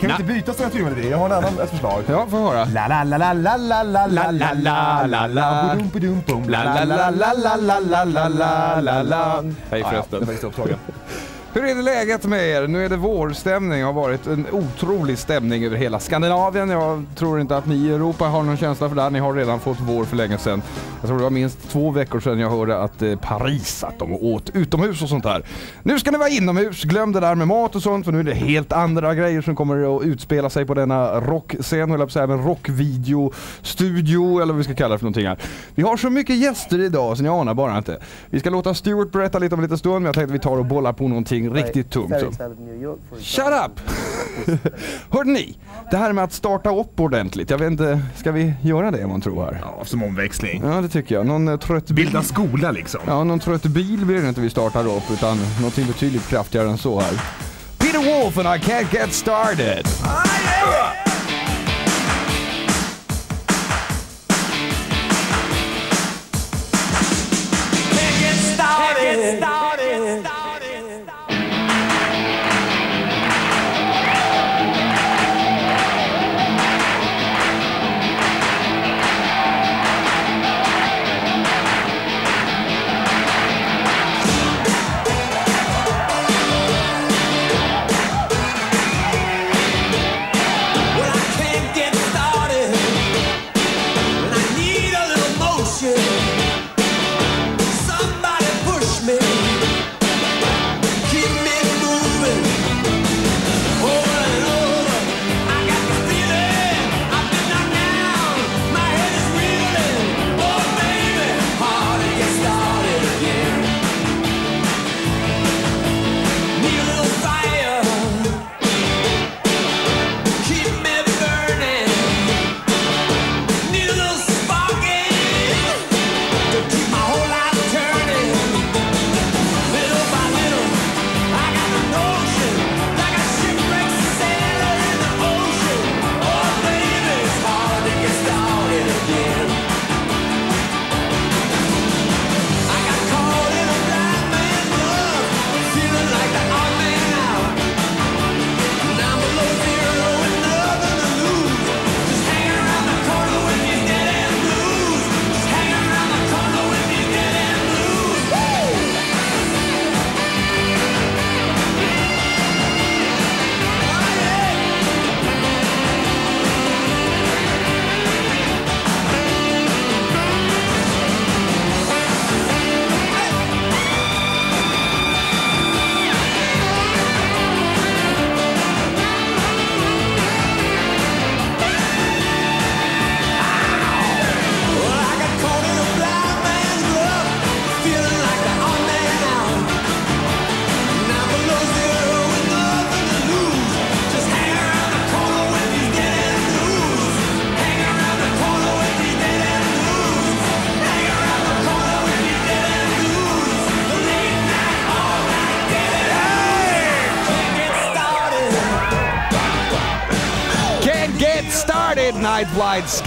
Kan vi inte byta signaturmelodi? Jag har en annan, ett förslag. Ja, får höra. Hej förresten. Hur är det läget med er? Nu är det vårstämning. Det har varit en otrolig stämning över hela Skandinavien. Jag tror inte att ni i Europa har någon känsla för det. Ni har redan fått vår för länge sedan. Jag tror det var minst två veckor sedan jag hörde att eh, Paris, att de åt utomhus och sånt där. Nu ska ni vara inomhus. Glöm det där med mat och sånt för nu är det helt andra grejer som kommer att utspela sig på denna rockscen, höll jag på att säga, en rockvideostudio eller vad vi ska kalla det för någonting här. Vi har så mycket gäster idag så ni anar bara inte. Vi ska låta Stuart berätta lite om en liten stund men jag tänkte att vi tar och bollar på någonting riktigt tungt. Så. Shut up! Hörde ni? Det här med att starta upp ordentligt. Jag vet inte, ska vi göra det man tror här? Ja, som omväxling. Ja det tycker jag. Någon eh, trött bil. Bilda skola liksom. Ja, någon trött bil blir det inte vi startar upp utan någonting betydligt kraftigare än så här. Peter Wolf and I can't get started. Well,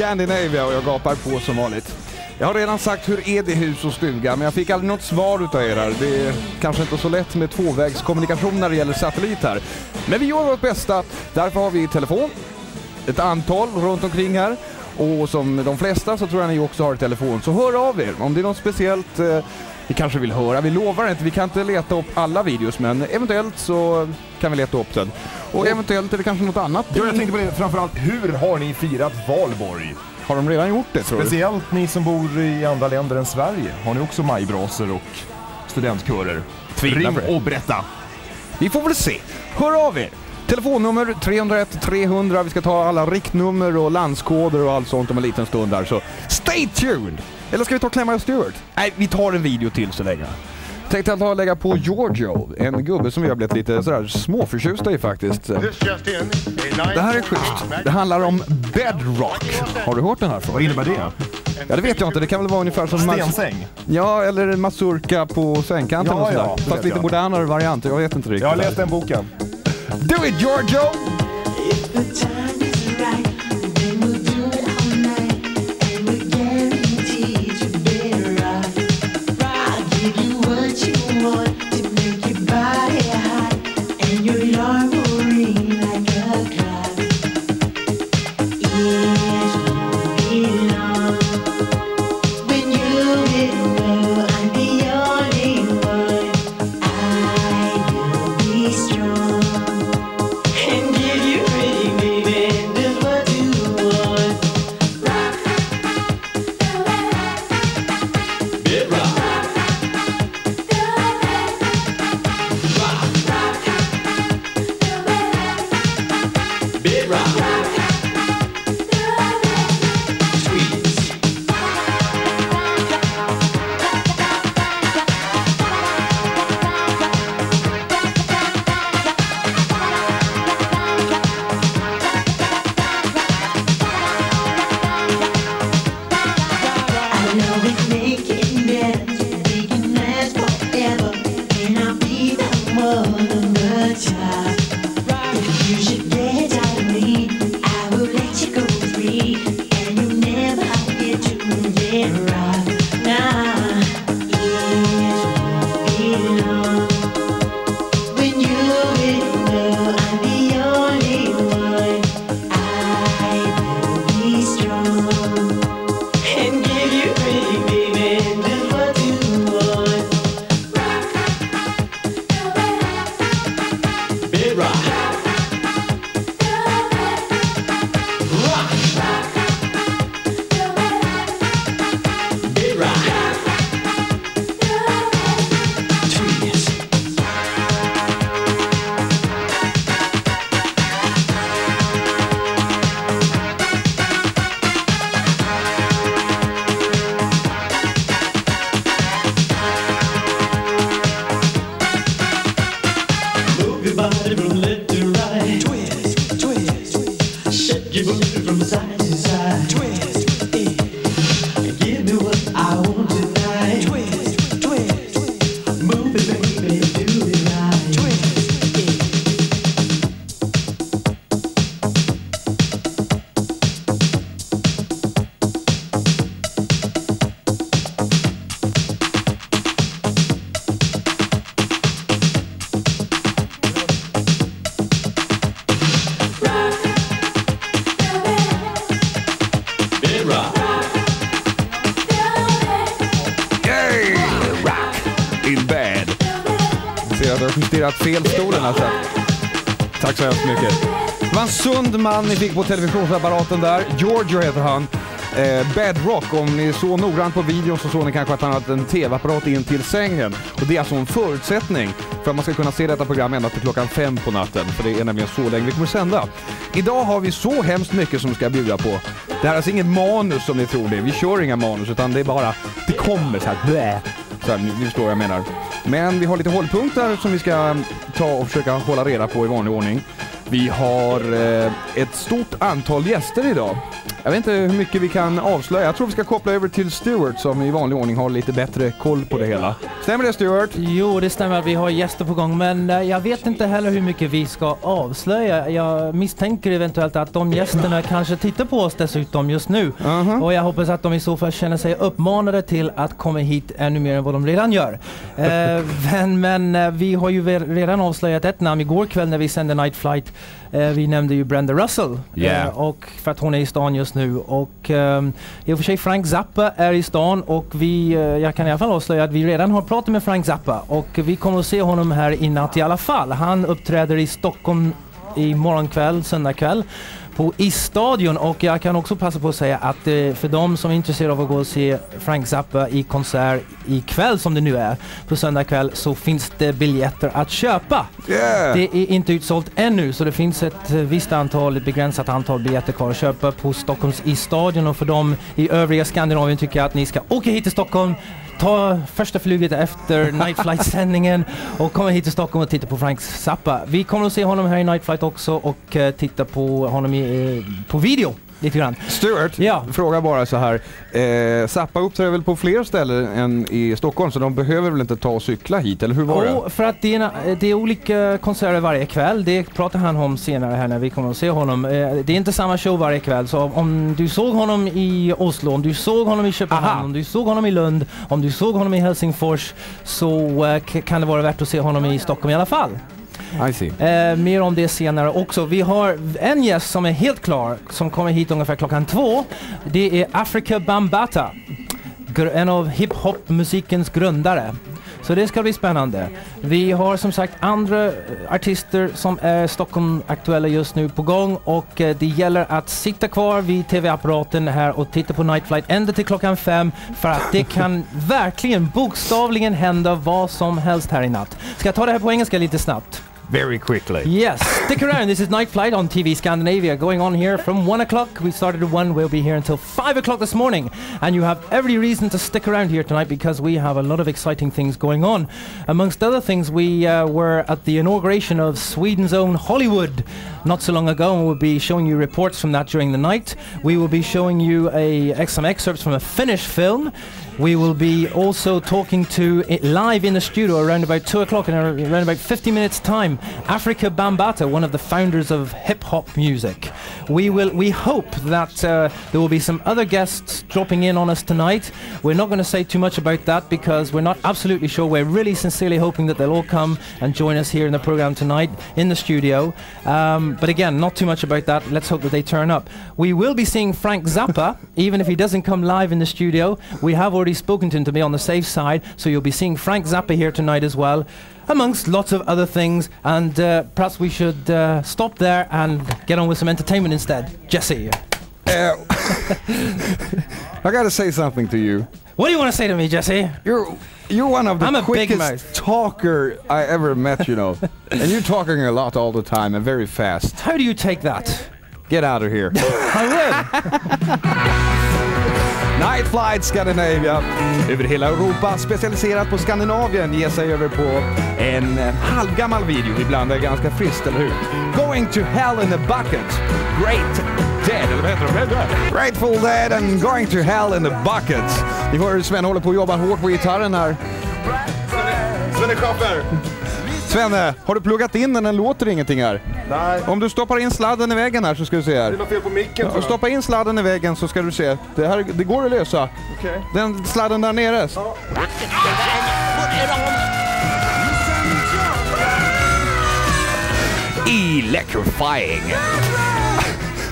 Scandinavia och jag gapar på som vanligt. Jag har redan sagt hur är det hus och stuga men jag fick aldrig något svar utav er här. Det är kanske inte så lätt med tvåvägskommunikation när det gäller satellit här. Men vi gör vårt bästa. Därför har vi telefon, ett antal runt omkring här. Och som de flesta så tror jag ni också har telefon. Så hör av er om det är något speciellt eh, ni kanske vill höra. Vi lovar inte, vi kan inte leta upp alla videos men eventuellt så kan vi leta upp den. Och eventuellt är det kanske något annat. Ja, jag tänkte på det framförallt, hur har ni firat valborg? Har de redan gjort det tror du? Speciellt ni som bor i andra länder än Sverige. Har ni också majbrasor och studentkörer? Tvivlar Ring och berätta. Vi får väl se. Hör av er! Telefonnummer 301 300. Vi ska ta alla riktnummer och landskoder och allt sånt om en liten stund där. Så stay tuned! Eller ska vi ta Clemma Stewart? Nej, vi tar en video till så länge. Tänkte jag ta och lägga på Giorgio, en gubbe som vi har blivit lite sådär småförtjusta i faktiskt. Det här är schysst. Det handlar om bedrock. Har du hört den här förut? Vad innebär det? Ja, det vet jag inte. Det kan väl vara ungefär som... Stensäng? Ja, eller mazurka på sängkanten Ja, och sådär. ja, Fast lite modernare variant. Jag vet inte riktigt. Jag har läst den boken. Do it Giorgio! Fick där. Giorgio heter han. Eh, Bedrock, om ni såg noggrant på videon så såg ni kanske att han hade en tv-apparat in till sängen. Och det är alltså en förutsättning för att man ska kunna se detta program ända till klockan fem på natten. För det är nämligen så länge vi kommer sända. Idag har vi så hemskt mycket som vi ska bjuda på. Det här är alltså inget manus som ni tror det. Vi kör inga manus utan det är bara, det kommer så här. Blä. Så här, ni, ni förstår vad jag menar. Men vi har lite hållpunkter som vi ska ta och försöka hålla reda på i vanlig ordning. Vi har eh, ett stort antal gäster idag. Jag vet inte hur mycket vi kan avslöja. Jag tror vi ska koppla över till Stuart som i vanlig ordning har lite bättre koll på det hela. Stämmer det Stuart? Jo, det stämmer vi har gäster på gång, men eh, jag vet inte heller hur mycket vi ska avslöja. Jag misstänker eventuellt att de gästerna kanske tittar på oss dessutom just nu. Mhm. Och jag hoppas att de i så fall känner sig uppmanade till att komma hit ännu mer än vad de redan gör. Eh, men men eh, vi har ju redan avslöjat ett namn igår kväll när vi sände Night Flight. Eh, vi nämnde ju Brenda Russell. Yeah. Och för att hon är i stan just nu. Och ehm, i och för sig Frank Zappa är i stan och vi, jag kan i alla fall avslöja att vi redan har pratat med Frank Zappa och vi kommer att se honom här i natt i alla fall. Han uppträder i Stockholm i morgon kväll, söndag kväll på Isstadion och jag kan också passa på att säga att eh, för de som är intresserade av att gå och se Frank Zappa i konsert ikväll som det nu är på söndag kväll så finns det biljetter att köpa. Yeah! Det är inte utsålt ännu så det finns ett eh, visst antal, ett begränsat antal biljetter kvar att köpa på Stockholms isstadion och för dem i övriga Skandinavien tycker jag att ni ska åka hit till Stockholm Ta första flyget efter Night Flight-sändningen och komma hit till Stockholm och titta på Frank Zappa. Vi kommer att se honom här i Night Flight också och eh, titta på honom i, eh, på video lite grann. Stuart, Ja. fråga bara så här. Eh, Zappa uppträder väl på fler ställen än i Stockholm så de behöver väl inte ta och cykla hit, eller hur var det? Och för att det är, en- det är olika konserter varje kväll. Det pratar han om senare här när vi kommer att se honom. Eh, Det är inte samma show varje kväll. Så om du såg honom i Oslo, om du såg honom i Köpenhamn, Aha. om du såg honom i Lund, om du såg honom i Helsingfors så eh, kan det vara värt att se honom i Stockholm i alla fall. I see. Eh, mer om det senare också. Vi har en gäst som är helt klar, som kommer hit ungefär klockan två. Det är Africa Bambata, en av hiphop-musikens grundare. Så det ska bli spännande. Vi har som sagt andra eh, artister som är Stockholm aktuella just nu på gång och eh, det gäller att sitta kvar vid tv-apparaten här och titta på Night Flight ända till klockan fem för att det kan verkligen bokstavligen hända vad som helst här i natt. Ska jag ta det här på engelska lite snabbt? Very quickly. Yes, stick around. This is Night Flight on TV Scandinavia going on here from 1 o'clock. We started at 1, we'll be here until 5 o'clock this morning. And you have every reason to stick around here tonight because we have a lot of exciting things going on. Amongst other things, we uh, were at the inauguration of Sweden's own Hollywood not so long ago, and we'll be showing you reports from that during the night. We will be showing you a, some excerpts from a Finnish film. We will be also talking to live in the studio around about 2 o'clock in around about 50 minutes time. Africa Bambata, one of the founders of hip hop music. We will we hope that uh, there will be some other guests dropping in on us tonight. We're not going to say too much about that because we're not absolutely sure. We're really sincerely hoping that they'll all come and join us here in the program tonight in the studio. Um, but again, not too much about that. Let's hope that they turn up. We will be seeing Frank Zappa, even if he doesn't come live in the studio. We have already spoken to be on the safe side, so you'll be seeing Frank Zappa here tonight as well, amongst lots of other things. And uh, perhaps we should uh, stop there and get on with some entertainment instead. Jesse, Uh, I gotta say something to you. what do you want to say to me, Jesse? You're you're one of the I'm a quickest talker I ever met, you know. and you're talking a lot all the time and very fast. How do you take that? Get out of here. I will. Night Flight Scandinavia. Över hela Europa, specialiserat på Skandinavien, ger sig över på en halvgammal video. Ibland är det ganska friskt, eller hur? Going to hell in a bucket. Great Dead, eller vad heter de? Grateful Dead and Going to hell in a bucket. Ni hör hur Sven håller på att jobba hårt på gitarren här. Sven är chaufför. Svenne, har du pluggat in den? Den låter ingenting här. Nej, Om du stoppar in sladden i väggen här så ska du se det här. var fel på micken jag. stoppa in sladden i väggen så ska du se. Det, här, det går att lösa. Okej. Den sladden där nere. Electrifying!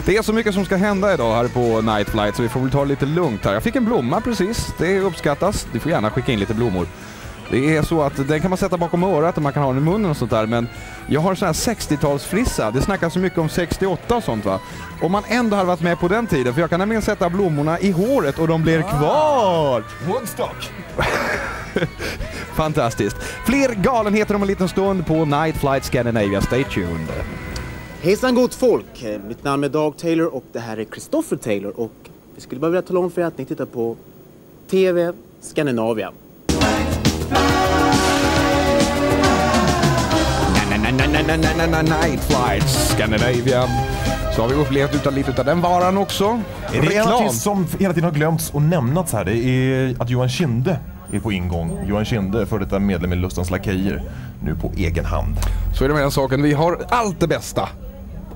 Det är så mycket som ska hända idag här på Night Flight så vi får väl ta det lite lugnt här. Jag fick en blomma precis. Det uppskattas. Du får gärna skicka in lite blommor. Det är så att den kan man sätta bakom örat och man kan ha den i munnen och sånt där. Men jag har en sån här 60-talsfrissa. Det snackas så mycket om 68 och sånt va. Om man ändå hade varit med på den tiden. För jag kan nämligen sätta blommorna i håret och de blir kvar. Woodstock! Fantastiskt. Fler galenheter om en liten stund på Night Flight Scandinavia. Stay tuned. Hejsan gott folk! Mitt namn är Dag Taylor och det här är Christopher Taylor och vi skulle bara vilja tala om för er att ni tittar på TV Scandinavia. Night Flight Scandinavia. Så har vi upplevt utan lite utav den varan också. Är det en artist som hela tiden har glömts och nämnats här? Det är att Johan Kinde är på ingång. Johan Kinde, för detta medlem i Lustans Lakejer, nu på egen hand. Så är det med den saken. Vi har allt det bästa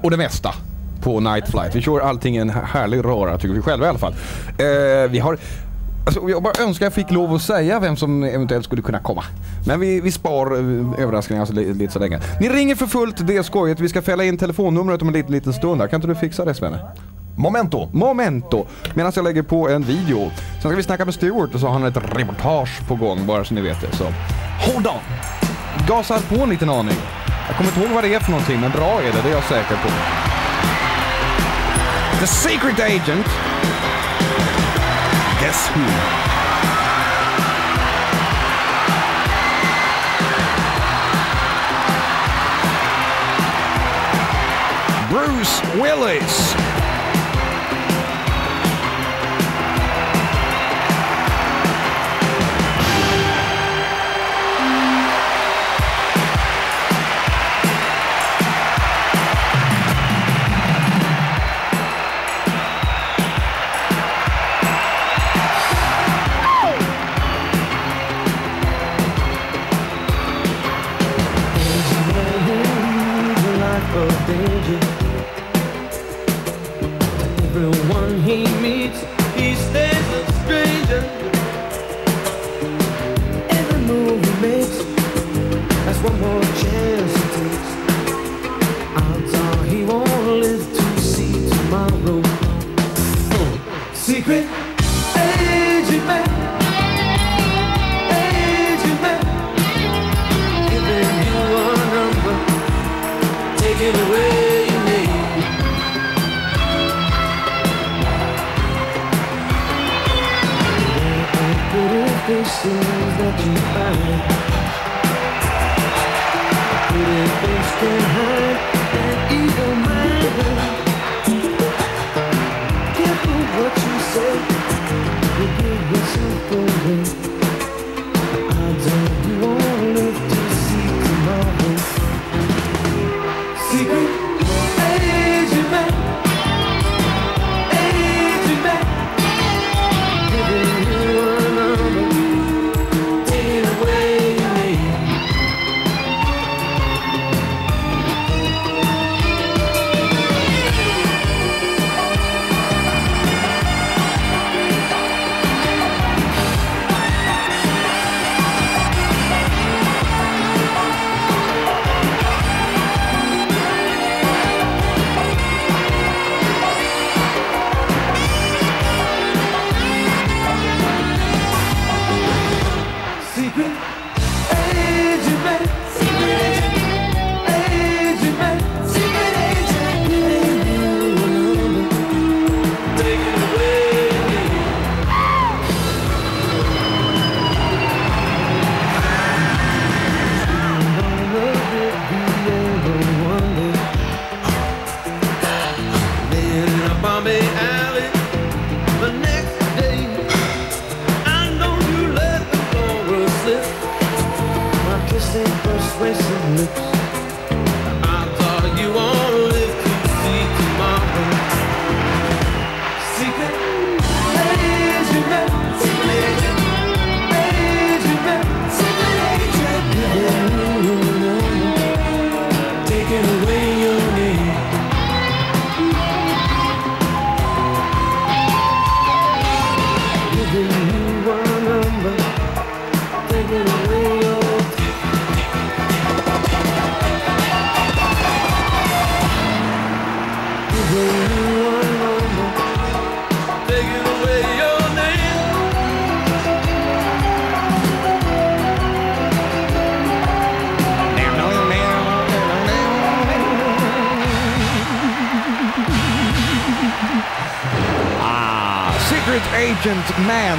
och det mesta på Night Flight. Vi kör allting i en härlig röra tycker vi själva i alla fall. Eh, vi har Alltså, jag bara önskar jag fick lov att säga vem som eventuellt skulle kunna komma. Men vi, vi spar eh, överraskningar så, li- lite så länge. Ni ringer för fullt, det är skojigt. Vi ska fälla in telefonnumret om en liten, liten stund. här. Kan inte du fixa det Svenne? Momento! Momento. Medan jag lägger på en video. Sen ska vi snacka med Stuart och så har han ett reportage på gång bara så ni vet det. Så hold on. Gasar på en liten aning. Jag kommer inte ihåg vad det är för någonting men bra är det, det är jag säker på. The Secret Agent. Guess who? Bruce Willis.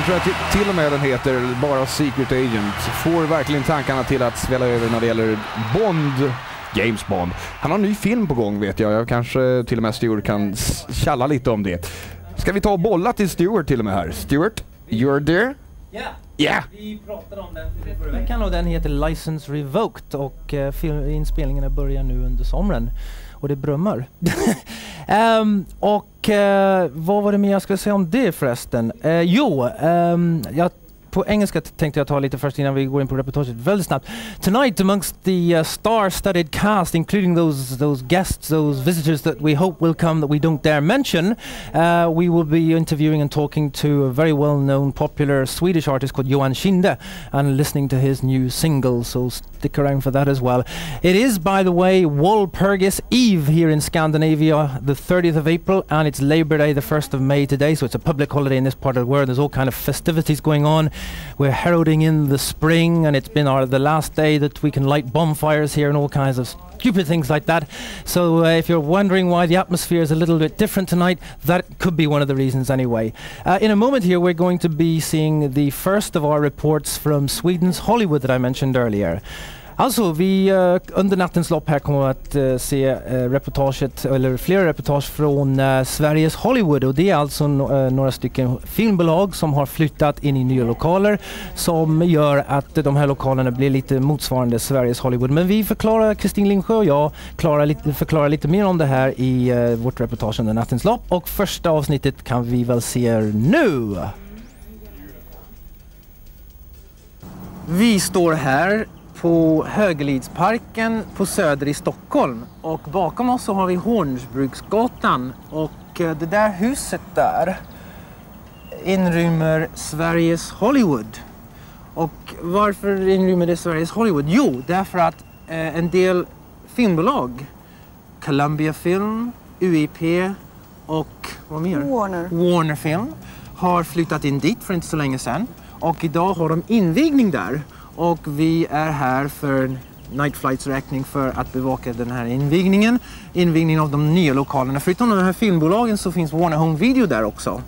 Man tror jag till, och med den heter, bara Secret Agent. Får verkligen tankarna till att svälla över när det gäller Bond. James Bond. Han har en ny film på gång vet jag. Jag kanske till och med Stuart kan tjalla lite om det. Ska vi ta och bolla till Stuart till och med här? Stuart, you're there? Ja. Yeah! Vi pratade om den förra veckan och den heter License Revoked och film, inspelningarna börjar nu under sommaren. Och det brummar. Ehm, och eh, vad var det mer jag skulle säga om det förresten? Eh, jo, eh, jag på engelska tänkte jag ta lite först innan vi går in på reportaget väldigt snabbt. Tonight amongst the uh, star-studded cast, including those those guests, those visitors that we hope will come that we don't dare mention, uh, we will be interviewing and talking to a very well-known, popular Swedish artist called Johan Schinde and listening to his new single. So stick around for that as well. It is, by the way, Walpurgis Eve here in Scandinavia, the 30th of April, and it's Labor Day, the 1st of May today. So it's a public holiday in this part of the world. There's all kind of festivities going on. We're heralding in the spring, and it's been our the last day that we can light bonfires here and all kinds of stupid things like that. So uh, if you're wondering why the atmosphere is a little bit different tonight, that could be one of the reasons anyway. Uh, in a moment here, we're going to be seeing the first of our reports from Sweden's Hollywood that I mentioned earlier. Alltså, vi eh, under nattens lopp här kommer att eh, se eh, reportaget, eller flera reportage från Sveriges Hollywood och det är alltså några stycken filmbolag som har flyttat in i nya lokaler som gör att de här lokalerna blir lite motsvarande Sveriges Hollywood. Men vi förklarar, Kristin Lingsjö och jag klarar lite, förklarar lite mer om det här i vårt reportage under nattens lopp och första avsnittet kan vi väl se nu. Vi står här på Högelidsparken på Söder i Stockholm och bakom oss så har vi Hornsbruksgatan och eh, det där huset där inrymmer Sveriges Hollywood. Och varför inrymmer det Sveriges Hollywood? Jo, därför att eh, en del filmbolag, Columbia Film, UIP och vad mer? Warner. Warner Film har flyttat in dit för inte så länge sedan. Och idag har de invigning där. Och vi är här för Night Flights räkning för att bevaka den här invigningen. Invigningen av de nya lokalerna. Förutom de här filmbolagen så finns Warner Home Video där också.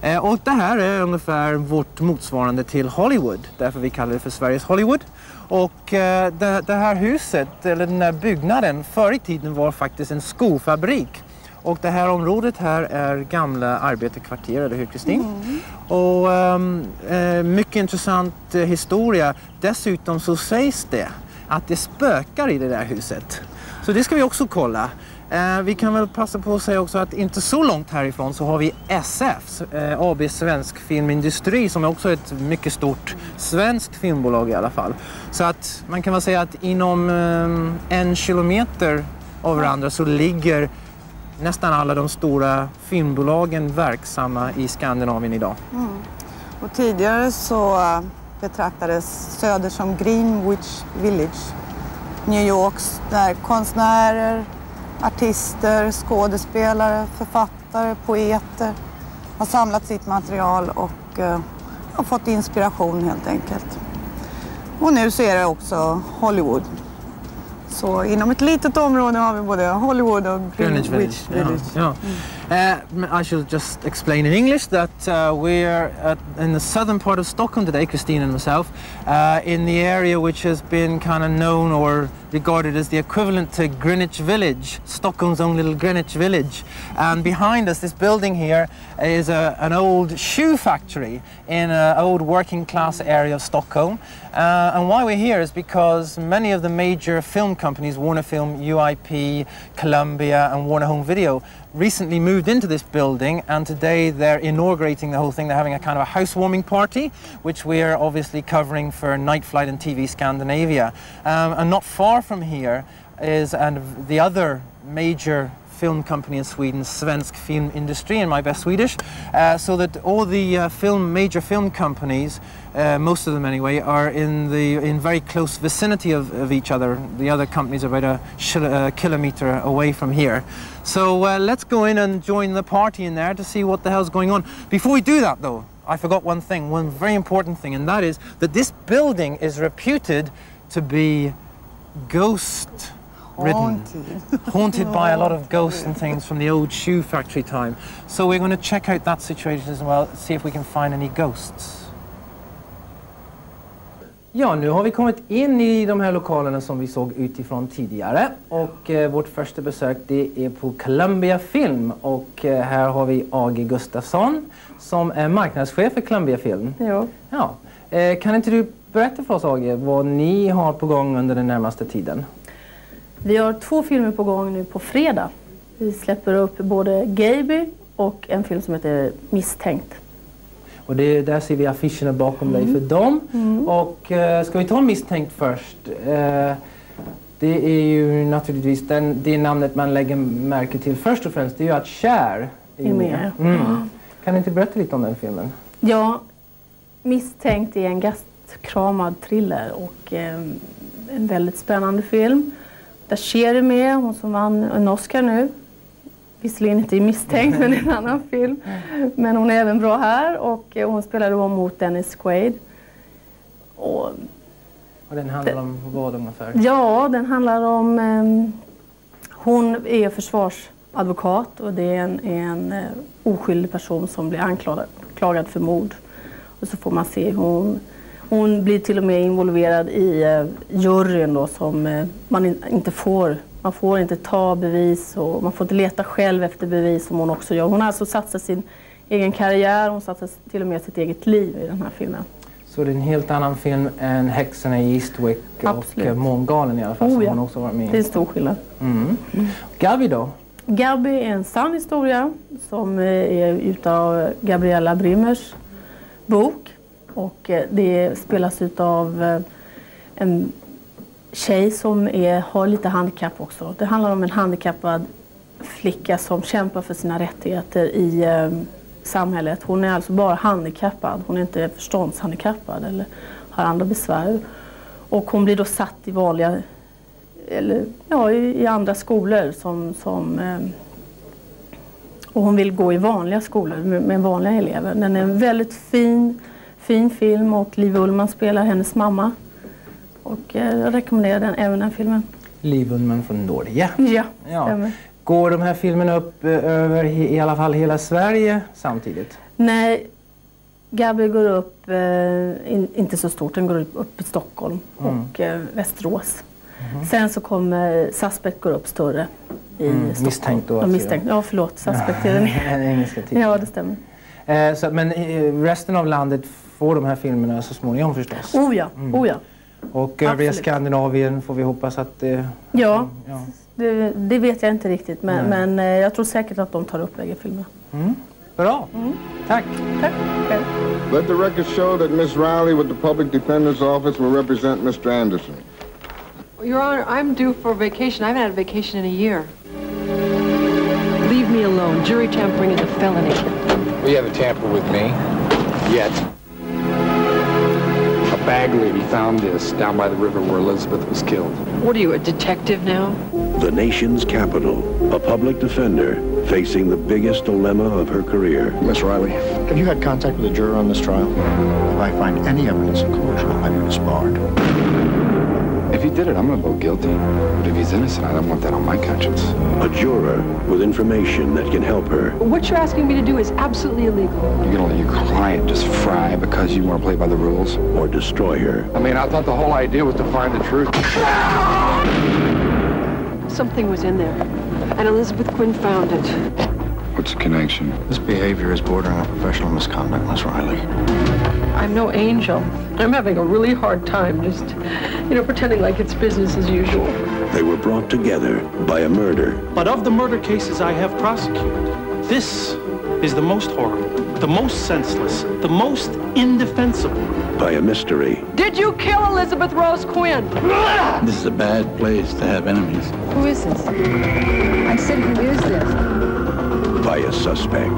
Eh, och det här är ungefär vårt motsvarande till Hollywood. Därför vi kallar det för Sveriges Hollywood. Och eh, det, det här huset, eller den här byggnaden, förr i tiden var faktiskt en skofabrik. Och det här området här är gamla arbetarkvarter, eller hur Kristin? Och um, mycket intressant eh, historia. Dessutom så sägs det att det spökar i det där huset. Så det ska vi också kolla. Eh, vi kan väl passa på att säga också att inte så långt härifrån så har vi SF, AB Svensk Filmindustri, som är också ett mycket stort svenskt filmbolag i alla fall. Så att man kan väl säga att inom ehm, en kilometer av varandra så ligger nästan alla de stora filmbolagen verksamma i Skandinavien idag. Mm. Och tidigare så eh, betraktades Söder som Greenwich Village. New Yorks där konstnärer, artister, skådespelare, författare, poeter har samlat sitt material och eh, har fått inspiration helt enkelt. Och nu så är det också Hollywood. Så inom ett litet område har vi både Hollywood och Greenwich, Village. Village. Yeah, yeah. Uh, I shall just explain in English that uh, we're at, in the southern part of Stockholm today, Christine and myself, uh, in the area which has been kind of known or regarded as the equivalent to Greenwich Village, Stockholm's own little Greenwich Village. And behind us, this building here is a, an old shoe factory in an old working class area of Stockholm. Uh, and why we're here is because many of the major film companies, Warner Film, UIP, Columbia, and Warner Home Video, recently moved into this building and today they're inaugurating the whole thing. They're having a kind of a housewarming party, which we are obviously covering for Night Flight and TV Scandinavia. Um, and not far from here is and the other major film company in Sweden, Svensk Film Industry, in my best Swedish. Uh, so that all the uh, film, major film companies, uh, most of them anyway, are in the in very close vicinity of, of each other. The other companies are about a shil- uh, kilometer away from here. So uh, let's go in and join the party in there to see what the hell's going on. Before we do that, though, I forgot one thing, one very important thing, and that is that this building is reputed to be ghost ridden, Haunted. haunted by a lot of ghosts and things from the old shoe factory time. So we're going to check out that situation as well, see if we can find any ghosts. Ja, nu har vi kommit in i de här lokalerna som vi såg utifrån tidigare. Och eh, vårt första besök det är på Columbia Film. Och eh, här har vi AG Gustafsson som är marknadschef för Columbia Film. Ja. Ja. Eh, kan inte du berätta för oss AG vad ni har på gång under den närmaste tiden? Vi har två filmer på gång nu på fredag. Vi släpper upp både Gaby och en film som heter Misstänkt. Och det, där ser vi affischerna bakom dig för dem. Och eh, ska vi ta misstänkt först? Eh, det är ju naturligtvis den, det namnet man lägger märke till först och främst. Det är ju att Cher Är med. Mm. Kan du inte berätta lite om den filmen? Ja, Misstänkt är en gastkramad thriller och eh, en väldigt spännande film. Där Cher är med, hon som vann en Oscar nu. Visserligen inte i Misstänkt, men i en annan film. Men hon är även bra här och eh, hon spelar då mot Dennis Quaid. Och Och den handlar om vad ungefär? Ja, den handlar om... ehm, hon är försvarsadvokat och det är en, en eh, oskyldig person som blir anklagad för mord. Och så får man se hur hon... Hon blir till och med involverad i eh, juryn då som man in, inte får... Man får inte ta bevis och man får inte leta själv efter bevis som hon också gör. Hon har alltså satsat sin egen karriär, hon satsar till och med sitt eget liv i den här filmen. Så det är en helt annan film än Häxorna i Eastwick och Absolut. eh, Mångalen i alla fall Oh, ja. hon också var med Det är i. en stor skillnad. Mm. Gabi då? Gabby är en sann historia som eh, är utav Gabriella Brimmers bok. Och eh, det spelas utav en tjej som är, har lite handikapp också. Det handlar om en handikappad flicka som kämpar för sina rättigheter i eh, samhället. Hon är alltså bara handikappad. Hon är inte förståndshandikappad eller har andra besvär. Och hon blir då satt i vanliga eller, ja, i, i andra skolor som, som eh, och hon vill gå i vanliga skolor med, med vanliga elever. Den är en väldigt fin, fin film och Liv Ullmann spelar hennes mamma. Och eh, jag rekommenderar den, även den filmen. Liv Ullmann från Norge. Ja, Ja. stämmer. Går de här filmerna upp eh, över i alla fall hela Sverige samtidigt? Nej, Gabby går upp, eh, in, inte så stort, den går upp, upp i Stockholm och eh, Västerås. Sen så kommer Suspect går upp större i Mm, Stockholm. misstänkt då, Ja, alltså, misstänkt. Ja, förlåt. Suspect är den. Engelska titeln. Ja, det stämmer. Eh, så, men eh, resten av landet får de här filmerna så småningom förstås. Oh ja, oh ja. Och övriga. Skandinavien får vi hoppas att det... Ja, ja. det, det vet jag inte riktigt. Men, men eh, jag tror säkert att de tar upp bägge filmerna. Bra, tack. Tack. Själv. Let the record show that Miss Riley with the Public Defender's Office will represent Mr. Anderson. Your Honor, I'm due for vacation. I haven't had a vacation in a year. Leave me alone. Jury tampering is a felony. We haven't tampered with me. Yet. A bag lady found this down by the river where Elizabeth was killed. What are you, a detective now? The nation's capital, a public defender facing the biggest dilemma of her career. Miss Riley, have you had contact with a juror on this trial? If I find any evidence of collusion, I'll have you disbarred. If he did it, I'm gonna vote guilty. But if he's innocent, I don't want that on my conscience. A juror with information that can help her. What you're asking me to do is absolutely illegal. You're gonna let your client just fry because you want to play by the rules? or destroy her. I mean, I thought the whole idea was to find the truth. Something was in there. And Elizabeth Quinn found it. What's the connection? This behavior is bordering on professional misconduct, Miss Riley. I'm no angel. I'm having a really hard time just, you know, pretending like it's business as usual. They were brought together by a murder. But of the murder cases I have prosecuted, this is the most horrible, the most senseless, the most indefensible. by a mystery, Did you kill Elizabeth Rose Quinn? This is a bad place to have enemies. Who is this? I said, who is this? By a suspect.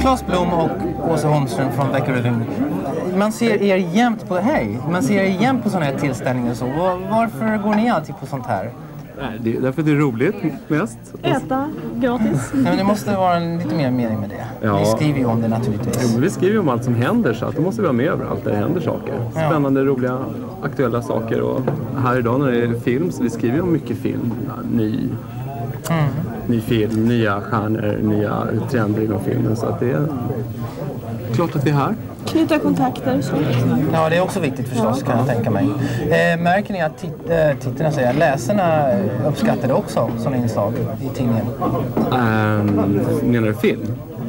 Claes Blom och Åsa Holmström från Veckorevyn. Man ser er jämt på, hej, man ser er jämt på sådana här tillställningar och så. Varför går ni alltid på sånt här? Nej, det är därför det är roligt mest. Äta gratis. Nej, men det måste vara en, lite mer mening med det. Ja. Vi skriver ju om det naturligtvis. Jo, men vi skriver ju om allt som händer så att då måste vi vara med överallt där det händer saker. Spännande, roliga, aktuella saker. Och här idag när det är film så vi skriver ju om mycket film. Ja, ny, Mm. ny film, nya stjärnor, nya trender inom filmen. Så att det är klart att vi är här. Knyta kontakter. Så. Ja, det är också viktigt förstås kan jag tänka mig. Eh, märker ni att tit- eh, tittarna, säger läsarna uppskattar det också som inslag i tidningen? Um, menar du film?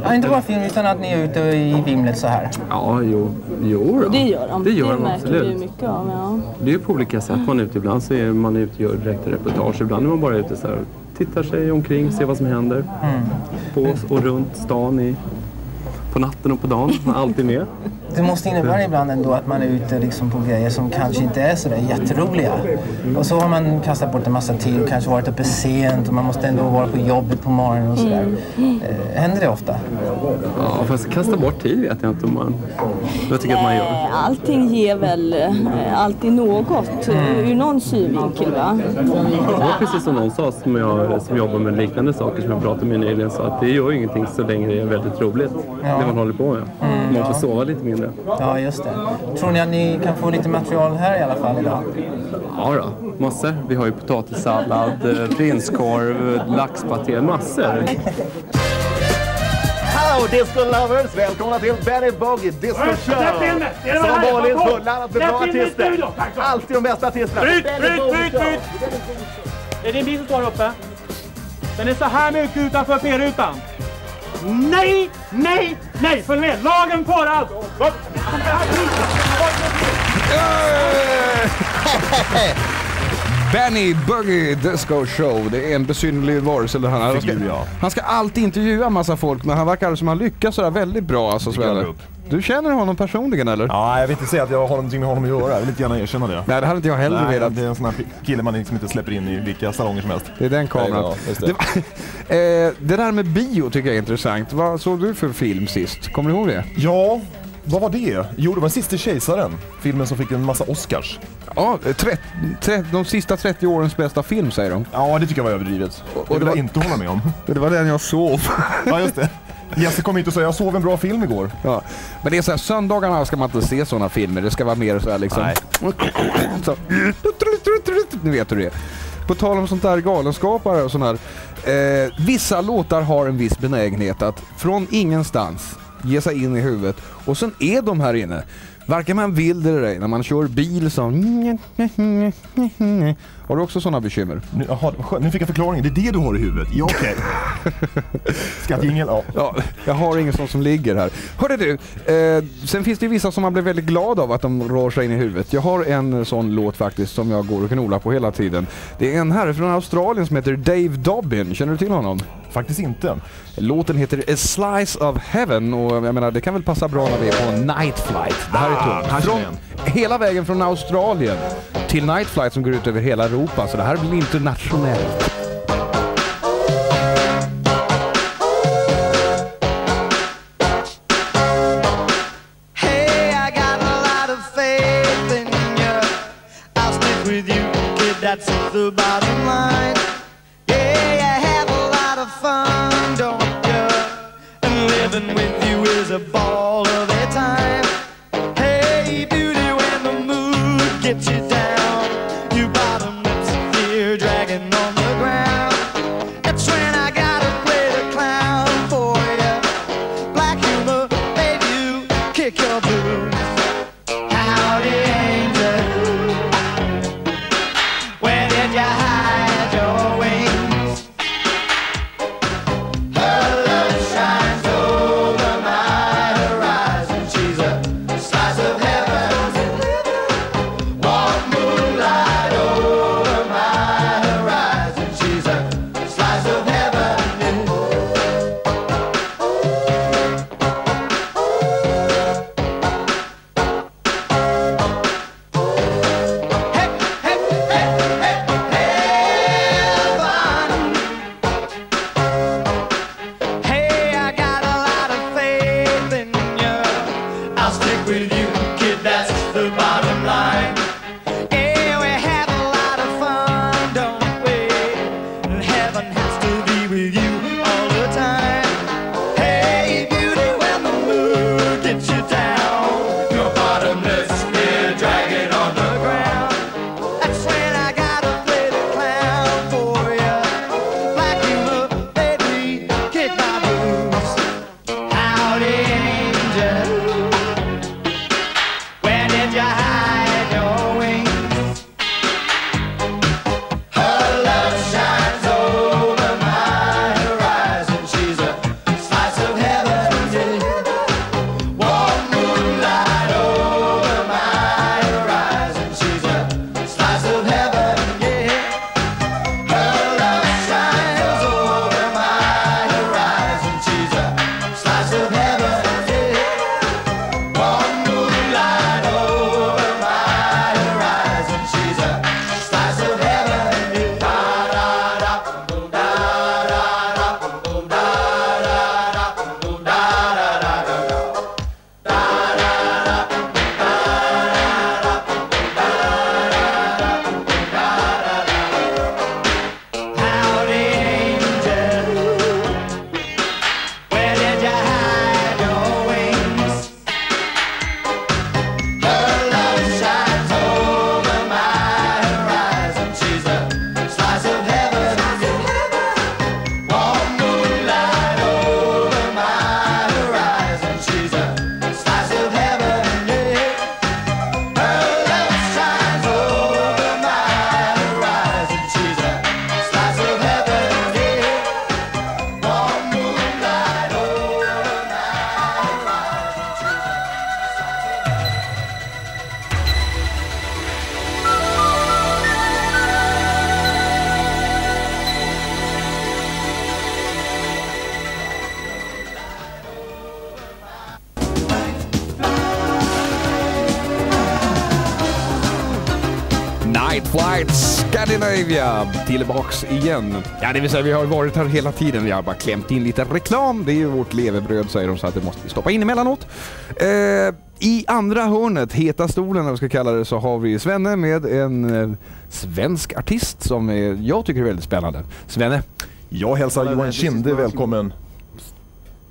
Ja, inte bara film utan att ni är ute i vimlet så här. Ja, jo, jo då. Det gör de. Det gör de märker vi absolut. mycket av. Ja. Det är ju på olika sätt man är ute. Ibland så är man ute och gör direkta reportage. Ibland är man bara ute så här, tittar sig omkring, ser vad som händer. Mm. På och runt stan i, på natten och på dagen. Är alltid med. Det måste innebära ibland ändå att man är ute liksom på grejer som kanske inte är sådär jätteroliga. Och så har man kastat bort en massa tid och kanske varit uppe sent och man måste ändå vara på jobbet på morgonen och sådär. Eh, händer det ofta? Ja, fast kasta bort tid vet jag inte om man... Jag tycker att man gör. Nej, Allting ger väl eh, alltid något eh, ur någon synvinkel. Va? Det var precis som någon sa som, jag, som jobbar med liknande saker som jag pratade med nyligen sa att det gör ju ingenting så länge det är väldigt roligt. Ja. Det man håller på med. Mm, man får ja. sova lite mindre. Ja, just det. Tror ni att ni kan få lite material här i alla fall idag? Ja då, massor. Vi har ju potatissallad, eh, prinskorv, laxpaté, massor. Hallå disco lovers! Välkomna till Benny Bogey Disco Show! Det Som vanligt fulladdat med bra artister. Alltid de bästa artisterna. Bryt, bryt, bryt, bryt! Det är din bil som står här uppe. Den är så här mycket utanför P-rutan. Nej, nej, nej! Följ med! Lagen före allt! Benny Buggy Disco Show. Det är en besynnerlig varelse. Han ska, han ska alltid intervjua massa folk men han verkar som han lyckas sådär väldigt bra alltså Svenne. Du känner honom personligen eller? Ja, jag vill inte säga att jag har någonting med honom att göra. Jag vill inte gärna erkänna det. Nej, det hade inte jag heller Nej, velat. Det är en sån här kille man liksom inte släpper in i vilka salonger som helst. Det är den kameran. Ja, det. det. eh, det där med bio tycker jag är intressant. Vad såg du för film sist? Kommer du ihåg det? Ja, vad var det? Jo, det var Siste Kejsaren. Filmen som fick en massa Oscars. Ja, tre, tre, de sista 30 årens bästa film säger de. Ja, det tycker jag var överdrivet. Och det det vill var- jag inte hålla med om. Det var den jag sov. Ja, just det. Jesse kom hit och sa jag såg en bra film igår. Ja. Men det är så här, söndagarna ska man inte se sådana filmer. Det ska vara mer så här liksom... Nej. Så, nu vet du det. På tal om sånt där galenskapare och sån här. Eh, vissa låtar har en viss benägenhet att från ingenstans ge sig in i huvudet och sen är de här inne. Varken man vill det eller ej. När man kör bil så... Har du också sådana bekymmer? Nu, skönt. nu fick jag förklaringen. Det är det du har i huvudet? Ja, okej. Skattjingel? Ja. Ja, jag har ingen sån som ligger här. Hörde du, eh, sen finns det ju vissa som man blir väldigt glad av att de rör sig in i huvudet. Jag har en sån låt faktiskt som jag går och knolar på hela tiden. Det är en herre från Australien som heter Dave Dobbin. Känner du till honom? Faktiskt inte. Låten heter A Slice of Heaven och jag menar det kan väl passa bra när vi är på Night Flight. Det här är Ah, tungt. här känner Från, hela vägen från Australien till Night Flight som går ut över hela Europa så det här blir internationellt. Hey, you is a ball tillbaks igen. Ja, det vill säga vi har varit här hela tiden. Vi har bara klämt in lite reklam. Det är ju vårt levebröd säger de så att det måste vi stoppa in emellanåt. Eh, I andra hörnet, heta stolen eller vad vi ska kalla det, så har vi Svenne med en eh, svensk artist som är, jag tycker är väldigt spännande. Svenne. Jag hälsar Johan Kinde välkommen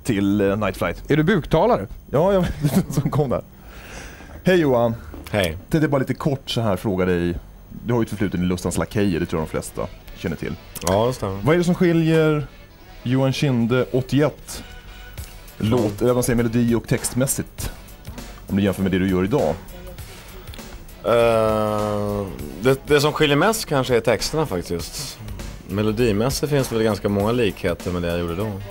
till eh, Night Flight. Är du buktalare? Ja, jag vet som kom där. Hej Johan. Hej. Tänkte bara lite kort så här fråga dig. Du har ju ett förflutet i Lustans Lakejer, det tror jag de flesta känner till. Ja, det stämmer. Vad är det som skiljer Johan Kinde 81 låt, eller man säger, melodi och textmässigt? Om du jämför med det du gör idag. Eh, det, det som skiljer mest kanske är texterna faktiskt. Melodimässigt finns det väl ganska många likheter med det jag gjorde då.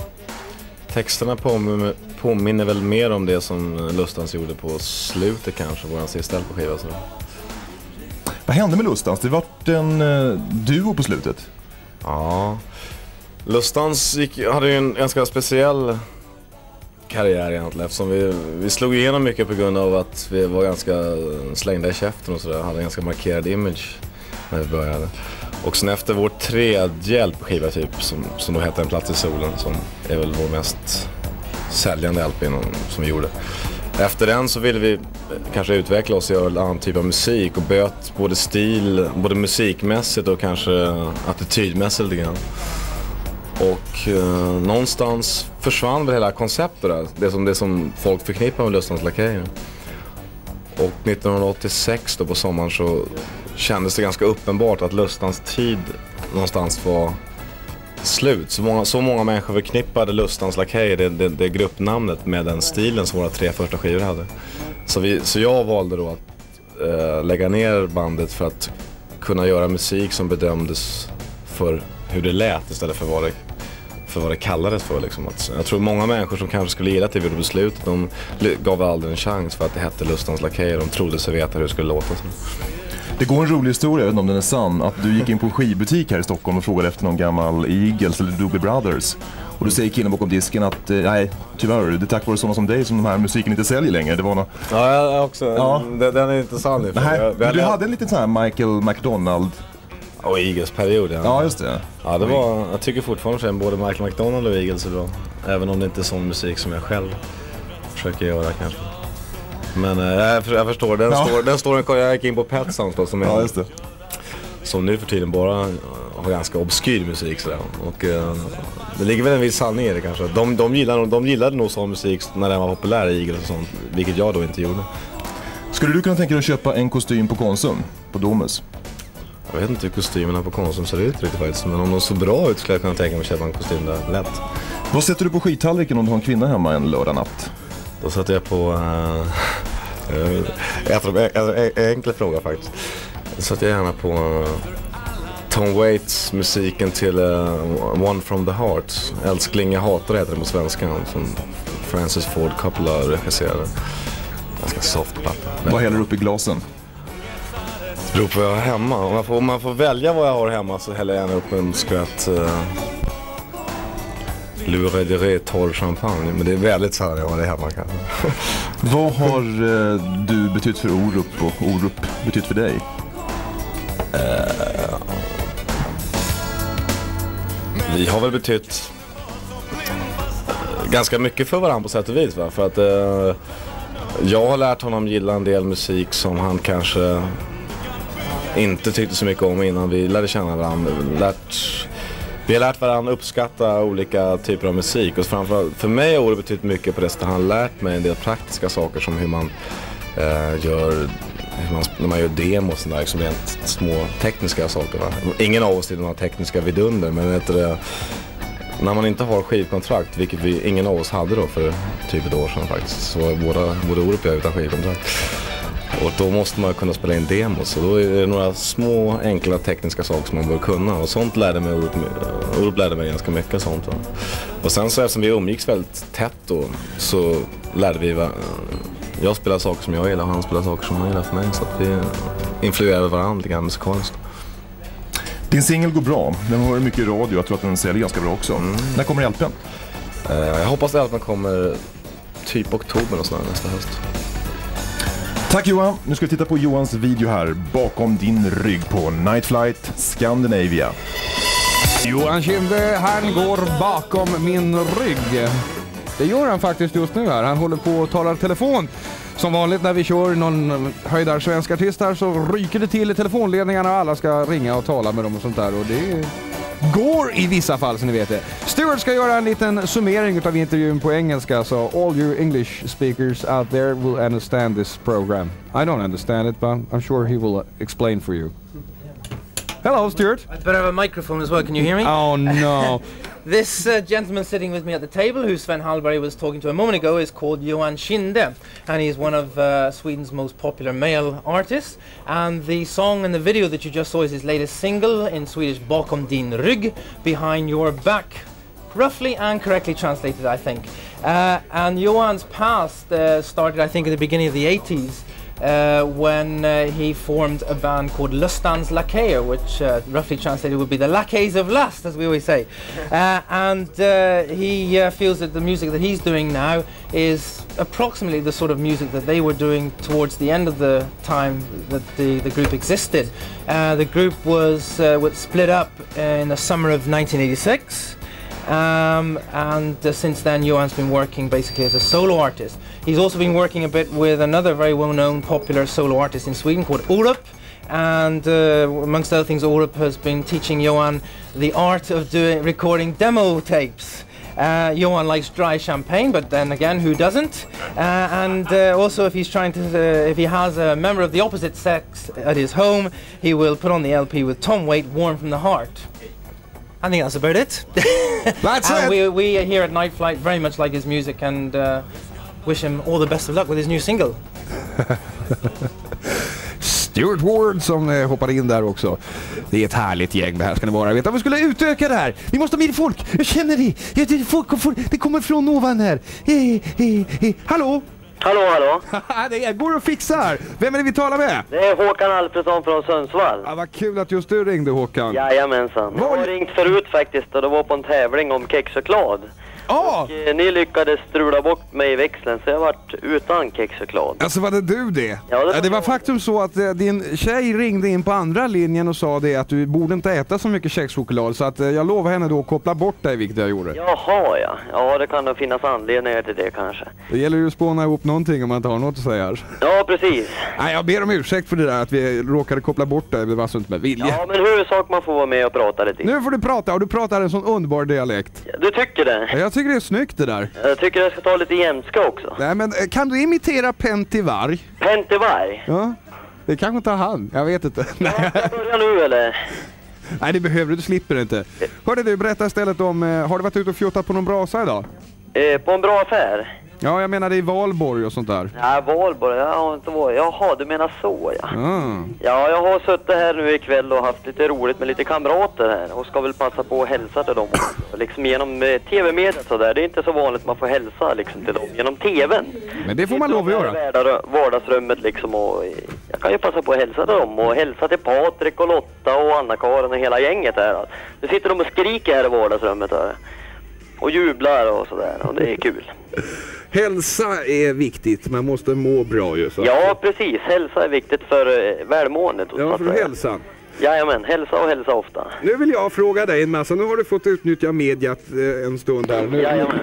Texterna påminner, påminner väl mer om det som Lustans gjorde på slutet kanske, våran sista LP-skiva. Vad hände med Lustans? Det vart en eh, duo på slutet. Ja. Lustans gick, hade ju en ganska speciell karriär egentligen eftersom vi, vi slog igenom mycket på grund av att vi var ganska slängda i käften och sådär. Hade en ganska markerad image när vi började. Och sen efter vår tredje LP-skiva typ, som, som då hette En plats i solen, som är väl vår mest säljande LP som vi gjorde. Efter den så ville vi eh, kanske utveckla oss och göra en annan typ av musik och böt både stil, både musikmässigt och kanske attitydmässigt lite grann. Och eh, någonstans försvann väl hela konceptet där. Det som, det som folk förknippar med Lustans Lakejer. Och 1986 då på sommaren så kändes det ganska uppenbart att Lustans tid någonstans var slut. Så många, så många människor förknippade Lustans Lakejer, det, det, det gruppnamnet, med den stilen som våra tre första skivor hade. Så, vi, så jag valde då att eh, lägga ner bandet för att kunna göra musik som bedömdes för hur det lät istället för vad det, för vad det kallades för. Liksom. Att, jag tror många människor som kanske skulle gilla det vi gjorde beslutet, de gav aldrig en chans för att det hette Lustans Lakejer. De trodde sig veta hur det skulle låta. Så. Det går en rolig historia, jag vet inte om den är sann, att du gick in på en skivbutik här i Stockholm och frågade efter någon gammal Eagles eller Doobie Brothers. Och då säger killen bakom disken att eh, nej, tyvärr, det är tack vare sådana som dig som den här musiken inte säljer längre. Det var något... Ja, jag också. Ja. Den, den är inte sann. Nej, men du hade- en liten sån här Michael McDonald... Och Eagles-period ja. Ja, just det. Ja, det var, jag tycker fortfarande att både Michael McDonald och Eagles är bra. Även om det inte är sån musik som jag själv försöker göra kanske. Men eh, jag, för- jag förstår, den, Ja. står, den står en Jag gick in på Pet Sounds då, som, är, Ja, just det. som nu för tiden bara har ganska obskyr musik sådär. Och eh, det ligger väl en viss sanning i det kanske. De, de, gillade, de gillade nog sån musik när den var populär i Eagles och sånt. Vilket jag då inte gjorde. Skulle du kunna tänka dig att köpa en kostym på Konsum? På Domus? Jag vet inte hur kostymerna på Konsum ser ut riktigt faktiskt. Men om de ser bra ut skulle jag kunna tänka mig att köpa en kostym där, lätt. Vad sätter du på skittallriken om du har en kvinna hemma en lördag natt? Då sätter jag på... Jag tror, en, en enkel fråga faktiskt. Då sätter jag gärna på eh, Tom Waits musiken till eh, One from the Heart. Älskling jag hatar heter det på svenska. Som Francis Ford Coppola regisserade. Ganska soft platta. Vad häller du upp i glasen? Det beror på vad jag har hemma. Om, jag får, om man får välja vad jag har hemma så häller jag gärna upp en skvätt uh, Luredere torr champagne. Men det är väldigt sällan jag har det hemma kanske. Vad har eh, du betytt för Orup och Orup betytt för dig? Eh, vi har väl betytt eh, ganska mycket för varandra på sätt och vis. Va? För att eh, jag har lärt honom gilla en del musik som han kanske inte tyckte så mycket om innan vi lärde känna varandra. Lärt, vi har lärt varandra uppskatta olika typer av musik och framförallt för mig har Orup betytt mycket på det sättet. Han har lärt mig en del praktiska saker som hur man eh, gör hur man, när man gör demos och sådär, liksom rent små tekniska saker. Va? Ingen av oss är några tekniska vidunder men vet du, när man inte har skivkontrakt, vilket vi, ingen av oss hade då för typ ett år sedan faktiskt, så var båda, både Orup och jag utan skivkontrakt. Och då måste man kunna spela in demos och då är det några små enkla tekniska saker som man bör kunna och sånt lärde mig Orup, Orup lärde mig ganska mycket sånt. Va? Och sen så eftersom vi umgicks väldigt tätt då så lärde vi va, jag spelar saker som jag gillar och han spelar saker som han gillar för mig så att vi influerar varandra lite grann musikaliskt. Din singel går bra. Den har mycket i radio. Jag tror att den säljer ganska bra också. När kommer hjälpen? Eh, jag hoppas att hjälpen kommer typ oktober och sådär nästa höst. Tack Johan. Nu ska vi titta på Johans video här, bakom din rygg på Night Flight Scandinavia. Johan Kinde, han går bakom min rygg. Det gör han faktiskt just nu här. Han håller på och talar telefon. Som vanligt när vi kör någon höjdar svensk artist här så ryker det till i telefonledningarna och alla ska ringa och tala med dem och sånt där. Och det är går i vissa fall som ni vet det. Stuart ska göra en liten summering av intervjun på engelska så all you English speakers out there will understand this program. I don't understand it but I'm sure he will uh, explain for you. Hello Stuart. I better have a microphone as well. Can you hear me? Oh no. This uh, gentleman sitting with me at the table, who Sven Hallberg was talking to a moment ago, is called Johan Schinde, and he's one of uh, Sweden's most popular male artists. And the song and the video that you just saw is his latest single in Swedish, Bakom din rygg, behind your back. Roughly and correctly translated, I think. Uh, and Johan's past uh, started, I think, at the beginning of the 80s. Uh, when uh, he formed a band called Lustans Lakeer, which uh, roughly translated would be the lackeys of lust, as we always say. Uh, and uh, he uh, feels that the music that he's doing now is approximately the sort of music that they were doing towards the end of the time that the, the group existed. Uh, the group was, uh, was split up in the summer of 1986. Um, and uh, since then, Johan's been working basically as a solo artist. He's also been working a bit with another very well-known popular solo artist in Sweden called Orup. And uh, amongst other things, Orup has been teaching Johan the art of doing recording demo tapes. Uh, Johan likes dry champagne, but then again, who doesn't? Uh, and uh, also, if he's trying to, uh, if he has a member of the opposite sex at his home, he will put on the LP with Tom Waite, "Warm from the Heart." I think that's about it. That's and it. We, we here at Night Flight very much like his music and uh, wish him all the best of luck with his new single. Stuart Ward som eh, hoppade in där också. Det är ett härligt gäng det här ska ni vara. Jag vet att vi skulle utöka det här. Vi måste ha mer folk. Jag känner det. Ja, det, folk, folk, det kommer från ovan här. Eh, eh, eh. Hallå? Hallå, hallå. det går och fixar. Vem är det vi talar med? Det är Håkan Alfredsson från Sundsvall. Ja, vad kul att just du ringde Håkan. Jajamensan. Jag har ringt förut faktiskt och det var på en tävling om kexchoklad. Och eh, ni lyckades strula bort mig i växeln så jag vart utan kexchoklad. Alltså var det du det? Ja, det var Ja, det var faktum så att eh, din tjej ringde in på andra linjen och sa det att du borde inte äta så mycket kexchoklad så att eh, jag lovade henne då att koppla bort dig vilket jag gjorde. Jaha ja. Ja, det kan nog finnas anledningar till det kanske. Det gäller ju att spåna ihop någonting om man inte har något att säga. Ja, precis. Nej, jag ber om ursäkt för det där att vi råkade koppla bort dig, det var alltså inte med vilja. Ja, men huvudsak man får vara med och prata lite. Nu får du prata och du pratar en sån underbar dialekt. Du tycker det? Ja, Jag tycker det är snyggt det där. Jag tycker jag ska ta lite jämska också. Nej men eh, kan du imitera Pentti Varg? Pentti Varg? Ja. Det kanske inte han, jag vet inte. Nej. Börja nu eller? Nej det behöver du, du slipper inte. Hörde du, berätta istället om, eh, har du varit ute och fjuttat på någon brasa idag? Eh, på en bra affär? Ja, jag menar i Valborg och sånt där. Nej, Valborg, jag har inte varit. Jaha, du menar så ja. Ah. Ja, jag har suttit här nu ikväll och haft lite roligt med lite kamrater här och ska väl passa på att hälsa till dem också. Liksom genom eh, tv-mediet sådär. Det är inte så vanligt man får hälsa liksom till dem genom tvn. Men det får man lov att göra. Världar- Vardagsrummet liksom och eh, jag kan ju passa på att hälsa till dem och hälsa till Patrik och Lotta och Anna-Karin och hela gänget här. Nu sitter de och skriker här i vardagsrummet här. Och jublar och sådär och det är kul. Hälsa är viktigt, man måste må bra ju. Så. Ja, precis. Hälsa är viktigt för eh, välmåendet. Ja, för hälsan. Jajamän, hälsa och hälsa ofta. Nu vill jag fråga dig en massa, nu har du fått utnyttja mediet eh, en stund här. Nu, Jajamän.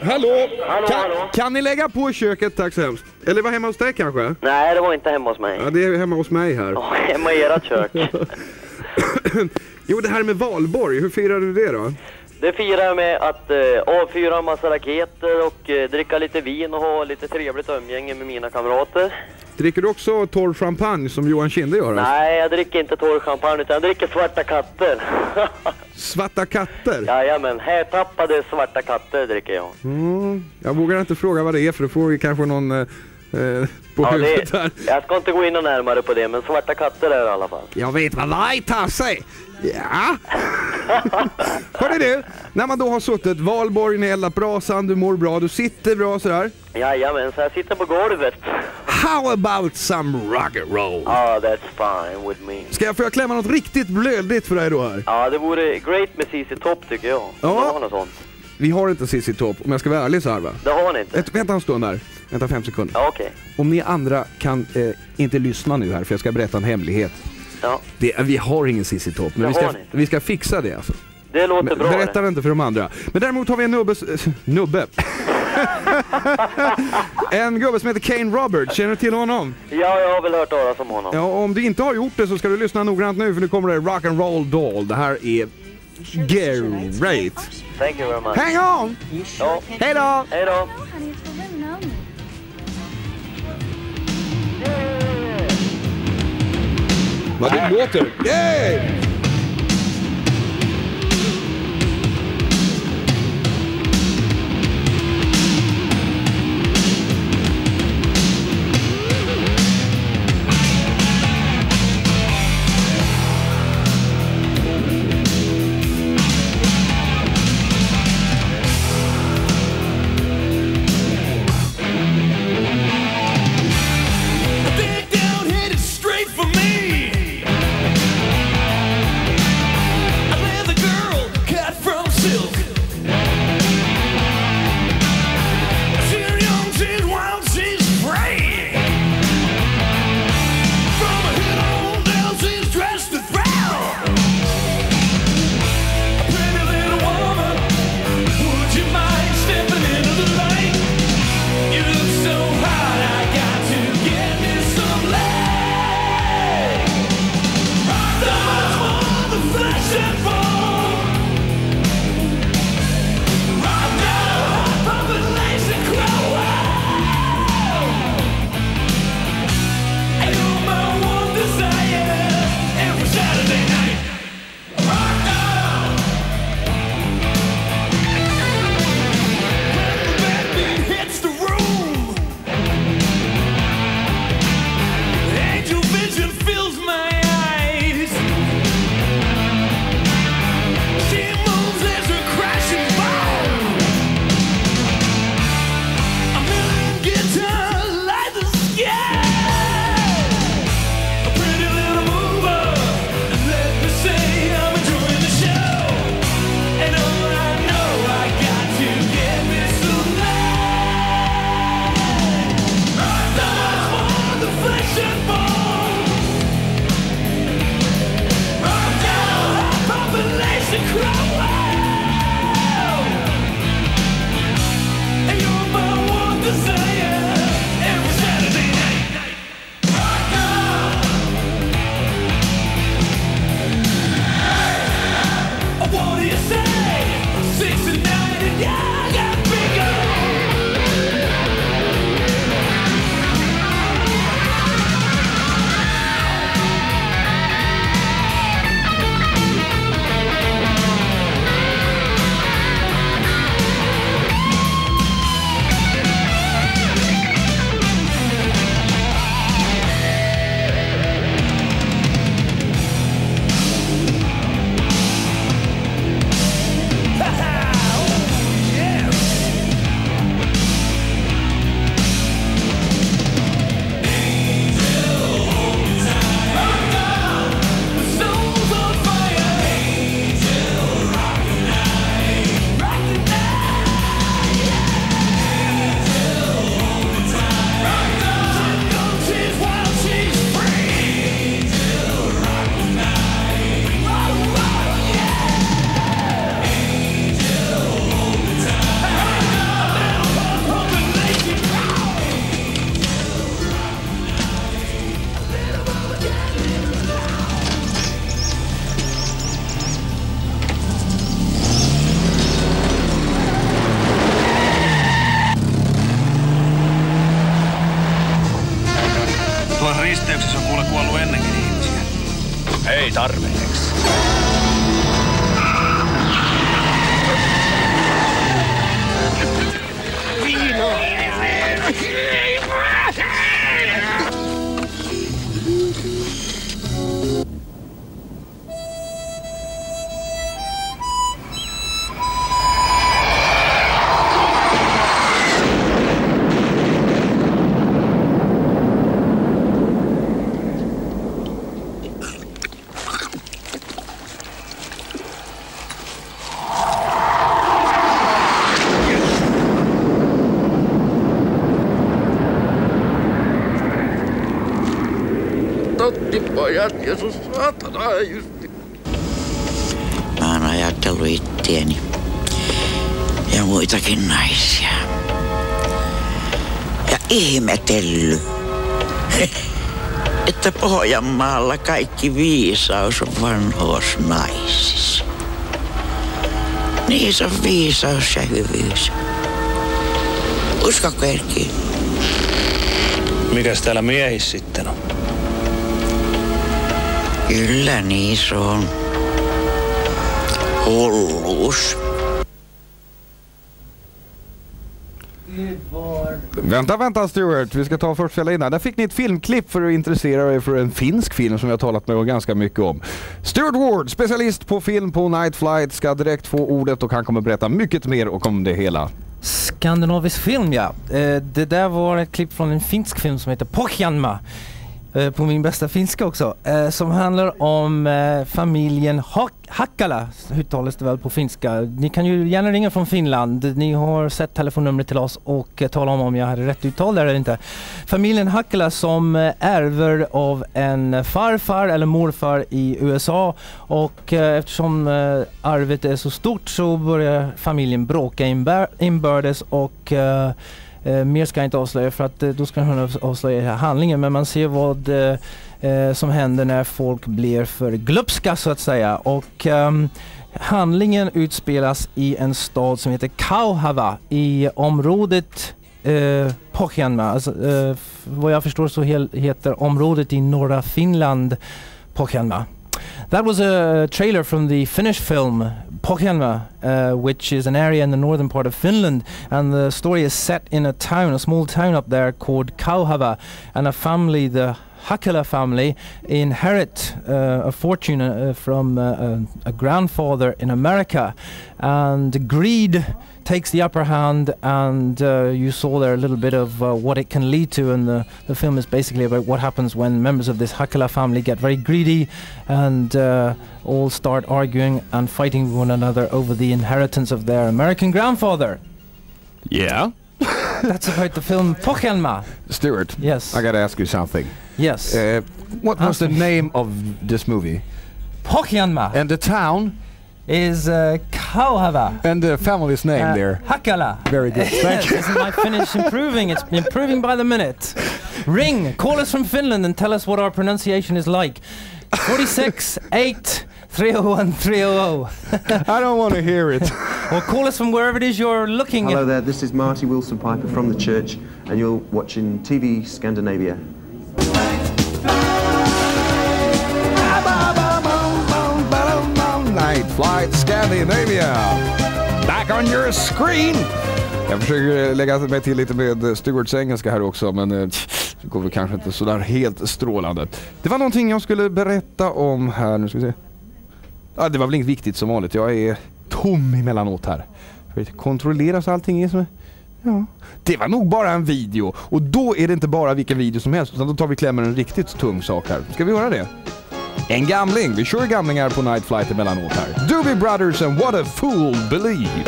Hallå? Hallå, kan, hallå. kan ni lägga på i köket, tack så hemskt? Eller var hemma hos dig kanske? Nej, det var inte hemma hos mig. Ja, det är hemma hos mig här. Ja, hemma i ert kök. Jo, det här med valborg, hur firar du det då? Det firar jag med att eh, avfyra en massa raketer och eh, dricka lite vin och ha lite trevligt umgänge med mina kamrater. Dricker du också torr champagne som Johan Kinde gör? Nej, jag dricker inte torr champagne utan jag dricker svarta katter. Svarta katter? Jajamän, härtappade svarta katter dricker jag. Mm, jag vågar inte fråga vad det är för då får vi kanske någon eh, eh, Ja, det, här. jag ska inte gå in och närmare på det, men svarta katter är det i alla fall. Jag vet vad varg tar sig. Ja. Hörde du, när man då har suttit valborg, ni eldat brasan, du mår bra, du sitter bra sådär. Jajamän, så jag sitter på golvet. How about some rock and roll? Ah, oh, that's fine with me. Ska jag, får jag klämma något riktigt blödigt för dig då här? Ja, det vore great med ZZ Top tycker jag. Ja. Något sånt. Vi har inte ZZ Topp, om jag ska vara ärlig så här va? Det har ni inte? Ett, vänta en stund där. Vänta fem sekunder. Ja, okay. Om ni andra kan eh, inte lyssna nu här, för jag ska berätta en hemlighet. Det, vi har ingen Cissi Topp, men vi ska, vi ska fixa det alltså. Det låter men, bra. Berätta det. inte för de andra. Men däremot har vi en nubbe... nubbe. en gubbe som heter Kane Roberts, känner du till honom? Ja, jag har väl hört talas om honom. Ja, om du inte har gjort det så ska du lyssna noggrant nu för nu kommer det Rock and Roll Doll. Det här är great. Thank you very much. Hang on! Sure ja. Hej då! Hej då! Vai, motor. Ei! Jeesus saatana just. Mä oon ajatellut ittieni ja muitakin naisia. Ja ihmetellyt, että Pohjanmaalla kaikki viisaus on vanhoissa naisissa. Niissä on viisaus ja hyvyys. Uskoko Erkki? Mikäs täällä miehissä sitten on? Kyllä niissä on. Hulluus. Vänta, vänta Stuart. Vi ska ta först fälla innan. Där fick ni ett filmklipp för att intressera er för en finsk film som vi har talat med ganska mycket om. Stuart Ward, specialist på film på Night Flight, ska direkt få ordet och han kommer berätta mycket mer om det hela. Skandinavisk film ja. Eh, det där var ett klipp från en finsk film som heter Pohjanma. Eh, på min bästa finska också. Eh, som handlar om eh, familjen Hak- Hakkala, uttalas det väl på finska. Ni kan ju gärna ringa från Finland. Ni har sett telefonnumret till oss och eh, tala om om jag hade rätt uttal där eller inte. Familjen Hakkala som eh, ärver av en farfar eller morfar i USA och eh, eftersom eh, arvet är så stort så börjar familjen bråka inbördes och eh, eh, mer ska jag inte avslöja för att eh, då ska hon avs- avslöja här handlingen men man ser vad eh, eh, som händer när folk blir för glupska så att säga. Och ehm, handlingen utspelas i en stad som heter Kauhava i området eh, Pohjanmaa. Alltså, eh, vad jag förstår så heter området i norra Finland Pohjanmaa. That was a trailer from the Finnish film Pohjanmaa, uh, which is an area in the northern part of Finland, and the story is set in a town, a small town up there called Kauhava, and a family, the Hakala family, inherit uh, a fortune uh, from uh, a, a grandfather in America, and greed takes the upper hand, and uh, you saw there a little bit of uh, what it can lead to, and the, the film is basically about what happens when members of this Hakala family get very greedy and uh, all start arguing and fighting with one another over the inheritance of their American grandfather. Yeah. That's about the film Pohjanmaa. Stuart. Yes. I gotta ask you something. Yes. Uh, what was the name of this movie? Pohjanmaa. And the town? Is uh, Kauhava. And the family's name Uh, there? Hakala. Very good. Thank you. This Isn't my Finnish improving? It's improving by the minute. Ring, call us from Finland and tell us what our pronunciation is like. 46 8 301 300. I don't want to hear it. or call us from wherever it is you're looking Hello at. there, this is Marty Wilson Piper from the church, and you're watching TV Scandinavia. Midnight Flight Scandinavia. Back on your screen! Jag försöker lägga mig till lite med Stewarts engelska här också men eh, det går väl kanske inte sådär helt strålande. Det var någonting jag skulle berätta om här, nu ska vi se. Ja, det var väl inget viktigt som vanligt. Jag är tom emellanåt här. För att kontrollera så allting är som... Ja. Det var nog bara en video och då är det inte bara vilken video som helst utan då tar vi klämmer en riktigt tung sak här. Ska vi göra det? En gamling. Vi kör gamlingar på Night Flight emellanåt här. Doobie Brothers and What a Fool Believe.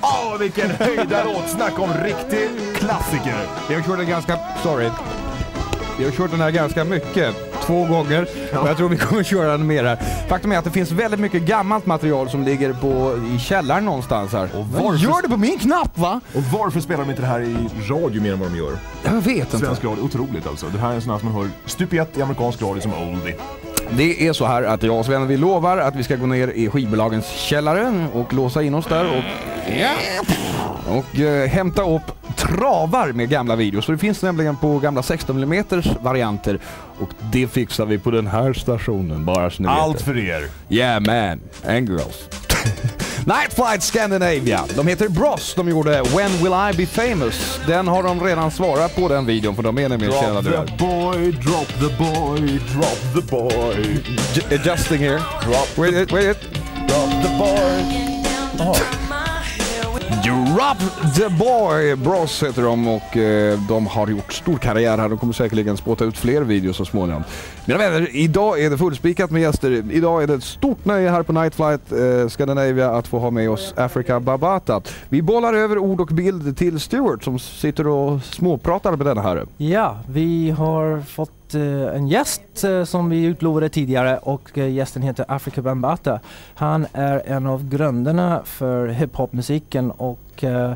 Åh, vilken höjdarlåt! Snacka om riktig klassiker. Vi har kört den ganska... Sorry. Vi har kört den här ganska mycket. Två gånger. Och jag tror vi kommer köra den mer här. Faktum är att det finns väldigt mycket gammalt material som ligger på, i källaren någonstans här. Och varför- Gör det på min knapp va? Och varför spelar de inte det här i radio mer än vad de gör? Jag vet inte. Svensk radio, otroligt alltså. Det här är en sån här som man hör stup i amerikansk radio som oldie. Det är så här att jag och Sven vi lovar att vi ska gå ner i skivbolagens källare och låsa in oss där och, och eh, hämta upp travar med gamla videos. Så det finns nämligen på gamla 16 mm varianter och det fixar vi på den här stationen bara så ni vet Allt det. för er. Yeah man and girls. Night Flight Scandinavia. De heter Bros. De gjorde When Will I Be Famous. Den har de redan svarat på den videon för de är nämligen Drop kända the boy, drop the boy, drop the boy. J- adjusting here. Drop wait it, wait it. Drop the boy. You Rob the Boy Bros heter de och eh, de har gjort stor karriär här. De kommer säkerligen spåta ut fler videos så småningom. Mina vänner, idag är det fullspikat med gäster. Idag är det ett stort nöje här på Night Flight eh, Scandinavia att få ha med oss Africa Babata. Vi bollar över ord och bild till Stuart som sitter och småpratar med denna herre. Ja, vi har fått eh, en gäst eh, som vi utlovade tidigare och eh, gästen heter Africa Bambata. Han är en av grunderna för hiphopmusiken och eh,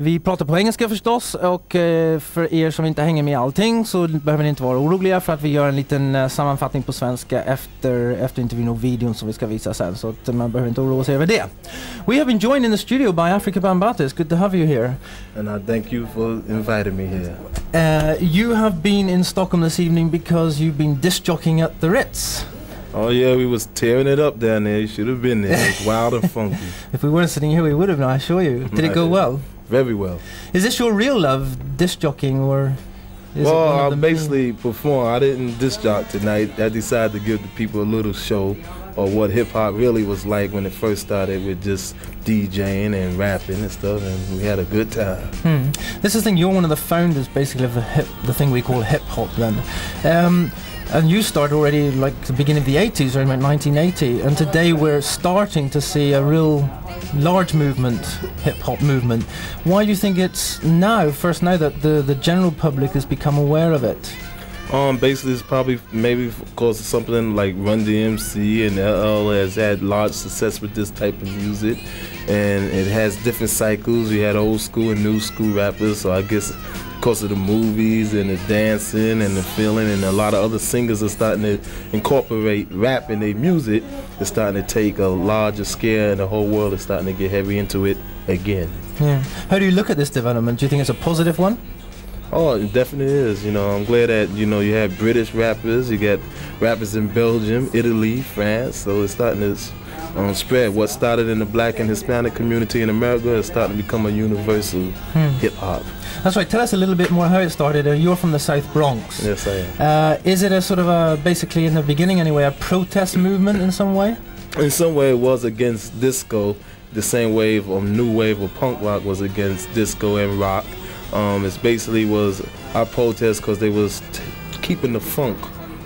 vi pratar på engelska förstås och eh, för er som inte hänger med i allting så behöver ni inte vara oroliga för att vi gör en liten eh, sammanfattning på svenska efter, efter intervjun och videon som vi ska visa sen så att man behöver inte oroa sig över det. We have been joined in the studio by Africa Bambata. It's good to have you here. And I thank you for inviting me here. Uh, you have been in Stockholm this evening because you've been disc jockeying at the Ritz. Oh yeah, we was tearing it up down there. You should have been there. It was wild and funky. If we weren't sitting here, we would have, I assure you. Did it go well? Very well. Is this your real love, disc jockeying, or is well, I basically perform. I didn't disc jock tonight. I decided to give the people a little show of what hip hop really was like when it first started with just DJing and rapping and stuff, and we had a good time. Hmm. This is the thing. You're one of the founders, basically, of the hip, the thing we call hip hop. Then, um, and you started already like the beginning of the 80s, around about 1980. And today we're starting to see a real large movement, hip hop movement. Why do you think it's now, first now that the the general public has become aware of it? Um, basically, it's probably maybe because of something like Run DMC and LL has had large success with this type of music, and it has different cycles. You had old school and new school rappers, so I guess because of the movies and the dancing and the feeling, and a lot of other singers are starting to incorporate rap in their music. It's starting to take a larger scale, and the whole world is starting to get heavy into it again. Yeah. How do you look at this development? Do you think it's a positive one? Oh, it definitely is. You know, I'm glad that you know you have British rappers, you got rappers in Belgium, Italy, France. So it's starting to um, spread. What started in the Black and Hispanic community in America is starting to become a universal Hmm. hip hop. That's right. Tell us a little bit more how it started. Uh, you're from the South Bronx. Yes, I am. Uh, is it a sort of a, basically in the beginning anyway, a protest movement in some way? In some way, it was against disco. The same wave of new wave of punk rock was against disco and rock. Um, it's basically was our protest because they was t- keeping the funk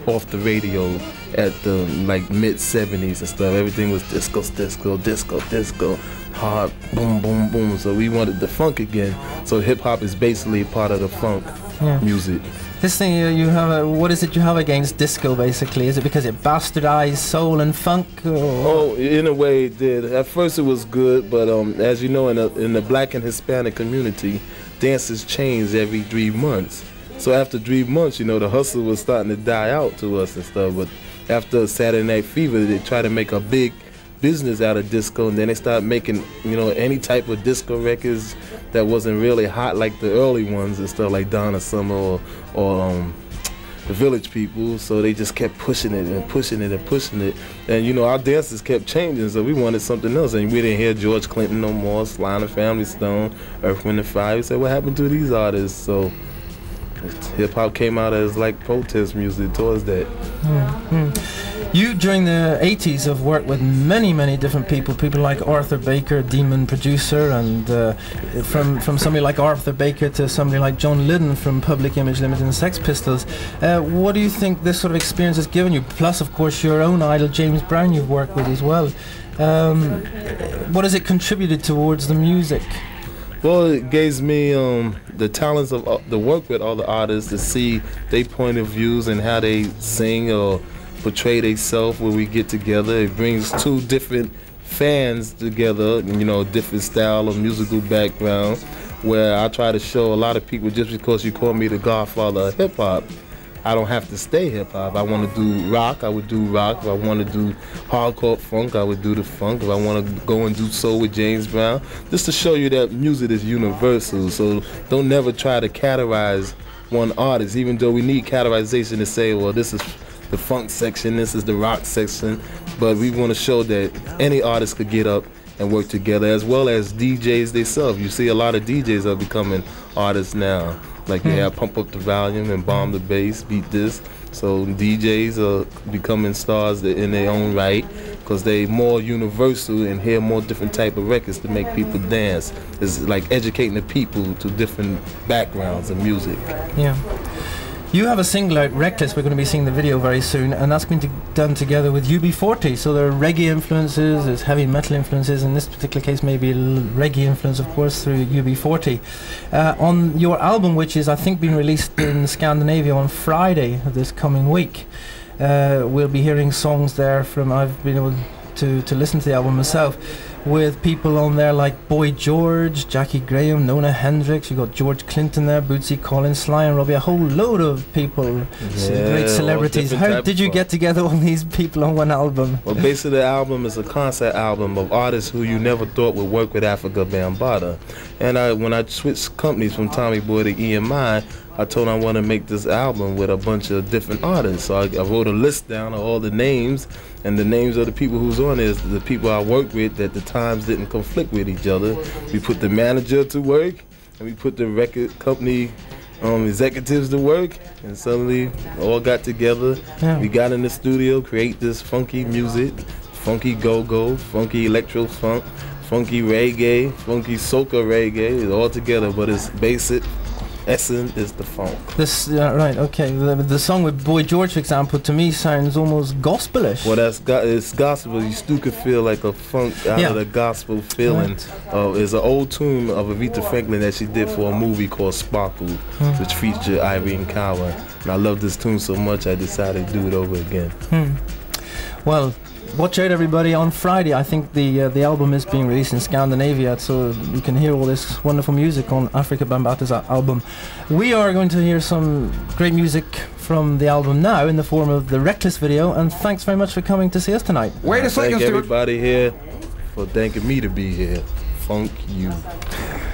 off the radio at the like mid 70s and stuff. Everything was disco, disco, disco, disco, hard, boom, boom, boom. So we wanted the funk again. So hip hop is basically part of the funk Yeah. music. This thing uh, you have, a, what is it you have against disco basically? Is it because it bastardized soul and funk? Or? Oh, in a way it did. At first it was good, but um, as you know, in the, in the black and Hispanic community, dances change every three months. So after three months, you know, the hustle was starting to die out to us and stuff. But after Saturday Night Fever, they tried to make a big business out of disco, and then they started making, you know, any type of disco records that wasn't really hot like the early ones and stuff like Donna Summer or, or um, the Village People. So they just kept pushing it and pushing it and pushing it, and you know, our dances kept changing, so we wanted something else, and we didn't hear George Clinton no more, Sly and the Family Stone, Earth, Wind and Fire. We said, what happened to these artists? So hip hop came out as like protest music towards that. Hmm, hmm. You, during the 80s, have worked with many, many different people. People like Arthur Baker, Demon producer, and uh, from from somebody like Arthur Baker to somebody like John Lydon from Public Image Limited and Sex Pistols. Uh, what do you think this sort of experience has given you? Plus, of course, your own idol, James Brown, you've worked with as well. Um, what has it contributed towards the music? Well, it gives me um, the talents of uh, the work with all the artists to see their point of views and how they sing or portray themselves when we get together. It brings two different fans together, you know, different style of musical background. Where I try to show a lot of people just because you call me the godfather of hip hop, I don't have to stay hip hop. If I want to do rock, I would do rock. If I want to do hardcore funk, I would do the funk. If I want to go and do soul with James Brown, just to show you that music is universal. So don't never try to categorize one artist, even though we need categorization to say, well, this is the funk section, this is the rock section. But we want to show that any artist could get up and work together, as well as DJs themselves. You see a lot of DJs are becoming artists now. Like you Hmm. have pump up the volume and bomb the bass, beat this. So DJs are becoming stars in their own right because they more universal and hear more different type of records to make people dance. It's like educating the people to different backgrounds of music. Yeah. You have a single out, Reckless. We're going to be seeing the video very soon, and that's been to, done together with UB40. So there are reggae influences, there's heavy metal influences. In this particular case, maybe a reggae influence, of course, through UB40. Uh, on your album, which is I think being released in Scandinavia on Friday of this coming week, uh, we'll be hearing songs there from. I've been able to to listen to the album myself. With people on there like Boy George, Jackie Graham, Nona Hendrix, you got George Clinton there, Bootsy Collins, Sly and Robbie, a whole load of people, Yeah, great celebrities. How did you get together all these people on one album? Well, basically, the album is a concept album of artists who you never thought would work with Africa Bambaataa. And I, when I switched companies from Tommy Boy to EMI, I told him I want to make this album with a bunch of different artists. So I, I wrote a list down of all the names, and the names of the people who's on it is the people I worked with that the times didn't conflict with each other. We put the manager to work, and we put the record company um, executives to work, and suddenly all got together. Yeah. We got in the studio, create this funky music, funky go-go, funky electro funk, funky reggae, funky soca reggae, it's all together, but it's basic essence is the funk. This uh, right, okay. The, the song with Boy George, for example, to me sounds almost gospelish. Well, that's go- it's gospel. You still could feel like a funk out Yeah. of the gospel feeling. Uh, it's an old tune of Aretha Franklin that she did for a movie called Sparkle, Hmm. which featured Irene Cowan. And I love this tune so much, I decided to do it over again. Hmm. Well, watch out, everybody! On Friday, I think the uh, the album is being released in Scandinavia, so you can hear all this wonderful music on Africa Bambaata's a- album. We are going to hear some great music from the album now in the form of the Reckless video, and thanks very much for coming to see us tonight. I Thank everybody here for thanking me to be here. Funk you.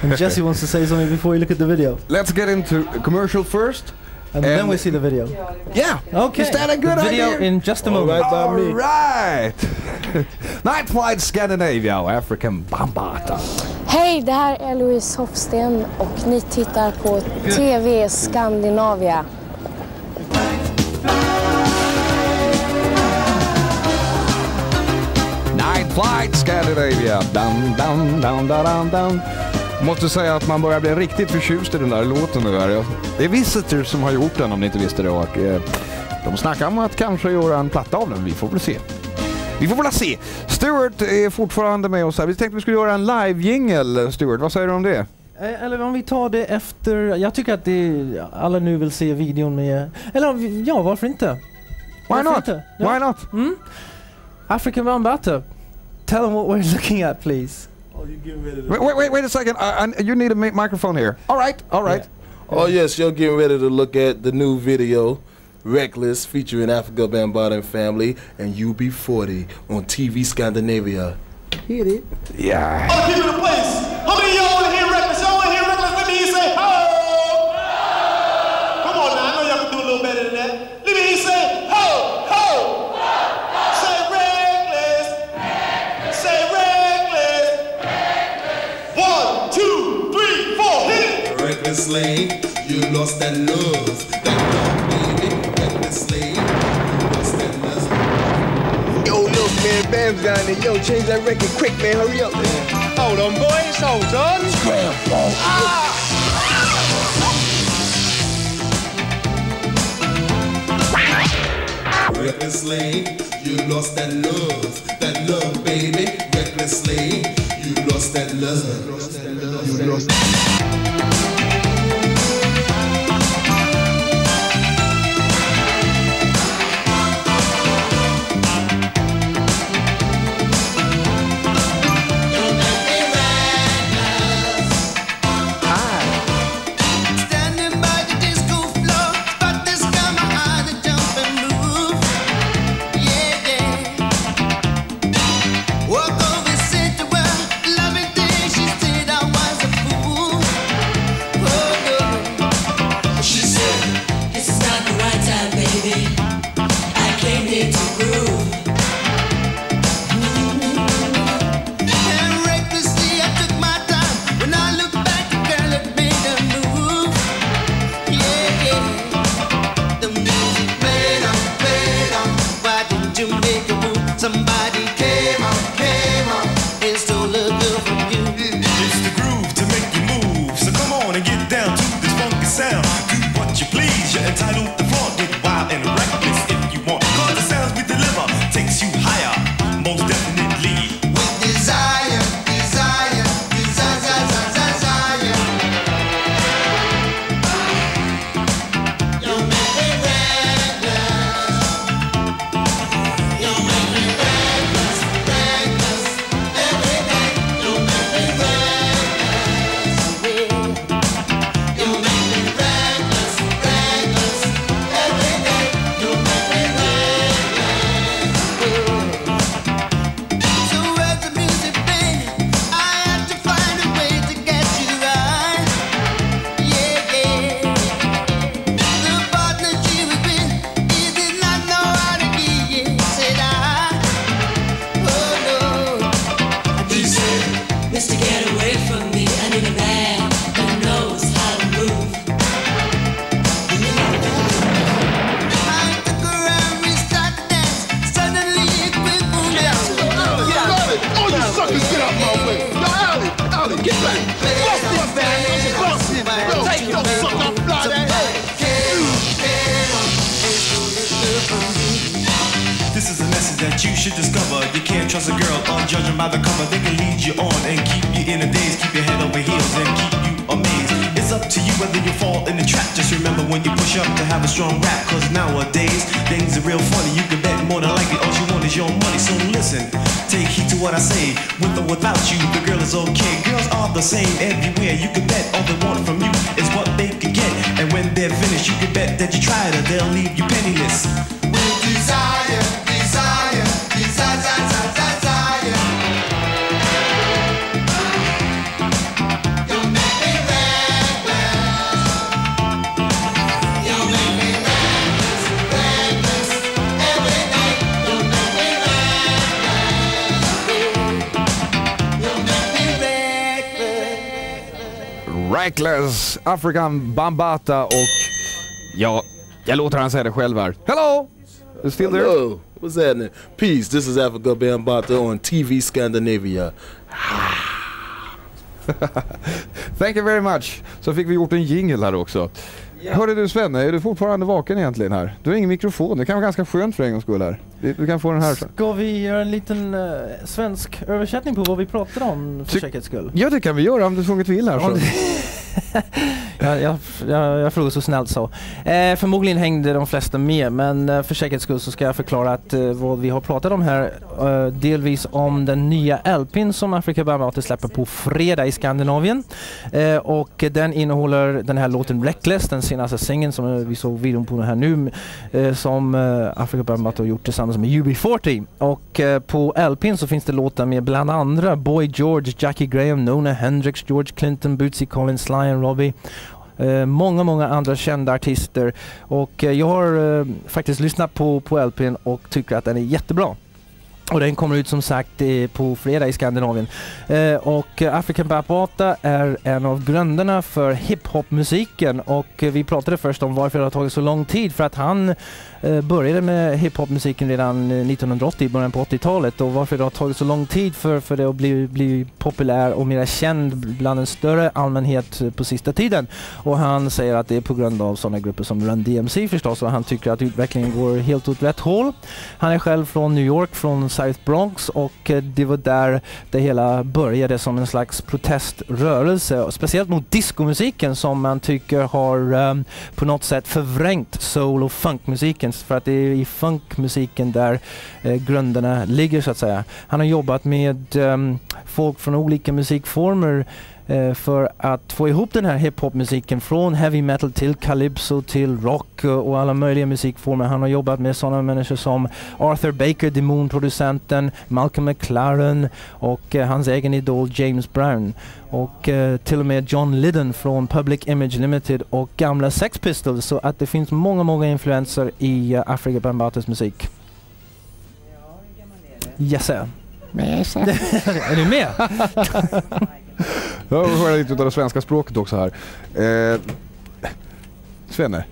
And Jesse wants to say something before we look at the video. Let's get into a commercial first. And, then we see the video. Yeah. Okay. Is that a good video idea? in just a moment. All right. Night Flight Scandinavia och African Bambata. Hej, det här är Louise Hofsten och ni tittar på TV Skandinavia. Night Flight Scandinavia. Dum, dum, dum, dum, dum, dum. Måste säga att man börjar bli riktigt förtjust i den där låten nu här. Det är Visitor som har gjort den om ni inte visste det. Och, eh, de snackar om att kanske göra en platta av den. Vi får väl se. Vi får väl se. Stuart är fortfarande med oss här. Vi tänkte vi skulle göra en live-jingel. Stuart, vad säger du om det? Eh, Eller om vi tar det efter... Jag tycker att det, alla nu vill se videon med... Eller ja, varför inte? Varför not? Inte? Why not? Mm? African Bambata. Tell them what we're looking at, please. Oh, wait, wait, wait, wait a second. I, I, you need a mi- microphone here. All right, all right. Oh yes, you're getting ready to look at the new video, Reckless, featuring Africa Bambaataa and family and UB40 on TV Scandinavia. Hit it. Yeah. All the people in the place. How many of y'all it. Recklessly, you lost that love. That love, baby. Recklessly, you lost that love. Yo, look, man, Bam's down there. Yo, change that record quick, man. Hurry up, man. Hold on, boys. Hold on. Scram, Recklessly, you lost that love. That love, baby. Recklessly, you lost that love. You lost Standing reckless. African Bambata och ja, jag låter han säga det själv här. Hello! You still there? Hello, what's happening? Peace, this is Africa Bambata on TV Scandinavia. Thank you very much. Så fick vi gjort en jingle här också. Hörde du Svenne, är du fortfarande vaken egentligen här? Du har ingen mikrofon, det kan vara ganska skönt för en gångs skull här. Du kan få den här. Ska vi göra en liten eh, svensk översättning på vad vi pratar om för Ty- säkerhets skull? Ja det kan vi göra om du tvunget vill här jag, jag, jag, jag frågar så snällt så. Eh, förmodligen hängde de flesta med men eh, för säkerhets skull så ska jag förklara att eh, vad vi har pratat om här eh, delvis om den nya LPn som Africa Bamate släpper på fredag i Skandinavien. Eh, och den innehåller den här låten Reckless, den senaste singeln som eh, vi såg videon på här nu eh, som eh, Africa Bamate har gjort tillsammans med UB40. Och eh, på LPn så finns det låtar med bland andra Boy George, Jackie Graham, Nona Hendrix, George Clinton, Bootsy Collins, Sly and Robbie. Eh, många, många andra kända artister och eh, jag har eh, faktiskt lyssnat på, på LPn och tycker att den är jättebra. Och den kommer ut som sagt eh, på fredag i Skandinavien. Eh, och African Bapata är en av grunderna för hiphopmusiken och eh, vi pratade först om varför det har tagit så lång tid för att han Eh, började med hiphopmusiken redan eh, 1980, i början på 80-talet och varför det har tagit så lång tid för, för det att bli, bli populär och mer känd bland en större allmänhet eh, på sista tiden. Och han säger att det är på grund av sådana grupper som Run DMC förstås och han tycker att utvecklingen går helt åt rätt håll. Han är själv från New York, från South Bronx och det var där det hela började som en slags proteströrelse, speciellt mot discomusiken som man tycker har um, på något sätt förvrängt soul och funkmusiken för att det är i funkmusiken där eh, grunderna ligger så att säga. Han har jobbat med eh, folk från olika musikformer eh, för att få ihop den här hiphopmusiken från heavy metal till calypso till rock eh, och alla möjliga musikformer. Han har jobbat med sådana människor som Arthur Baker, demonproducenten, Malcolm McLaren och eh, hans egen idol James Brown. Och eh, till och med John Lydon från Public Image Limited och gamla Sex Pistols. Så att det finns många, många influenser i uh, Africa Bambatas musik. Yes, är Är du med? Jag höra lite av det svenska språket också här. Eh, Svenne,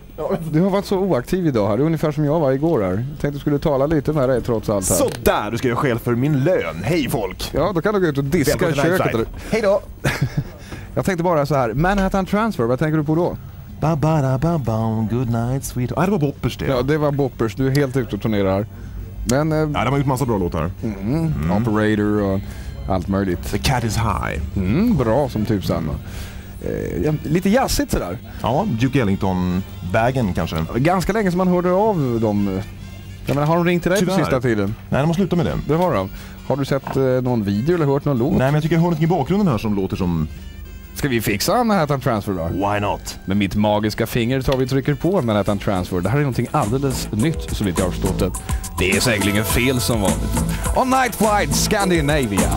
du har varit så oaktiv idag här. Ungefär som jag var igår här. Jag tänkte du skulle tala lite med dig trots allt här. Sådär, du ska göra skäl för min lön. Hej folk! Ja, då kan du gå ut och diska i köket. Eller- Hej då! Jag tänkte bara så här, Manhattan Transfer, vad tänker du på då? ba ba da ba bam good night sweet... Ja, det var Boppers det. Ja, det var Boppers. Du är helt ute och turnerar. Men... Eh, Ja, de har gjort massa bra låtar. mm, Operator och allt möjligt. The cat is high. Mm, bra som tusan. Eh, lite jazzigt sådär. Ja, Duke Ellington-bagen kanske. Ganska länge som man hörde av dem. Jag menar, har de ringt till dig på Tyvärr. sista tiden? Nej, de har slutat med det. Det har de. Har du sett eh, någon video eller hört någon låt? Nej, men jag tycker jag hör någonting i bakgrunden här som låter som... Ska vi fixa Manhattan Transfer då? Why not? Med mitt magiska finger tar vi och trycker på Manhattan Transfer. Det här är någonting alldeles nytt så vitt jag har förstått det. Det är säkerligen fel som vanligt. On Night Flight Scandinavia.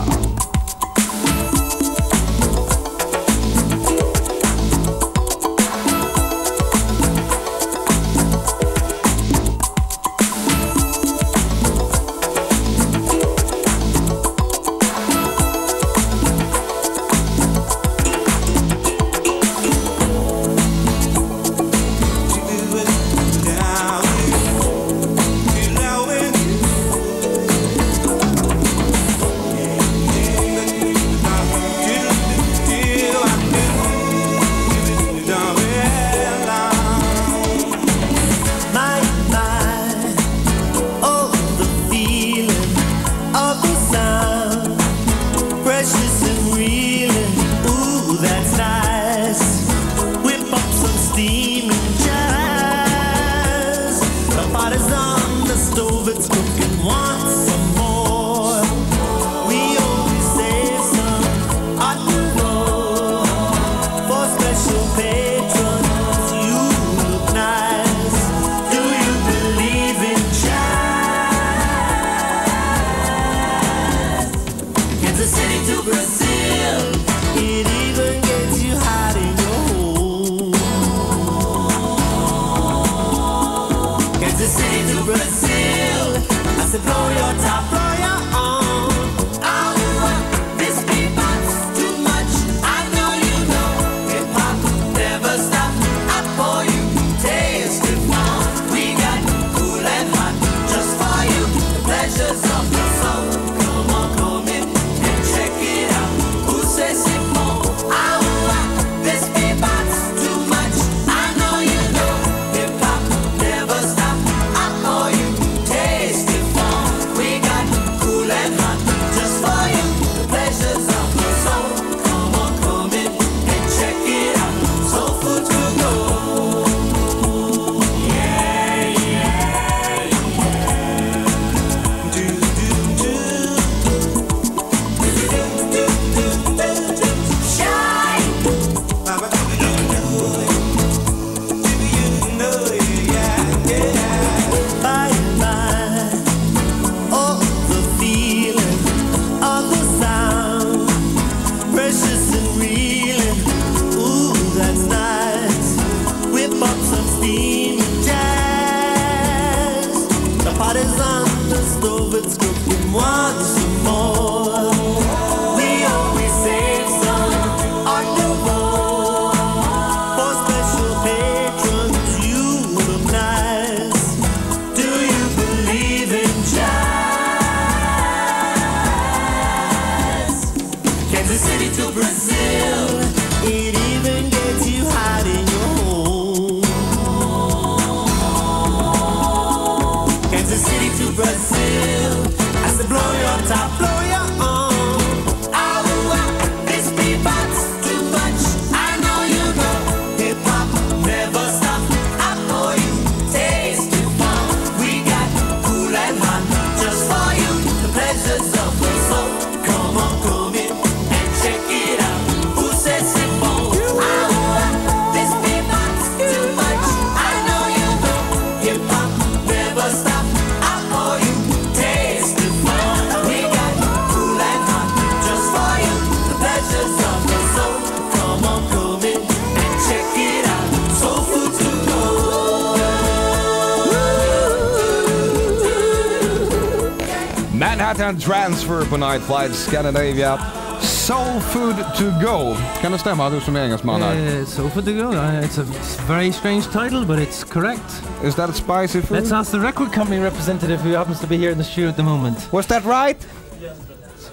Transfer på Night Flight Scandinavia. Soul food to go. Kan det stämma, du som är engelsman här? Uh, so for the go. Uh, it's a very strange title, but it's correct. Is that spicy food? Let's ask the record company representative who happens to be here in the studio at the moment. Was that right?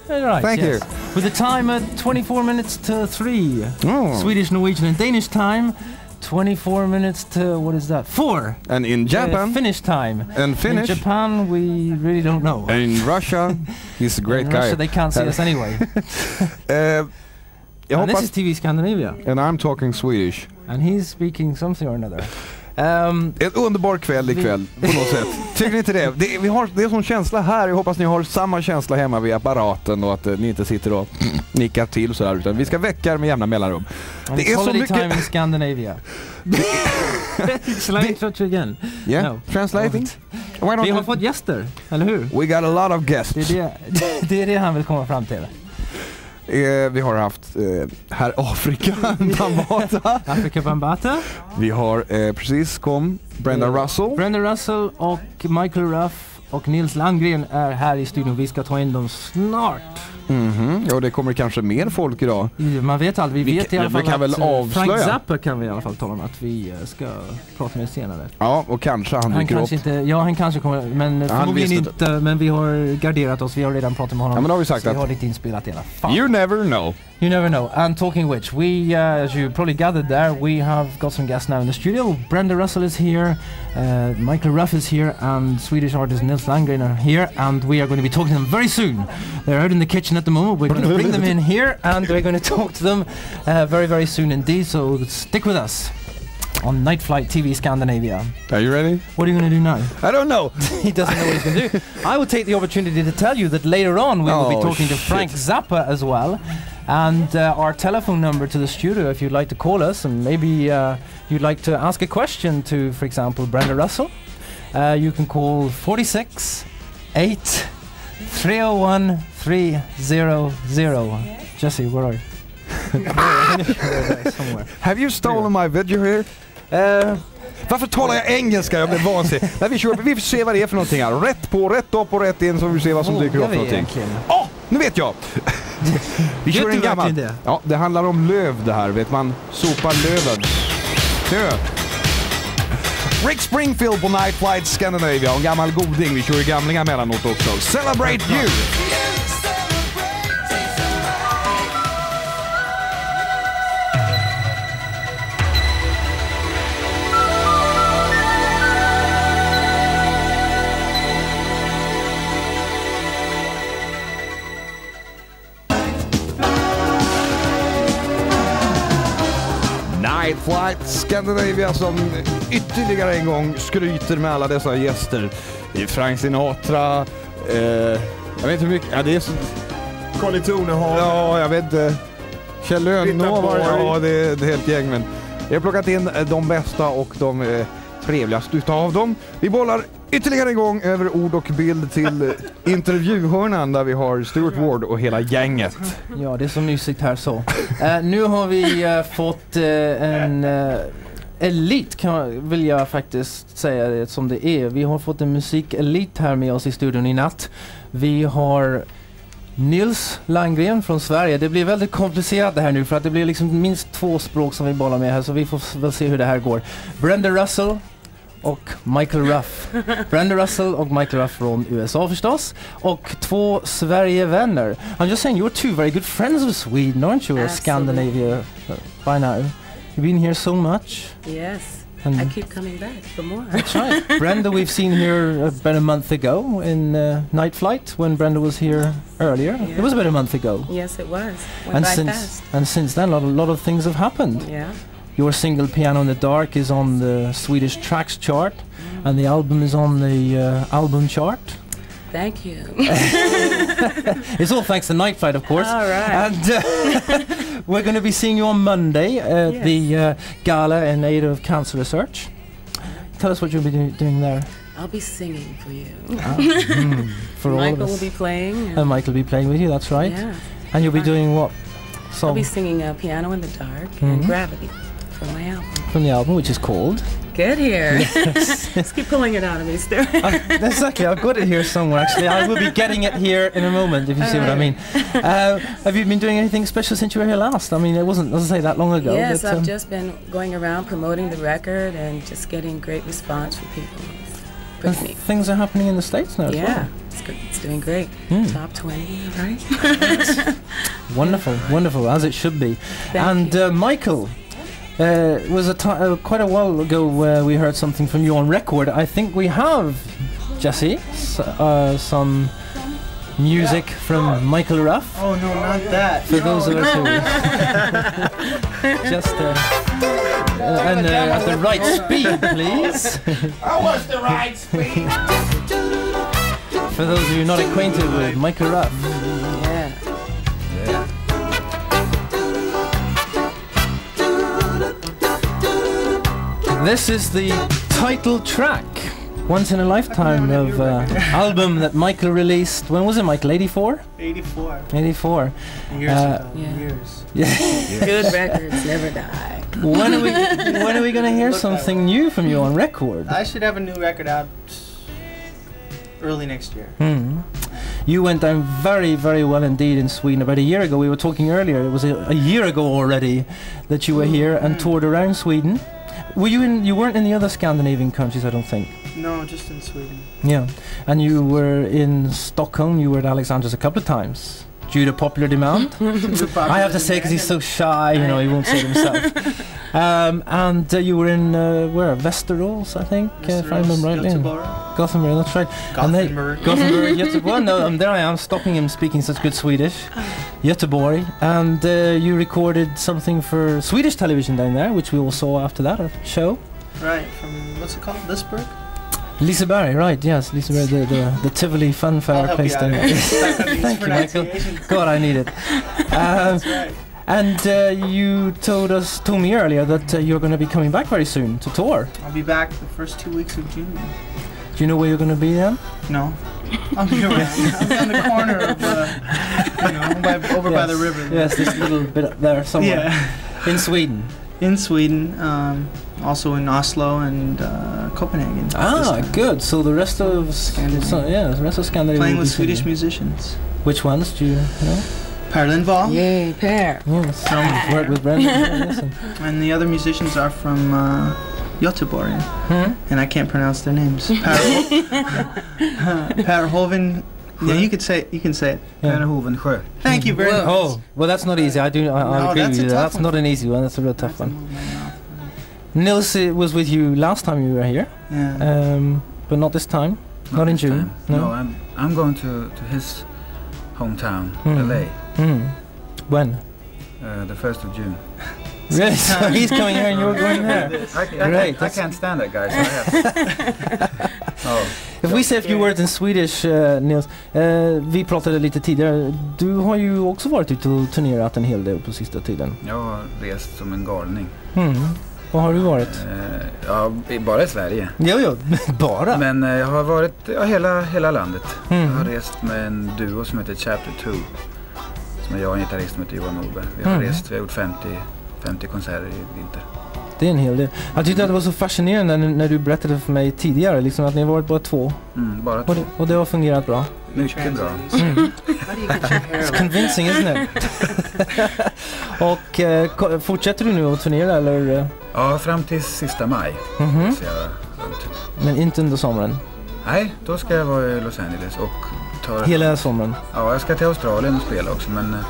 Right. Thank yes. With the time at 24 minutes to 3. Oh. Swedish, Norwegian, and Danish time. 24 minutes to, what is that? 4. And in Japan? Uh, Finnish time. And Finnish? In Japan, we really don't know. And in Russia, he's a great in guy. Russia, they can't see us anyway. Jag and this is TV Scandinavia. And I'm talking Swedish. And he's speaking something or another. Um, En underbar kväll ikväll på något sätt. Tycker ni inte det? det vi har, det är sån känsla här. Jag hoppas ni har samma känsla hemma vid apparaten och att eh, ni inte sitter och nickar till sådär. Utan vi ska väcka er med jämna mellanrum. and Det är så holiday time in mycket... Scandinavia. Interrupt you again? Yeah, No. translating? Vi har fått gäster, eller hur? We got a lot of guests. Det är det, det, är det han vill komma fram till. Eh, vi har haft eh, här Afrika, Bambata. Afrika Bambata. Vi har eh, precis kom Brenda Eh, Russell. Brenda Russell och Michael Ruff och Nils Landgren är här i studion. Vi ska ta in dem snart. Mhm, Ja, det kommer kanske mer folk idag. Man vet aldrig. Vi, Vi vet i alla fall kan att väl eh, Frank. Zappa kan vi i alla fall tala om att vi eh, ska prata med senare. Ja, och kanske han Han dyker upp. kanske inte, ja han kanske kommer, men han förmodligen inte. Men vi har garderat oss, vi har redan pratat med honom. Ja, men har vi sagt så att- vi har lite inspelat i alla fall. You never know. You never know. And talking which, we, uh, as you probably gathered there, we have got some guests now in the studio. Brenda Russell is here, uh, Michael Ruff is here, and Swedish artist Nils Landgren are here, and we are going to be talking to them very soon. They're out in the kitchen at the moment. We're going to bring them in here, and we're going to talk to them uh, very, very soon indeed. So stick with us on Night Flight TV Scandinavia. Are you ready? What are you going to do now? I don't know. he doesn't know what he's going to do. I will take the opportunity to tell you that later on we will be Oh, talking to. Frank Zappa as well. And uh, our telephone number to the studio, if you'd like to call us and maybe uh, you'd like to ask a question to, for example, Brenda Russell, uh, you can call 46 8 301 300. Jesse, where are you? Have you stolen my video here? Uh, Varför talar jag engelska? Jag blir vansinnig. Nej, vi, kör, vi får se vad det är för någonting här. Rätt på, rätt upp och rätt in så vi ser vad som dyker upp för någonting. egentligen? Åh, nu vet jag! vi kör en gammal. det? Ja, det handlar om löv det här. Vet man, sopar löven. Kö. Rick Springfield på Night Flight Scandinavia och en gammal goding. Vi kör ju gamlingar emellanåt också. Celebrate you! Flight Scandinavia som ytterligare en gång skryter med alla dessa gäster. Det är Frank Sinatra, eh, jag vet inte hur mycket, ja det är så... Conny Tornehag. Ja, jag vet inte. Kjell Lönnå var Borg. ja det är ett helt gäng men jag har plockat in de bästa och de eh, trevligaste utav dem. Vi bollar ytterligare en gång över ord och bild till intervjuhörnan där vi har Stuart Ward och hela gänget. Ja, det är så mysigt här så. Eh, nu har vi eh, fått eh, en uh, elit kan man, vill jag faktiskt säga det som det är. Vi har fått en musikelit här med oss i studion i natt. Vi har Nils Landgren från Sverige. Det blir väldigt komplicerat det här nu för att det blir liksom minst två språk som vi bollar med här så vi får väl se hur det här går. Brenda Russell och Michael Ruff. Brenda Russell och Michael Ruff från USA förstås. Och två Sverigevänner. I'm just saying you're two very good friends of Sweden, aren't you? Or Scandinavia by now. You've been here so much. Yes. And- I keep coming back for more. That's right. Brenda, we've seen here about a month ago in uh, Night Flight when Brenda was here earlier. It was about a month ago. Yes, it was. Went and since fast. and since then, a lot, a lot of things have happened. Yeah. Your single "Piano in the Dark" is on the Swedish Tracks chart, and the album is on the uh, album chart. Thank you. It's all thanks to Night Flight, of course. All right. And uh, we're going to be seeing you on Monday at Yes. the uh, gala in aid of cancer research. Tell us what you'll be do- doing there. I'll be singing for you. Ah, mm, for all of Michael will be playing. And And Michael will be playing with you. That's right. Yeah. And you'll be doing what I'll be singing uh, Piano in the Dark Mhm. and Gravity from my album. from the album, which is called. Good here. Yes. Just keep pulling it out of me, Stuart. exactly, I've got it here somewhere. Actually, I will be getting it here in a moment, if you see what I mean. Uh, have you been doing anything special since you were here last? I mean, it wasn't, as I say, that long ago. yes, but, I've um, just been going around promoting the record and just getting great response from people. Things are happening in the states now. as Yeah, well. it's, good. it's doing great. Hmm. Top 20, right? Wonderful, wonderful, as it should be. and uh, Michael, uh, it was a ti uh, quite a while ago where we heard something from you on record. I think we have, Jesse, s- uh, some music from Michael Ruff. Oh no, not that. For those of us who just uh, uh, and uh, at the right speed, please. I was the right speed. For those of you not acquainted with Michael Ruff. This is the title track. Once in a lifetime of uh, album that Michael released. When was it, Michael? 84? 84. 84. Years Uh, ago. Years. Yeah. Good records never die. when are we when are we gonna hear something new from you on record? I should have a new record out early next year. Hmm. You went down very, very well indeed in Sweden about a year ago. We were talking earlier. It was a, a year ago already that you were here and toured around Sweden. Were you in? You weren't in the other Scandinavian countries, I don't think. No, just in Sweden. Yeah, and you were in Stockholm. You were at Alexander's a couple of times due to popular demand. I have to say because he's so shy, you know, he won't say it himself. um, and uh, you were in uh, where Västerås, I think, uh, if I remember rightly. Göteborg. Gothenburg, that's right. And they- Gothenburg. Gothenburg, Göteborg. No, um, there I am, stopping him speaking such good Swedish. Göteborg, and uh, you recorded something for Swedish television down there, which we all saw after that show. Right, from what's it called? Lisburg? Liseberg, right? Yes, Liseberg, the, the, the Tivoli funfair I'll Fair help place there. Thank you, Michael. God, I need it. Um, right. And uh, you told us, told me earlier that uh, you're going to be coming back very soon to tour. I'll be back the first two weeks of June. Do you know where you're going to be then? No. I'm here. I'm on the corner of, uh, you know, by, over by the river. Yes, this little bit up there somewhere. Yeah. In Sweden. In Sweden, um, also in Oslo and uh, Copenhagen. Ah, good. So the rest of Scandinavia, so, yeah, the rest of Scandinavia. Playing with be singing. Swedish musicians. Which ones do you know? Per Lindvall. Yay, Per. Yes. Some work with Brendan. yes, and- And the other musicians are from uh, Göteborg. Hmm? And I can't pronounce their names. Per, per Hoven. Yeah, you could say you can say it. Yeah. Per Hovensjö. Thank you very much. Oh, well, that's not easy. I do. I, I No, agree with you. That's one. not an easy one. That's a real tough one. Nils uh, was with you last time you were here, Yeah. um, but not this time. Not, in this June. time. No, I'm I'm going to, to his hometown, Hmm. LA, Hmm. When? uh, the first of June. Really? So he's coming here and you're going there. I, I, Great. can't, I can't stand that guy. So I have. oh. If we say a few words in Swedish, uh, Nils. Uh, vi pratade lite tidigare. Du har ju också varit ute och turnerat en hel del på sista tiden. Jag har rest som en galning. Mm. Var har du varit? Eh, ja, bara i Sverige. Jo, jo, bara? Men eh, jag har varit ja, hela, hela landet. Mm. Jag har rest med en duo som heter Chapter 2. Som är jag och en gitarrist som heter Johan Norberg. Vi har Mm. rest, vi har gjort 50, 50 konserter i vinter. Det är en hel del. Jag tyckte att det var så fascinerande när, när du berättade för mig tidigare liksom att ni har varit bara två. Mm, bara Och två. det, och det har fungerat bra. Mycket bra. Mm. It's convincing isn't it? och eh, fortsätter du nu att turnera eller? Ja, fram till sista maj. Jag runt. Men inte under sommaren? Nej, då ska jag vara i Los Angeles och ta... Hela sommaren? Ja, jag ska till Australien och spela också men eh,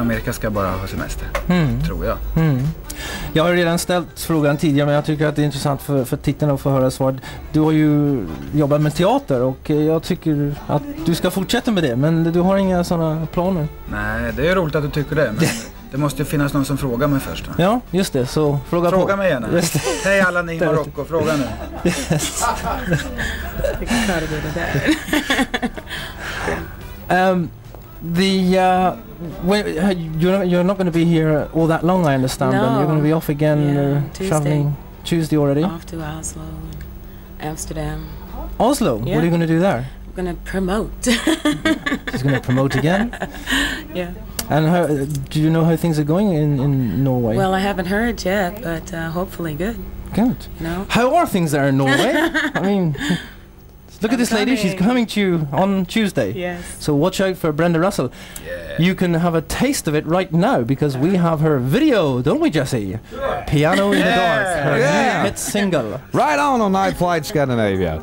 Amerika ska jag bara ha semester. Mm. Tror jag. Mm. Jag har redan ställt frågan tidigare men jag tycker att det är intressant för, för tittarna att få höra svaret. Du har ju jobbat med teater och eh, jag tycker att du ska fortsätta med det men du har inga sådana planer? Nej, det är roligt att du tycker det men det måste ju finnas någon som frågar mig först. Va? Ja, just det. Så fråga, på. Fråga mig gärna. Just det. Hej alla ni i Marocko, fråga nu. Yes. Um, the uh, you're not, you're not going to be here all that long, I understand. Then you're going to be off again, Yeah, uh, Tuesday. traveling Tuesday already. Off to Oslo and Amsterdam. Oslo. What are you going to do there? I'm gonna promote. She's going to promote again. yeah. And how, do you know how things are going in in Norway? Well, I haven't heard yet, but uh, hopefully good. Good. You know. How are things there in Norway? I mean, look at this lady. She's coming. coming to you on Tuesday. Yes. So watch out for Brenda Russell. Yeah. You can have a taste of it right now because we have her video, don't we, Jesse? Piano in the Dark, her Yeah. new hit single. Right on on Night Flight Scandinavia.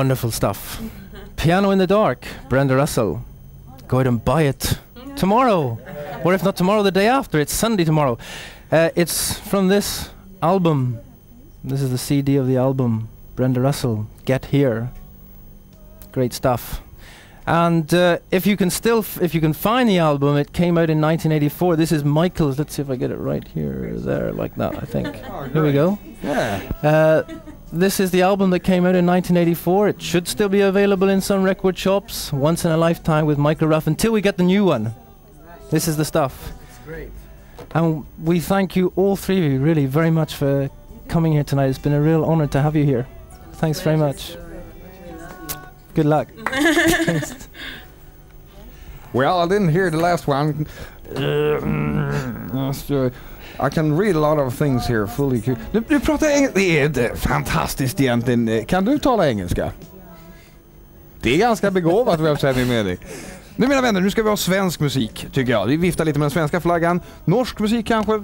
Wonderful stuff. Piano in the Dark, Brenda Russell. Go out and buy it tomorrow. Or if not tomorrow, the day after. It's Sunday tomorrow. Uh, it's from this album. This is the CD of the album. Brenda Russell, Get Here. Great stuff. And uh, if you can still, f- if you can find the album, it came out in 1984. This is Michael's. Let's see if I get it right here, there, like that. I think. Here we go. Yeah. Uh, this is the album that came out in 1984. It should still be available in some record shops. Once in a lifetime with Michael Ruff until we get the new one. This is the stuff. great. And we thank you all three of you really very much for coming here tonight. It's been a real honor to have you here. Thanks very much. Good luck. Well, I didn't hear the last one. Uh, mm, I can read a lot of things here fully. Du, du pratar engelska. Det är fantastiskt egentligen. Eh, Kan du tala engelska? Det är ganska begåvat webbsändning med dig. Nu mina vänner, nu ska vi ha svensk musik tycker jag. Vi viftar lite med den svenska flaggan. Norsk musik kanske?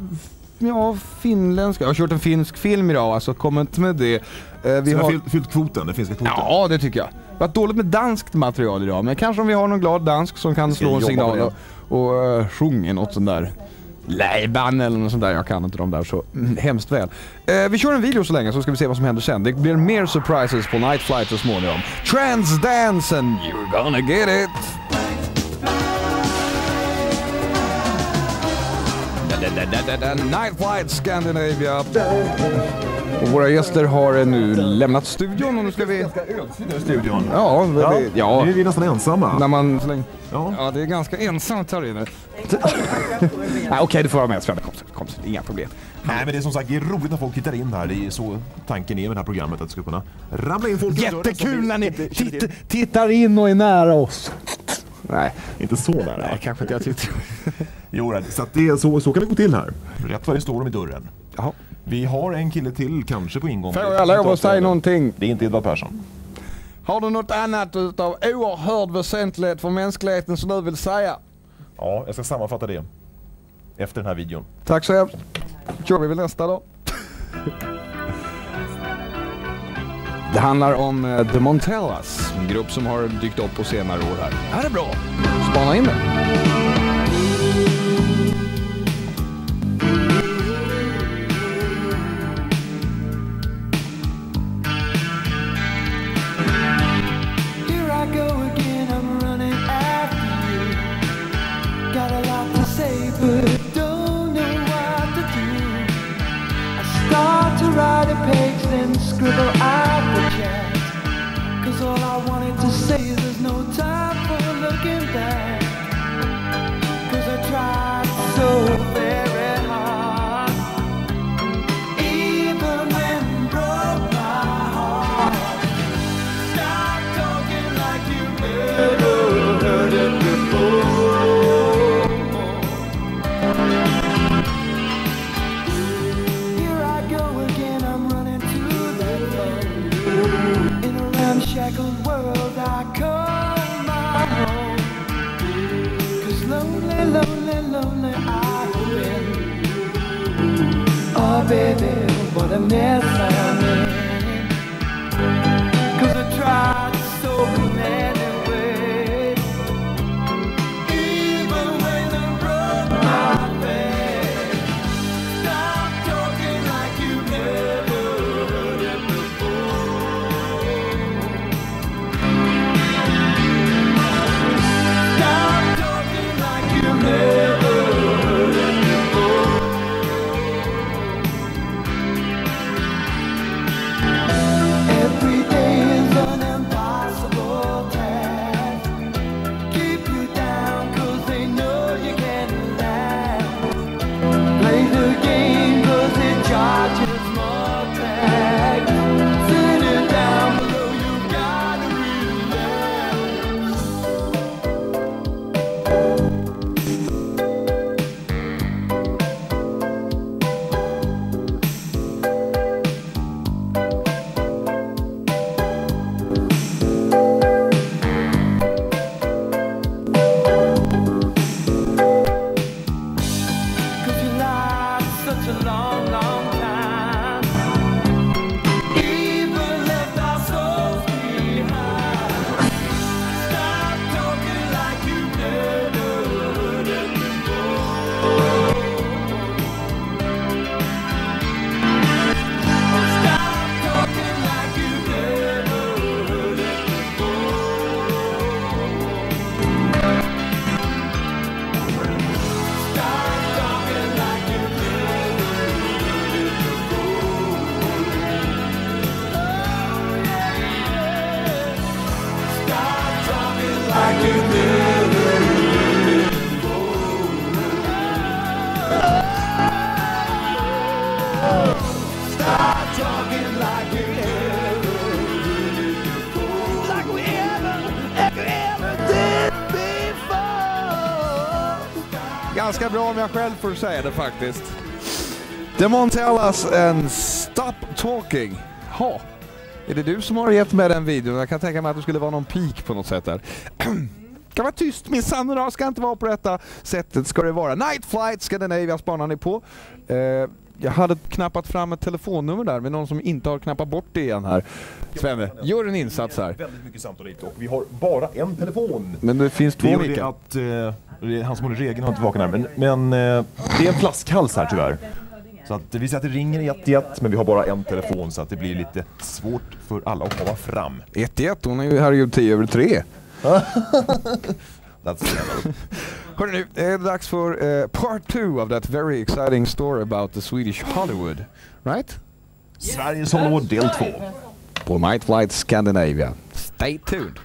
Ja, finländska. Jag har kört en finsk film idag, alltså kom inte med det. Eh, Vi har fyllt, fyllt kvoten, den finska kvoten. Ja, det tycker jag. Det har dåligt med danskt material idag, men kanske om vi har någon glad dansk som kan slå en signal och, och uh, sjunga något sånt där. Leiban eller något sånt där. Jag kan inte de där så hemskt väl. Eh, vi kör en video så länge så ska vi se vad som händer sen. Det blir mer surprises på Night Flight så småningom. Transdance and you're gonna get it! Night Flight Scandinavia. Och våra gäster har nu lämnat studion och nu ska vi... Ganska ödsligt i studion. Ja, Ja, ja. Nu är vi nästan ensamma. När man. Ja. ja, det är ganska ensamt här inne. Nej, Okej, du får vara med Sven. Kom, kom, inga problem. Nej men det är som sagt det är roligt när folk tittar in här. Det är så tanken är med det här programmet att det ska kunna ramla in folk Jättekul när ni titt, tittar in och är nära oss. Nej, Inte så nära. nej kanske inte jag tyckte. Jo, så, att det är så, så kan det gå till här. Rätt vad det står de i dörren. Jaha. Vi har en kille till kanske på ingång. Får jag lov att säga någonting? Det är inte Edvard Persson. Har du något annat utav oerhörd väsentlighet för mänskligheten som du vill säga? Ja, jag ska sammanfatta det. Efter den här videon. Tack så hemskt. kör vi väl nästa då. Det handlar om eh, The Montellas, en grupp som har dykt upp på senare år här. Det här är bra. Spana in det. Page, then scribble out the chat. Cause all I wanted to say is there's no time for looking back. Cause I tried so baby, what a mess Själv får säga det faktiskt. The Montellas and Stop Talking. Ha. Är det du som har gett med den videon? Jag kan tänka mig att det skulle vara någon peak på något sätt där. Kan vara tyst minsann idag, ska inte vara på detta sättet ska det vara. Night Flight Scandinavia spanar ni på. Eh, jag hade knappat fram ett telefonnummer där med någon som inte har knappat bort det igen här. Svenne, gör en insats här. Väldigt mycket samtal och vi har bara en telefon. Men det finns två Det att eh, han som håller regeln har inte vaken här, men, men eh, det är en flaskhals här tyvärr. Så att vi säger att det ringer i 1 men vi har bara en telefon så att det blir lite svårt för alla att komma fram. 1-1, hon är ju herregud 10 över 3. That's. Hörru nu, det är dags för eh, part two of that very exciting story about the Swedish Hollywood. Right? Sveriges Hollywood del 2. På Night Flight Scandinavia. Stay tuned.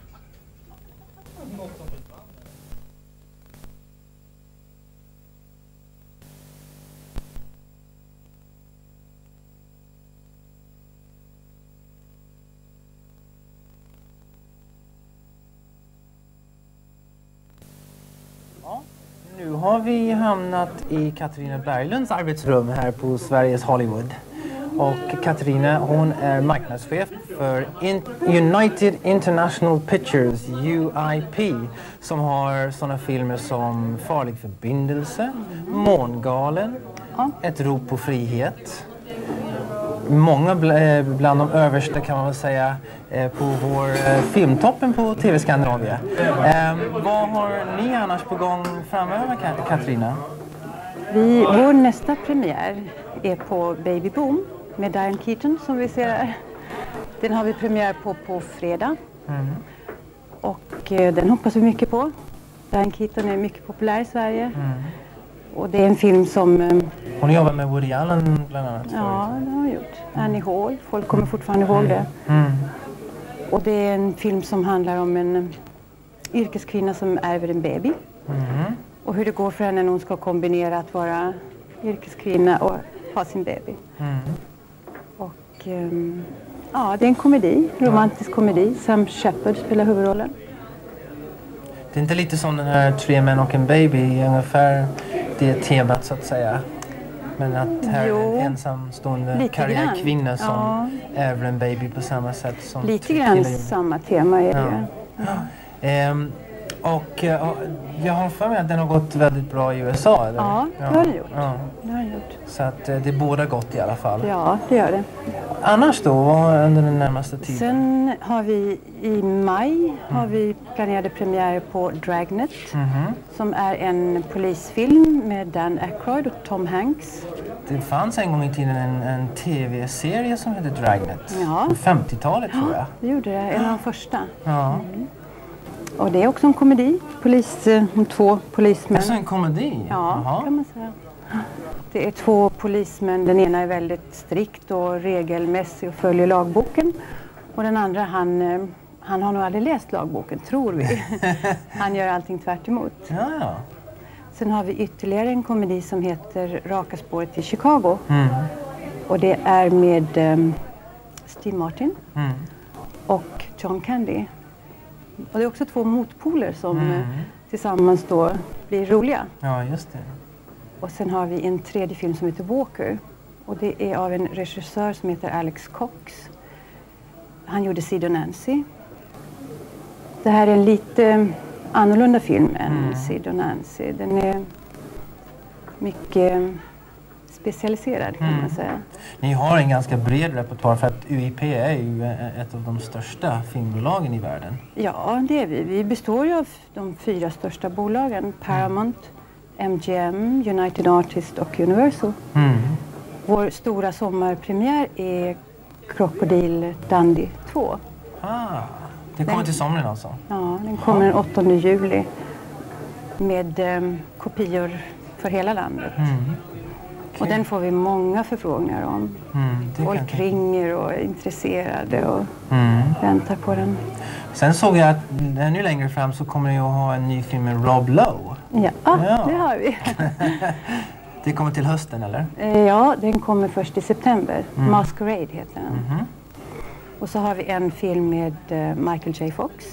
Nu har vi hamnat i Katarina Berglunds arbetsrum här på Sveriges Hollywood. Och Katarina hon är marknadschef för In- United International Pictures, UIP, som har sådana filmer som Farlig förbindelse, Mångalen, Ett rop på frihet. Många eh, bland de översta kan man väl säga eh, på vår eh, filmtoppen på TV Skandinavia. Eh, vad har ni annars på gång framöver Ka- Katarina? Vi, vår nästa premiär är på Baby Boom med Diane Keaton som vi ser här. Den har vi premiär på på fredag och eh, den hoppas vi mycket på. Diane Keaton är mycket populär i Sverige och det är en film som eh, Hon jobbar med Woody Allen bland annat. Ja, det har hon gjort. Annie Hall. Folk kommer fortfarande ihåg det. Mm. Och det är en film som handlar om en eh, yrkeskvinna som ärver en baby. Mm. Och hur det går för henne när hon ska kombinera att vara yrkeskvinna och ha sin baby. Mm. Och, ehm, ja, det är en komedi, romantisk komedi. Sam Shepard spelar huvudrollen. Det är inte lite som den här Tre män och en baby, ungefär det temat så att säga. Men att här är Jo, en ensamstående karriärkvinna som Ja. ärver en baby på samma sätt som Lite grann samma tema är det Ja. ju. Ehm, och eh, jag har för mig att den har gått väldigt bra i USA. Eller? Ja, det har den gjort. Ja. Det har den gjort. Så att eh, det båda gott i alla fall. Ja, det gör det. Annars då, vad under den närmaste tiden? Sen har vi i maj har vi planerade premiär på Dragnet Mhm. som är en polisfilm med Dan Aykroyd och Tom Hanks. Det fanns en gång i tiden en, en tv-serie som hette Dragnet. Ja. På 50-talet tror jag. Det gjorde det, en av de första. Ja. Och det är också en komedi, polis, eh, om två polismän. Alltså en komedi? Ja, Jaha. kan man säga. Det är två polismän, den ena är väldigt strikt och regelmässig och följer lagboken. Och den andra han, eh, han har nog aldrig läst lagboken, tror vi. han gör allting tvärt emot. Ja, ja. Sen har vi ytterligare en komedi som heter Raka spåret till Chicago. Mm. Och det är med ehm, Steve Martin Mm. och John Candy. Och det är också två motpoler som Mm. eh, tillsammans då blir roliga. Ja, just det. Och sen har vi en tredje film som heter Walker. Och det är av en regissör som heter Alex Cox. Han gjorde Sid och Nancy. Det här är en lite annorlunda film än Mm. Sid och Nancy. Den är mycket specialiserad kan Mm. man säga. Ni har en ganska bred repertoar för att UIP är ju eh, ett av de största filmbolagen i världen. Ja, det är vi. Vi består ju av de fyra största bolagen. Paramount, MGM, United Artists och Universal. Mm. Vår stora sommarpremiär är Krokodil Dundee 2. Ah, det kommer Den- till somren alltså? Ja, den kommer den 8 juli med eh, kopior för hela landet. Mm. Och den får vi många förfrågningar om. Mm, Folk ringer och är intresserade och Mm. väntar på den. Sen såg jag att ännu längre fram så kommer ni att ha en ny film med Rob Lowe. Ja, Ja. det har vi. Det kommer till hösten eller? Eh, Ja, den kommer först i september. Mm. Masquerade heter den. Mhm. Och så har vi en film med eh, Michael J Fox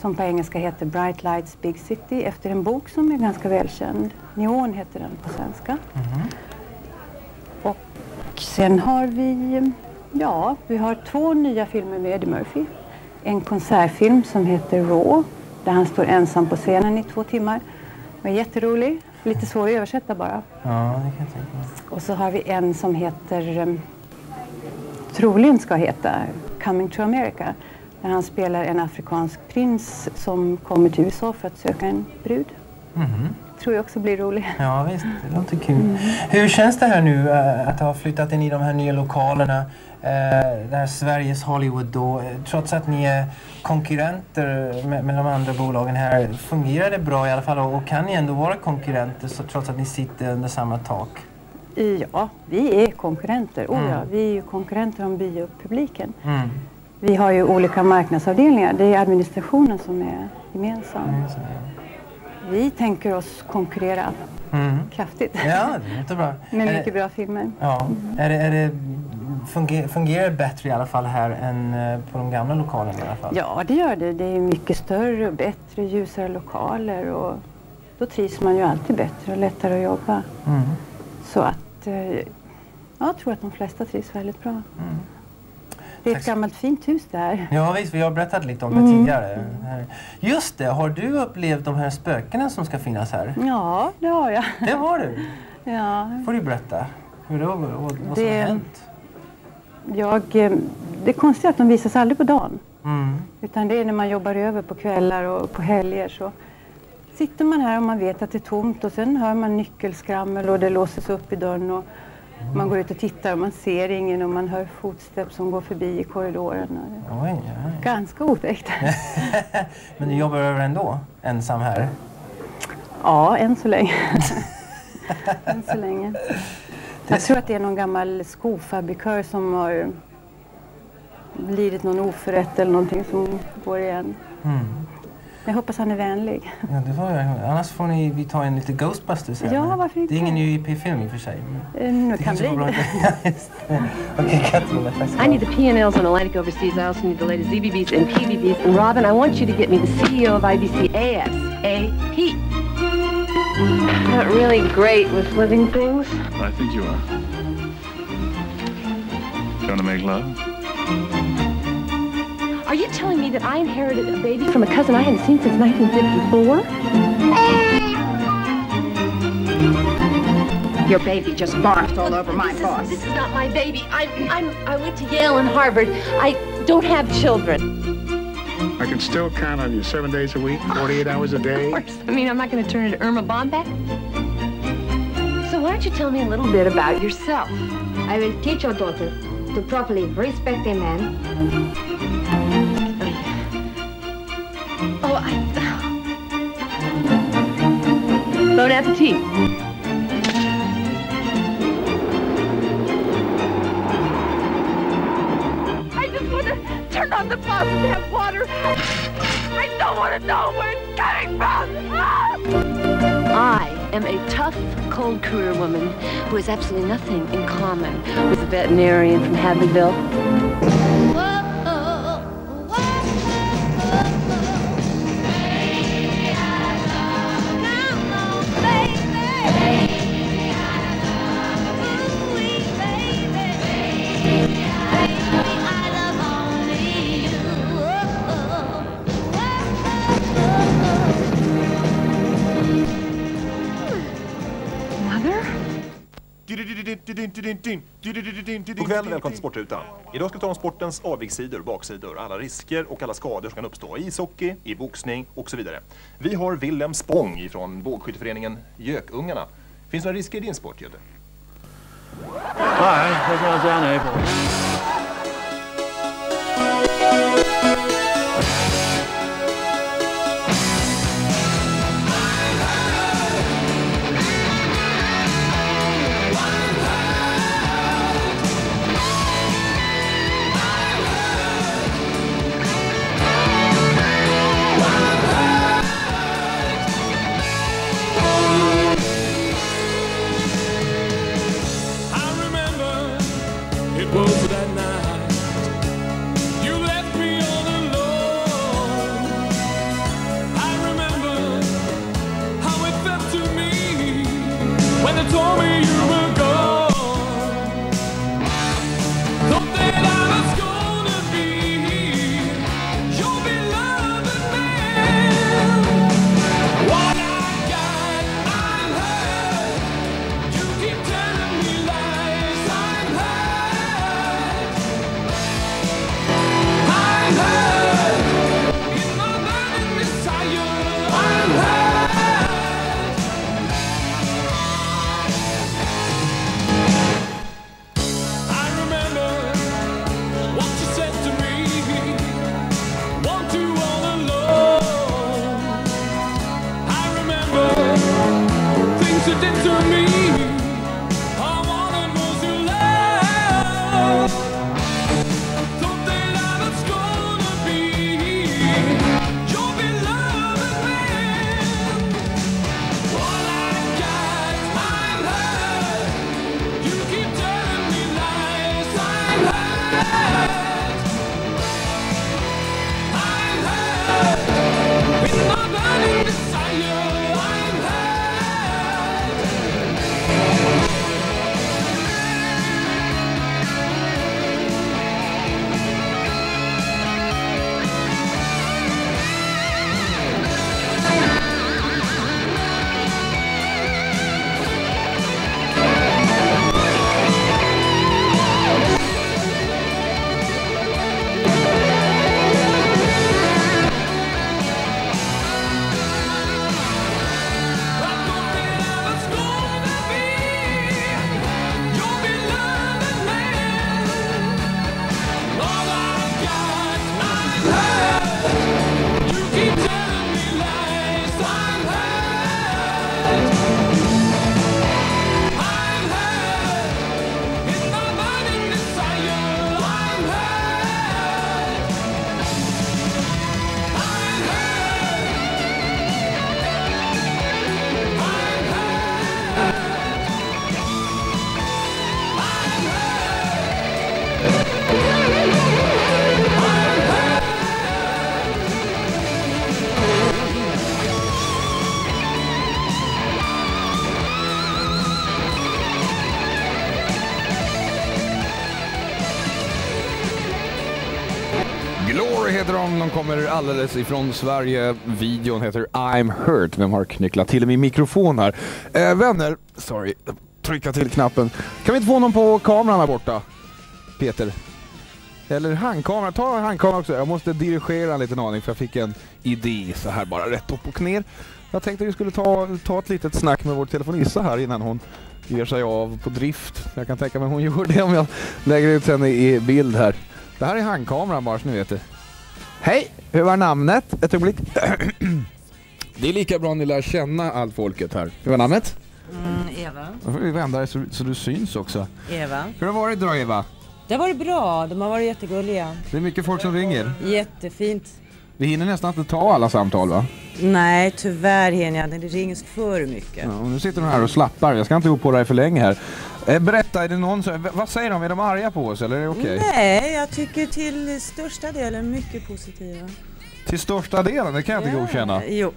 som på engelska heter Bright Lights Big City efter en bok som är ganska välkänd. Neon heter den på svenska. Och sen har vi, ja, vi har två nya filmer med Eddie Murphy. En konsertfilm som heter Raw där han står ensam på scenen i två timmar. Den är jätterolig, lite svår att översätta bara. Ja, det kan jag tänka mig. Och så har vi en som heter, um, troligen ska heta Coming to America. Där han spelar en afrikansk prins som kommer till USA för att söka en brud. Mhm. Tror jag också blir rolig. Ja visst, det låter kul. Hur känns det här nu eh, att ha flyttat in i de här nya lokalerna? Eh, det här Sveriges Hollywood då. Trots att ni är konkurrenter med, med de andra bolagen här. Fungerar det bra i alla fall och, och kan ni ändå vara konkurrenter så, trots att ni sitter under samma tak? Ja, vi är konkurrenter. Oh, Mm. ja, vi är ju konkurrenter om biopubliken. Mm. Vi har ju olika marknadsavdelningar. Det är administrationen som är gemensam. Vi tänker oss konkurrera Mm. kraftigt. Ja, det låter bra. Med Är det- mycket bra filmer. Ja. Är det, är det funger, fungerar det bättre i alla fall här än eh, på de gamla lokalerna i alla fall? Ja, det gör det. Det är mycket större och bättre, ljusare lokaler och då trivs man ju alltid bättre och lättare att jobba. Mm. Så att eh, jag tror att de flesta trivs väldigt bra. Det är ett gammalt fint hus där. Ja visst, vi har berättat lite om det Mm. tidigare. Just det, har du upplevt de här spökena som ska finnas här? Ja, det har jag. Det har du? Ja. får du berätta. Hur det, vad, vad som Det- har hänt. Jag, eh, det är konstigt att de visas aldrig på dagen. Mm. Utan det är när man jobbar över på kvällar och på helger så sitter man här och man vet att det är tomt och sen hör man nyckelskrammel och det låses upp i dörren och man går ut och tittar och man ser ingen och man hör fotstepp som går förbi i korridoren. Oj, oj. Ganska otäckt. Men du jobbar över ändå, ensam här? Ja, än så länge. än så länge. Jag tror att det är någon gammal skofabrikör som har lidit någon oförrätt eller någonting som går igen. Mm. Jag hoppas han är vänlig. Ja, det var jag. Annars får ni, vi ta en lite Ghostbusters här. Ja, varför inte? Det är ingen ny IP-film i och för sig. men Eh, Det kan bli. Okej, Katarina, tack ska I need the P&Ls on Atlantic Overseas. I also need the latest ZBBs and PBBs. And Robin, I want you to get me the CEO of IBC ASAP. Not really great with living things. I think you are. Gonna make love? Are you telling me that I inherited a baby from a cousin I hadn't seen since 1954? Your baby just barfed all over my this boss. Is, this is not my baby. I'm, I'm, I went to Yale and Harvard. I don't have children. I can still count on you seven days a week, 48 hours a day. I mean, I'm not going to turn into Irma Bombeck. So why don't you tell me a little bit about yourself? I will teach your daughter to properly respect a man. Oh, I... Bon appetit. I just want to turn on the faucet and have water. I don't want to know where it's coming from. I am a tough, cold career woman who has absolutely nothing in common with a veterinarian from Hadleyville. God kväll, välkommen till Sportrutan. Idag ska vi tala om sportens avigsidor, baksidor, alla risker och alla skador som kan uppstå i ishockey, i boxning och så vidare. Vi har Willem Spång från bågskytteföreningen Gökungarna. Finns det några risker i din sport, Göte? Nej, det kan jag säga nej på. Told me heter kommer alldeles ifrån Sverige. Videon heter I'm hurt. Vem har knycklat till min mikrofon här? Eh, vänner, sorry, trycka till knappen. Kan vi inte få någon på kameran här borta? Peter? Eller handkamera, ta handkamera också. Jag måste dirigera en liten aning för jag fick en idé så här bara rätt upp och ner. Jag tänkte vi skulle ta, ta ett litet snack med vår telefonissa här innan hon ger sig av på drift. Jag kan tänka mig hon gör det om jag lägger ut henne i bild här. Det här är handkameran bara så ni vet det. Hej! Hur var namnet? Ett ögonblick. Det är lika bra ni lär känna allt folket här. Hur var namnet? Mm, Eva. Då får vi vända dig så, så du syns också. Eva. Hur har det varit då Eva? Det har varit bra. De har varit jättegulliga. Det är mycket folk som ringer. Jättefint. Vi hinner nästan inte ta alla samtal va? Nej, tyvärr hinner jag. Det rings för mycket. Ja, nu sitter de här och slappar. Jag ska inte gå på dig för länge här. Eh, berätta, är det någon som, vad säger de? Är de arga på oss eller är det okej? Nej, jag tycker till största delen mycket positiva. Till största delen, det kan jag inte godkänna. Jo.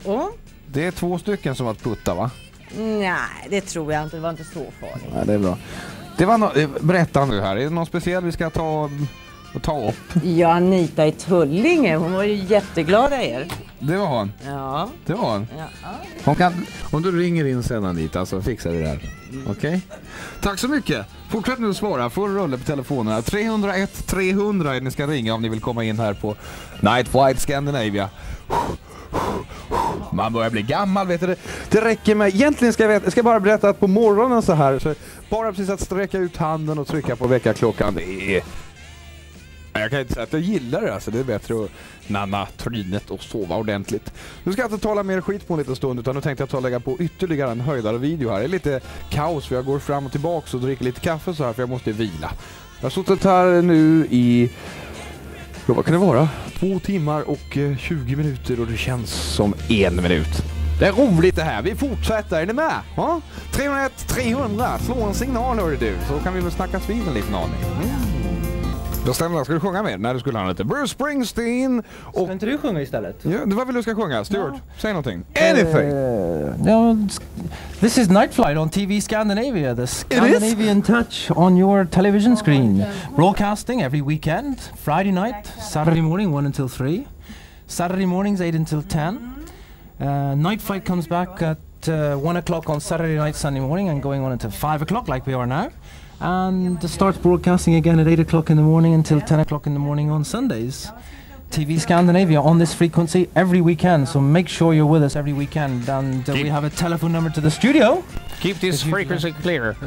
Det är två stycken som har putta va? Nej, det tror jag inte. Det var inte så farligt. Nej, det är bra. Det var no- eh, berätta nu här, är det någon speciell vi ska ta, ta upp? Ja, Anita i Tullinge, hon var ju jätteglad av er. Det var hon. Ja. Det var hon. ja. hon kan, om du ringer in sen Anita så fixar vi det här. Okej? Tack så mycket! Fortsätt nu att svara, full rulle på telefonerna. 301 300 är ni ska ringa om ni vill komma in här på Night Flight Scandinavia. Man börjar bli gammal vet du. Det, det räcker med, egentligen ska jag, veta, ska bara berätta att på morgonen så här, så bara precis att sträcka ut handen och trycka på väckarklockan, det är... Jag kan inte säga att jag gillar det alltså, det är bättre att nanna trynet och sova ordentligt. Nu ska jag inte tala mer skit på en liten stund utan nu tänkte jag ta och lägga på ytterligare en höjdare video här. Det är lite kaos för jag går fram och tillbaks och dricker lite kaffe så här för jag måste vila. Jag har suttit här nu i Ja, vad kan det vara? Två timmar och eh, 20 minuter och det känns som en minut. Det är roligt det här. Vi fortsätter. Är ni med? Ja? 301 300. Slå en signal hör du. Så kan vi väl snackas vid en liten aning. Mm. Då stämmer det. Ska du sjunga med? Nej, det skulle han inte. Bruce Springsteen och... Ska inte du sjunga istället? Ja, det var väl du ska sjunga? Stuart, säg någonting. Anything! Uh, no, this is Night Flight on TV Scandinavia, the Scandinavian touch on your television screen. Broadcasting every weekend, Friday night, Saturday morning 1 until 3, Saturday mornings 8 until 10. Uh, Night Flight comes back at uh, 1 o'clock on Saturday night, Sunday morning, and going on until 5 o'clock, like we are now. And it starts broadcasting again at 8 o'clock in the morning until 10 o'clock in the morning on Sundays. TV Scandinavia on this frequency every weekend, so make sure you're with us every weekend. And uh, we have a telephone number to the studio. Keep this frequency clear.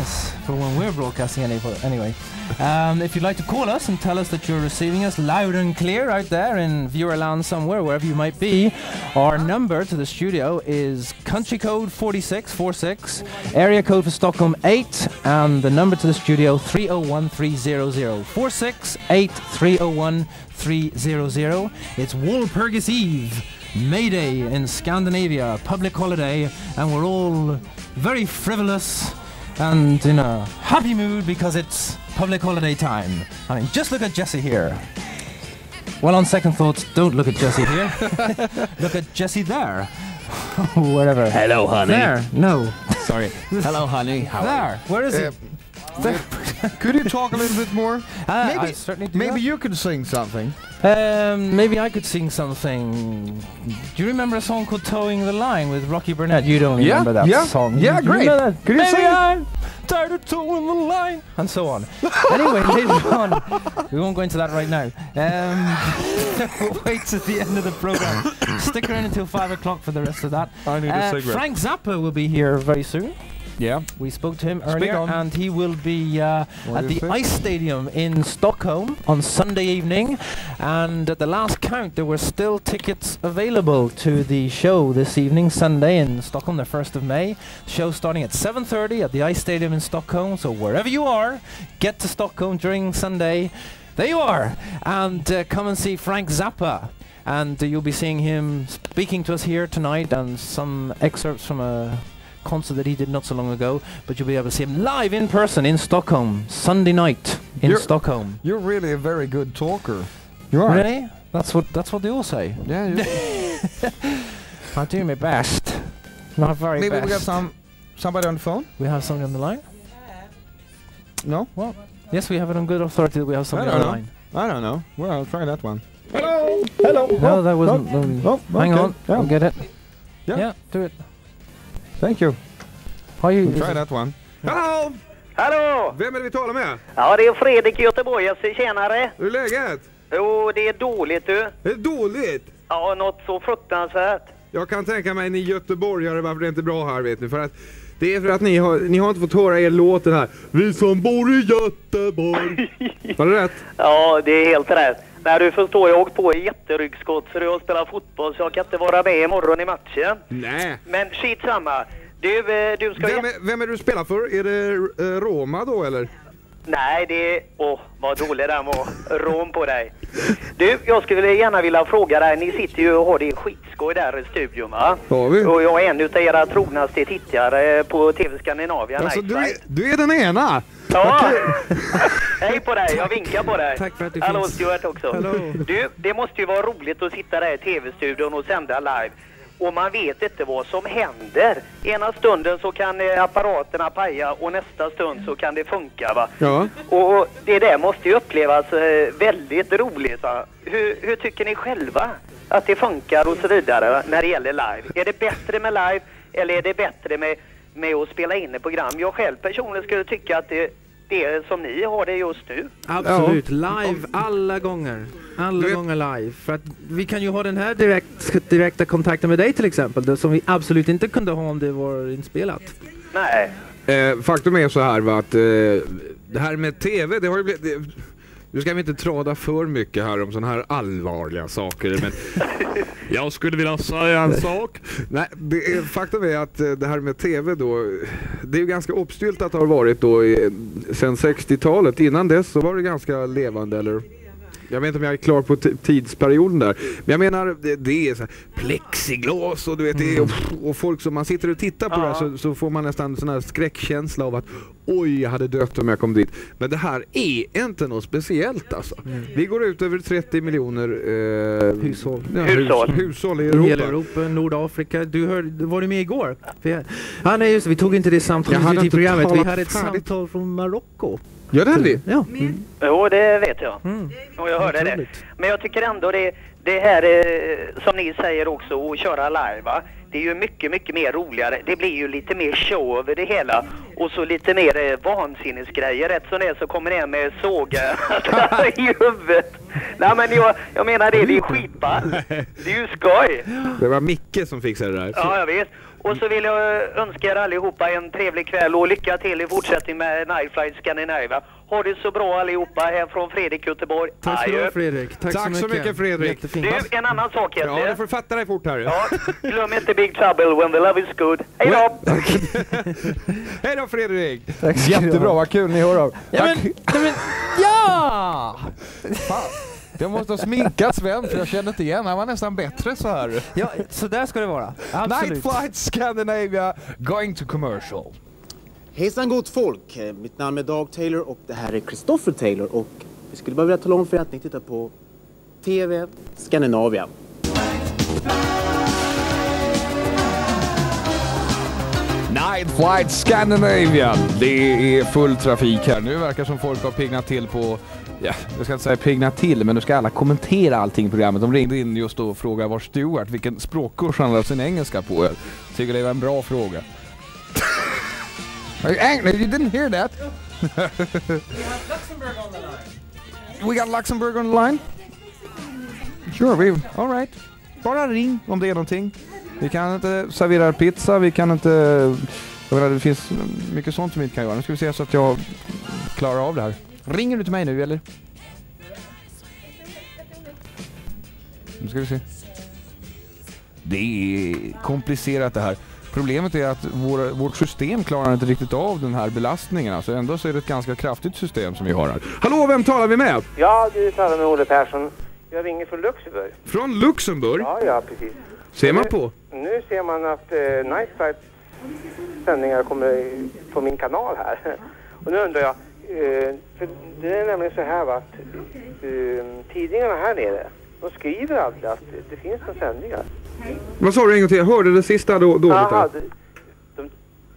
Yes, for when we're broadcasting any- anyway. Um, if you'd like to call us and tell us that you're receiving us loud and clear out there in Viewerland somewhere, wherever you might be, our number to the studio is country code 4646, area code for Stockholm 8, and the number to the studio 301300. 468 301 300. It's Walpurgis Eve. May Day in Scandinavia, public holiday, and we're all very frivolous and in a happy mood because it's public holiday time. I mean, just look at Jesse here. Well, on second thoughts, don't look at Jesse here. look at Jesse there. Wherever. Hello, honey. There. No. Sorry. Hello, honey. How are there. Where is Uh, it? Could you talk a little bit more? Uh, maybe I certainly do maybe that. you could sing something. Um, maybe I could sing something. Do you remember a song called "Towing the Line" with Rocky Burnett? You don't Yeah, remember that yeah, song? yeah, Do you great. remember that? Could you Maybe sing it? I'm tired of towing the line, and so on. anyway, later on, we won't go into that right now. Um, we'll wait to the end of the program. Stick around until five o'clock for the rest of that. I need a Uh, cigarette. Frank Zappa will be here very soon. Yeah. We spoke to him earlier, and he will be uh, at the it? Ice Stadium in Stockholm on Sunday evening. And at the last count, there were still tickets available to the show this evening, Sunday in Stockholm, the 1st of May. Show starting at 7:30 at the Ice Stadium in Stockholm. So wherever you are, get to Stockholm during Sunday. There you are, and uh, come and see Frank Zappa. And uh, you'll be seeing him speaking to us here tonight, and some excerpts from a concert that he did not so long ago. But you'll be able to see him live in person in Stockholm Sunday night in You're- Stockholm. You're really a very good talker. You are. Really? That's what that's what they all say. Yeah. You, I do my best. Not very maybe best. we got some somebody on the phone. We have somebody on the line. No. Well, yes, we have it on good authority that we have somebody don't on the know. line. I don't know. Well, I'll try that one. Hello. Hello. No, that oh, wasn't. Oh, no, Hang okay. on, Yeah. I'll get it. Yeah. Yeah, do it. Thank you. How you? Try that one. Hello. Hallå! Vem är det vi talar med? Ja, det är Fredrik i Göteborg. Jag säger tjenare. Hur är läget? Jo, det är dåligt du. Det är dåligt. Ja, något så fruktansvärt. Jag kan tänka mig ni göteborgare varför det inte är bra här vet ni. För att det är för att ni har, ni har inte fått höra er låt den här. Vi som bor i Göteborg. Var det rätt? Ja, det är helt rätt. Nej, du förstår, jag har åkt på jätteryggskott för jag spelar fotboll så jag kan inte vara med imorgon i matchen. Nej. Men skit samma. Du, eh, du ska... Vem är, vem är du spelar för? Är det eh, Roma då eller? Nej, det är... Åh, vad dålig den var. Rom på dig. Du, jag skulle gärna vilja fråga dig. Ni sitter ju och har det skitskoj där i studion va? Har vi? Och jag är en utav era trognaste tittare på TV Scandinavia Alltså du är, du är den ena! Ja! Hej på dig, jag vinkar på dig. Tack för att du Hallå finns. Stuart också. Hallå. Du, det måste ju vara roligt att sitta där i TV-studion och sända live. Och man vet inte vad som händer. Ena stunden så kan eh, apparaterna paja och nästa stund så kan det funka va. Ja. Och det där måste ju upplevas eh, väldigt roligt va. Hur, hur tycker ni själva att det funkar och så vidare va, när det gäller live? Är det bättre med live eller är det bättre med, med att spela in ett program? Jag själv personligen skulle tycka att det, det som ni har det just nu. Absolut, live alla gånger. Alla gånger live. För att vi kan ju ha den här direkt, direkta kontakten med dig till exempel, som vi absolut inte kunde ha om det var inspelat. Nej. Eh, faktum är så här va, att eh, det här med TV, det har ju blivit... Det, nu ska vi inte tråda för mycket här om sådana här allvarliga saker, men jag skulle vilja säga en sak. Nej, det är, faktum är att eh, det här med TV då, det är ju ganska uppstylt att det har varit då i, sen 60-talet. Innan dess så var det ganska levande, eller? Jag vet inte om jag är klar på tidsperioden där. Men jag menar, det, det är så här plexiglas och du vet, det är, och, och folk som man sitter och tittar på det här så, så får man nästan sån här skräckkänsla av att oj, jag hade dött om jag kom dit. Men det här är inte något speciellt alltså. Vi går ut över 30 miljoner eh, Hushåll. Ja, Hushåll. Hus, hushåll i Europa. hela Europa, Nordafrika. Du hör, var du med igår? Vi, ja, nej, just vi tog inte det samtalet i programmet. Vi hade ett färdigt. samtal från Marocko. Ja, det hade vi. Ja. Jo, det vet jag. Mm. Och jag hörde det. Men jag tycker ändå det, det här eh, som ni säger också, att köra live va? Det är ju mycket, mycket mer roligare. Det blir ju lite mer show över det hela. Och så lite mer eh, vansinnesgrejer. Rätt som det är så kommer ni hem med såga i huvudet. Nej men jag, jag menar det, det är skitball. Det är ju skoj. Det var Micke som fixade det där. Ja, jag vet. Och så vill jag önska er allihopa en trevlig kväll och lycka till i fortsättning med Night Flight Scandinavia. Ha det så bra allihopa här från Fredrik Göteborg. Tack ha Adjö. Fredrik. Tack, Tack så mycket, Fredrik. Jättefint. Du, en annan sak Ja, Jesse. du får fatta dig fort här. Ja, glöm inte Big Trouble when the love is good. Hej då! Hej då Fredrik! Tack. Jättebra, vad kul ni hör av. Ja, men, ja! Jag måste ha sminkat Sven för jag kände inte igen, han var nästan bättre så här. ja, så där ska det vara. Absolut. Night Flight Scandinavia, going to commercial. Hejsan gott folk! Eh, Mitt namn är Dag Taylor och det här är Christopher Taylor och vi skulle bara vilja tala om för er att ni tittar på TV Skandinavia. Night Flight Scandinavia. Det är full trafik här. Nu verkar som folk har pignat till på Ja, jag ska inte säga pigna till, men nu ska alla kommentera allting i programmet. De ringde in just då och frågade var Stuart, vilken språkkurs han lade sin engelska på. Jag tycker det var en bra fråga. Are you didn't hear that? We got Luxembourg on the line? Sure, we, all right. Bara ring om det är någonting. Vi kan inte servera pizza, vi kan inte... Jag menar, det finns mycket sånt som vi inte kan göra. Nu ska vi se så att jag klarar av det här. Ringer du till mig nu eller? Nu ska vi se. Det är komplicerat det här. Problemet är att våra, vårt system klarar inte riktigt av den här belastningen. Alltså ändå så är det ett ganska kraftigt system som vi har här. Hallå, vem talar vi med? Ja, du talar med Olle Persson. Jag ringer från Luxemburg. Från Luxemburg? Ja, ja, precis. Ser man Nu- på? Nu ser man att eh, Night sändningar kommer på min kanal här. Och nu undrar jag, eh, för det är nämligen så här va, att eh, tidningarna här nere, de skriver aldrig att det, finns några sändningar. Vad sa du en gång till? Jag hörde det sista då, dåligt. Där. de,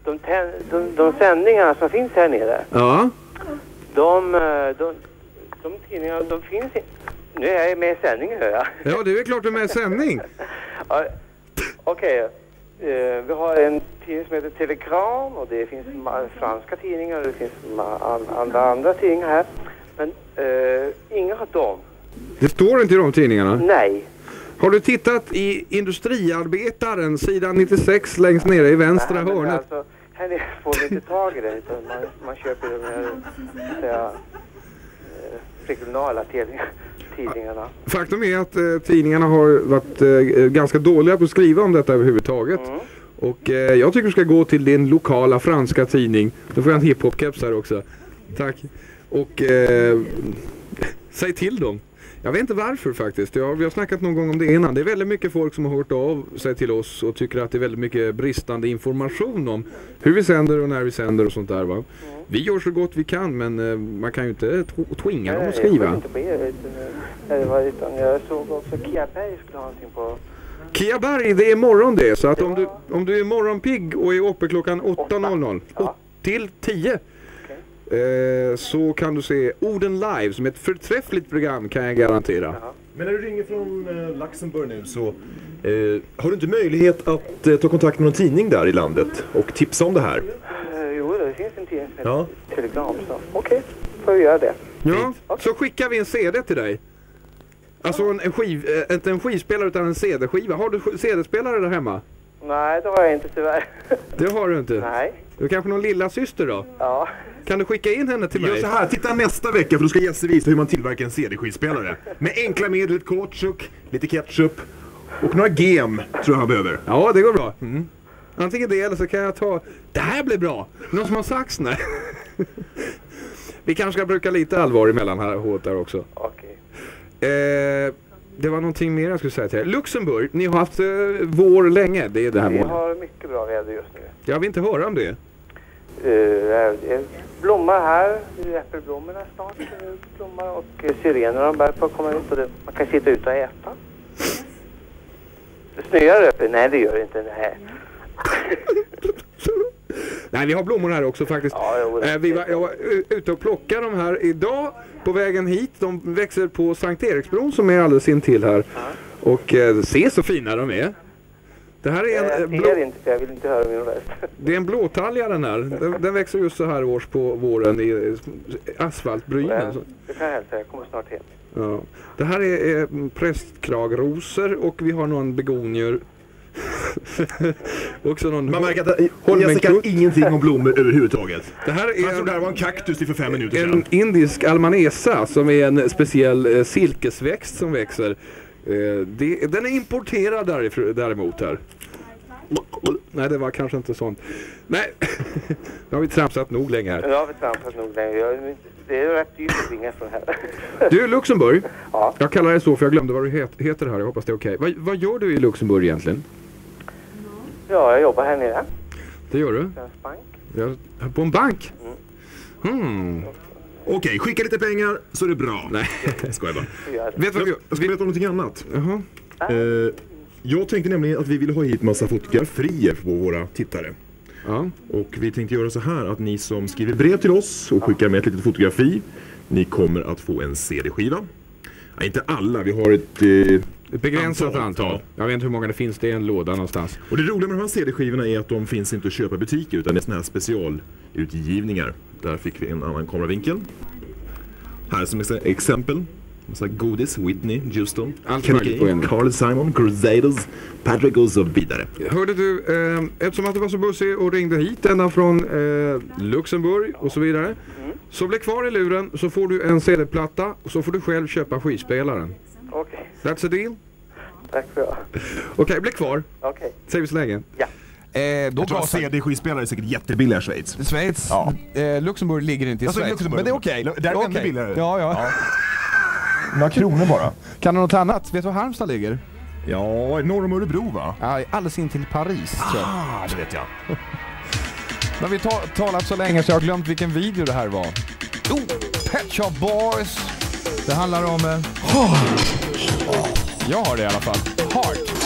de, de, de, de sändningarna som finns här nere, Ja. de, eh, de, de tidningarna, de finns inte. Nu är jag med i sändningen hör jag. Ja, det är klart du är med i sändning. Ja, Okej. Eh, vi har en tidning som heter Telegram och det finns franska tidningar och det finns andra, andra tidningar här. Men eh, inga av dem. Det står inte i de tidningarna? Nej. Har du tittat i Industriarbetaren, sidan 96 längst nere i vänstra Nej, hörnet? Alltså, här får vi inte tag i det utan man, man köper de här säga, eh, regionala tidningar- tidningarna. Faktum är att eh, tidningarna har varit eh, ganska dåliga på att skriva om detta överhuvudtaget. Och eh, jag tycker du ska gå till din lokala franska tidning. Då får jag en hiphop-keps här också. Tack. Och eh, säg till dem. Jag vet inte varför faktiskt. Jag, vi har snackat någon gång om det innan. Det är väldigt mycket folk som har hört av sig till oss och tycker att det är väldigt mycket bristande information om hur vi sänder och när vi sänder och sånt där va. Vi gör så gott vi kan men eh, man kan ju inte tvinga dem att Jag skriva. får inte be utan, eh, utan jag såg också Kia Berg skulle ha någonting på Kia Berg, det är morgon det. Så att om du, om du är morgonpigg och är uppe klockan 8.00 och till 10 eh, så kan du se Orden live som är ett förträffligt program kan jag garantera. Men när du ringer från eh, Luxemburg nu så eh, har du inte möjlighet att eh, ta kontakt med någon tidning där i landet och tipsa om det här? Eh, jo, det finns en tidning som Ja. Telegram. Så okej, får vi göra det. Ja, så skickar vi en CD till dig. Alltså en, en skiv, eh, inte en skivspelare utan en CD-skiva. Har du CD-spelare där hemma? Nej, det har jag inte tyvärr. Det har du inte? Nej. Du kanske någon lilla syster då? Ja. Kan du skicka in henne till mig? Gör så här, titta nästa vecka för då ska Jesse visa hur man tillverkar en CD-skivspelare. Med enkla medel, lite kautschuk, lite ketchup och några gem tror jag han behöver. Ja, det går bra. Antingen det eller så kan jag ta... Det här blir bra! Någon som har sax? Nej. Vi kanske ska bruka lite allvar emellan här hårt där också. Okej. Eh, det var någonting mer jag skulle säga till er. Luxemburg, ni har haft eh, vår länge. Det är det här Vi målet. har mycket bra väder just nu. Jag vill inte höra om det. Uh, det blommar här, det är äppelblommorna snart eh, blommar och eh, syrenerna börjar på att komma ut och det, man kan sitta ute och äta. Det snöar uppe? Nej det gör det inte. Nej. Nej, vi har blommor här också faktiskt. eh, vi var, jag var ute och plockade de här idag på vägen hit. De växer på Sankt Eriksbron som är alldeles intill här. Och eh, se så fina de är. Det här är en, eh, Jag blå, ser inte för jag vill inte höra min röst. det är en blåtalja den här. Den, den växer just så här års på våren i eh, asfaltbrynen. Det kan jag hälsa, jag kommer snart hem. Ja. Det här är eh, prästkragrosor och vi har någon begonier. Också någon Man märker att Jessica kan ingenting om blommor överhuvudtaget. Det här är trodde det här var en kaktus till för fem minuter En sedan. indisk almanesa som är en speciell eh, silkesväxt som växer. Eh, det, den är importerad därifrån, däremot här. Nej, det var kanske inte sånt. Nej, nu har vi tramsat nog länge här. Nu har vi trampat nog länge. Jag, det är rätt dyrt att ringa från här. Du, Luxemburg. Ja. Jag kallar det så för jag glömde vad du het, heter här. Jag hoppas det är okej. Vad, vad gör du i Luxemburg egentligen? Ja, jag jobbar här nere. Det gör du? Bank. Jag, på en bank? Hmm. Okej, skicka lite pengar så är det bra. Nej, jag skojar bara. Vet vad vi jag, ska berätta om någonting annat. Jaha. Eh, jag tänkte nämligen att vi ville ha hit massa fotografier på våra tittare. Och vi tänkte göra så här att ni som skriver brev till oss och skickar med ett litet fotografi, ni kommer att få en CD-skiva. Ja, inte alla, vi har ett... Eh, Ett begränsat antal. Jag vet inte hur många det finns. Det är en låda någonstans. Och det roliga med de här CD-skivorna är att de finns inte att köpa i butiker utan det är såna här specialutgivningar. Där fick vi en annan kameravinkel. Här som ex- exempel. Massa godis, Whitney, Houston, Allt Kenny Carl Simon, Crusaders, Patrick och så vidare. Hörde du, eh, eftersom att du var så bussig och ringde hit ända från eh, Luxemburg och så vidare. Så bli kvar i luren så får du en CD-platta och så får du själv köpa skivspelaren. Okej, That's a deal? tack för det. Okej, bli kvar. Okej. Säger vi så länge. Ja. Eh, då Jag tror att CD-skivspelare är säkert jättebilliga i Schweiz. Schweiz? Ja. Eh, Luxemburg ligger inte i Alltså, Schweiz. Luxemburg. Men det är okej. Där är det ännu billigare. Ja, ja. Några kronor bara. Kan du något annat? Vet du var Halmstad ligger? Ja, norr om Örebro va? Ja, alldeles in till Paris. Ah, det vet jag. Nu har vi ta talat så länge så jag har glömt vilken video det här var. Oh, Pet Shop Boys. Det handlar om... Eh, jag har det i alla fall. Heart.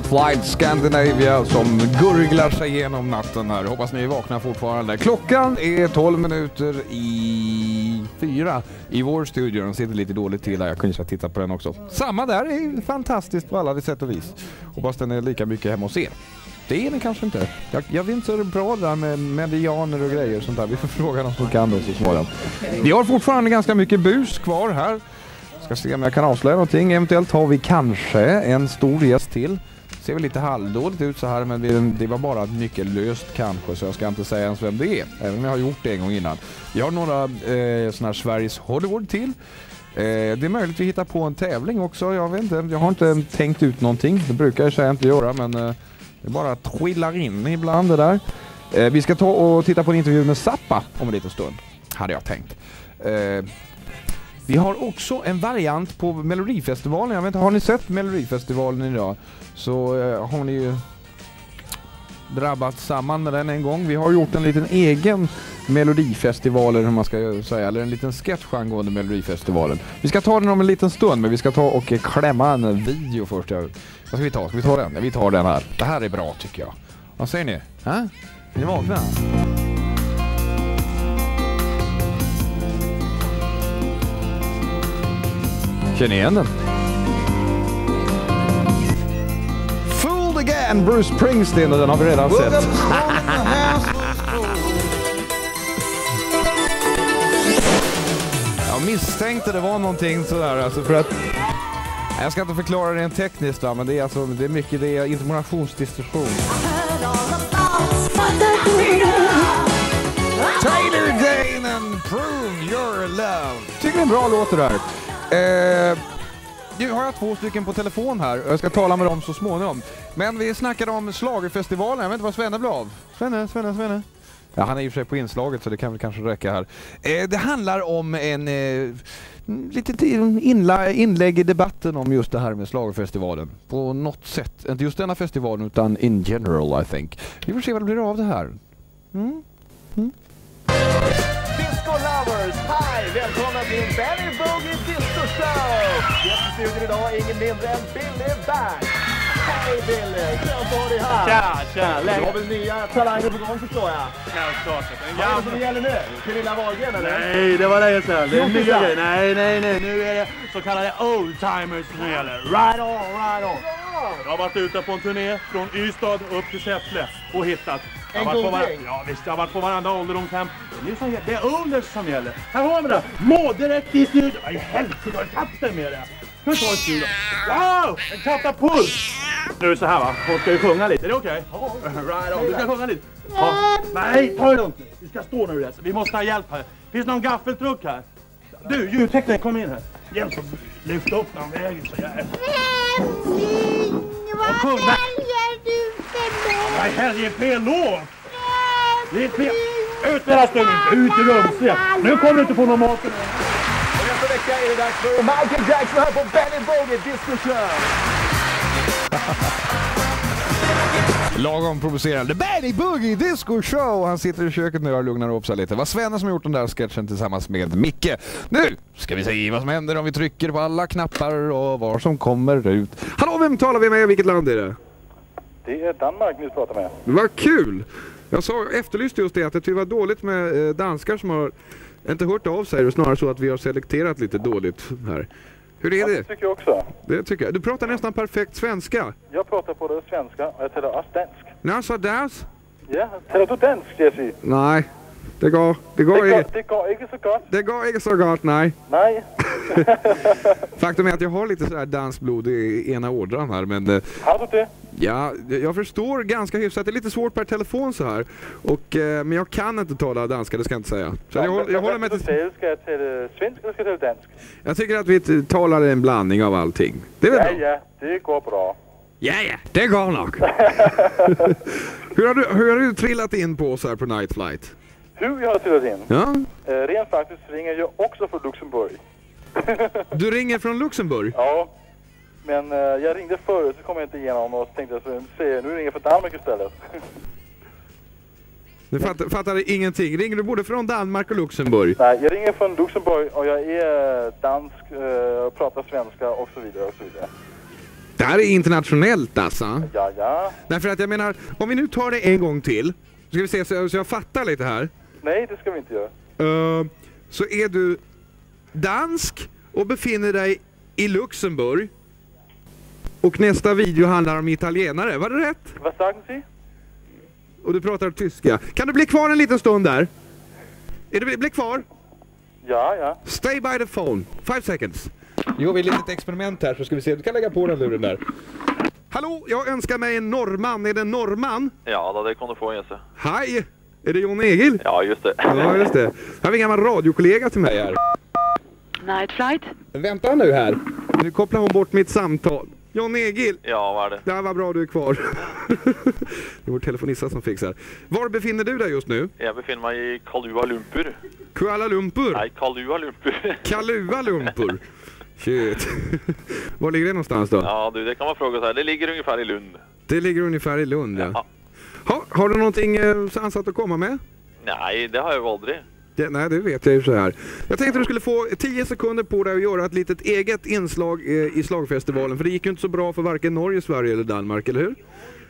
Night Flight Scandinavia som gurglar sig igenom natten här. Hoppas ni är vakna fortfarande. Klockan är 12 minuter i fyra i vår studio. Den sitter lite dåligt till där. Jag kunde titta på den också. Samma där, det är fantastiskt på alla sätt och vis. Hoppas den är lika mycket hemma hos er. Det är den kanske inte. Jag, jag vet inte så bra det där med medianer och grejer och sånt där. Vi får fråga någon som kan det så småningom. Vi har fortfarande ganska mycket bus kvar här. Ska se om jag kan avslöja någonting. Eventuellt har vi kanske en stor gäst till. Ser väl lite halvdåligt ut så här men det- var bara nyckellöst kanske så jag ska inte säga ens vem det är. Även om jag har gjort det en gång innan. Vi har några eh, sådana här Sveriges Hollywood till. Eh, det är möjligt vi hittar på en tävling också. Jag vet inte. Jag har inte tänkt ut någonting. Det brukar jag säga inte göra men eh, det bara trillar in ibland det där. Eh, vi ska ta och titta på en intervju med Zappa om en liten stund. Hade jag tänkt. Eh, vi har också en variant på Melodifestivalen. Jag vet inte, har ni sett Melodifestivalen idag? Så eh, har ni ju drabbat samman med den en gång. Vi har gjort en liten egen Melodifestival, eller hur man ska säga, eller en liten sketch angående Melodifestivalen. Vi ska ta den om en liten stund, men vi ska ta och klämma en video först. Vad ska vi ta? Ska vi ta den? Ja, vi tar den här. Det här är bra tycker jag. Vad säger ni? Hä? Är ni vakna? Känner igen den? Fooled again, Bruce Springsteen och den har vi redan sett. Jag misstänkte det var någonting sådär alltså för att jag ska inte förklara det rent tekniskt va, men det är alltså det är mycket det är informationsdiskussion. Taylor Dane and Prove Your Love. Tycker det är en bra låt det där. Eh, nu har jag två stycken på telefon här och jag ska tala med dem så småningom. Men vi snackade om schlagerfestivalen. jag vet inte vad Svenne blev av. Svenne, Svenne, Svenne. Ja, han är i och för sig på inslaget så det kan väl kanske räcka här. Eh, det handlar om en eh, litet inla, inlägg i debatten om just det här med schlagerfestivalen. På något sätt. Inte just denna festivalen utan in general I think. Vi får se vad det blir av det här. Mm. Mm. Disco Lovers, hi! Välkomna till Benny Boogie Disco Show! Gäst i studion idag är ingen mindre än Billy Back. Hej Billy! Skönt att ha dig här! Tja, tja? Du har väl nya talanger på gång förstår jag? Självklart. Vad är det som gäller nu? Pernilla Wahlgren eller? Nej, det var länge sedan. Det är nya grejer. Nej, nej, nej. Nu är det så kallade oldtimers som gäller. Right on, right on. Jag har varit ute på en turné från Ystad upp till Säffle och hittat. Har En goding. var- Ja visst, jag har varit på varandra ålderdomshem. Det är, som, det är olders som gäller. Här har vi det. Må direkt i studion. Vad i har du katten med dig? Ska vi ta en studio? Wow! En katapult! Nu är det så här va, folk ska ju sjunga lite. Är det okej? Right on. Du ska sjunga lite. Ja. Nej, ta det lugnt nu. Vi ska stå du läser. Vi måste ha hjälp här. Finns det någon gaffeltruck här? Du, ljudtekniker, kom in här. Hjälp oss lyfta upp den vägen så jag är... Vad väljer du för mig? Nej, helg är fel låt! Det är fel... Ut med den här stunden! Ut i rumset! Nu kommer du inte få någon mat. Nästa vecka är det dags för Michael Jackson här på Benny Boogie Disco Show! Lagom provocerande. Benny Boogie Disco Show! Han sitter i köket nu och lugnar upp sig lite. Det var Svenne som gjort den där sketchen tillsammans med Micke. Nu ska vi se vad som händer om vi trycker på alla knappar och vad som kommer ut. Hallå, vem talar vi med? Vilket land är det? Det är Danmark ni pratar med. Vad kul! Jag sa, efterlyste just det att det var dåligt med eh, danskar som har inte hört av sig. Det är snarare så att vi har selekterat lite dåligt här. Hur är det? Det tycker jag också. Det tycker jag. Du pratar nästan perfekt svenska. Jag pratar både svenska och jag talar också dansk. När sa das? Ja, talar du dansk, Jesse? Nej, det går, det går, Det går, inte. det går inte så gott. Det går inte så gott, nej. Nej. Faktum är att jag har lite sådär dansblod i ena ådran här, men eh, Har du det? ja, jag förstår ganska hyfsat. Det är lite svårt per telefon så här. Och, eh, men jag kan inte tala danska, det ska jag inte säga. Så jag, håller- jag håller Vad till... du? Ska jag tala svenska eller ska jag tala dansk? Jag tycker att vi talar en blandning av allting. Det är väl Ja, bra? ja, det går bra. Ja, ja, det går nog. hur, har du, hur har du trillat in på oss här på Night Flight? Hur jag har trillat in? Ja? Eh, rent faktiskt ringer jag också från Luxemburg. Du ringer från Luxemburg? Ja. Men eh, jag ringde förut så kom jag inte igenom och tänkte så, se, nu ringer jag från Danmark istället. Du fattar, fattar ingenting. Ringer du både från Danmark och Luxemburg? Nej, jag ringer från Luxemburg och jag är eh, dansk eh, och pratar svenska och så vidare och så vidare. Det här är internationellt alltså. Ja, ja. Därför att jag menar, om vi nu tar det en gång till. Ska vi se så jag, så jag fattar lite här. Nej, det ska vi inte göra. Eh, så är du dansk och befinner dig i Luxemburg. Och nästa video handlar om italienare, var det rätt? Vad sa ni? Och du pratar tyska. Kan du bli kvar en liten stund där? Är du, bli kvar? Ja, ja. Stay by the phone. Five seconds. Jo, vi är ett litet experiment här så ska vi se. Du kan lägga på den luren där. Hallå, jag önskar mig en norrman. Är det en norrman? Ja, då, det kan du få Jesse. Hej! Är det Jon Egil? Ja, just det. Ja, just det. Här har vi en gammal radiokollega till mig här. Night flight. Vänta nu här. Nu kopplar hon bort mitt samtal. Jon Egil! Ja, vad är det? Det var bra du är kvar. det är vår telefonissa som fixar. Var befinner du dig just nu? Jag befinner mig i Kalua Lumpur. Kuala Lumpur? Nej, Kalua Lumpur. Kalua Lumpur? Shit. Var ligger det någonstans då? Ja, du, det kan man fråga sig. Det ligger ungefär i Lund. Det ligger ungefär i Lund ja. Ha, har du någonting eh, ansatt att komma med? Nej, det har jag aldrig. Det, nej, det vet jag ju så här. Jag tänkte att du skulle få 10 sekunder på dig att göra ett litet eget inslag eh, i slagfestivalen. För det gick ju inte så bra för varken Norge, Sverige eller Danmark, eller hur?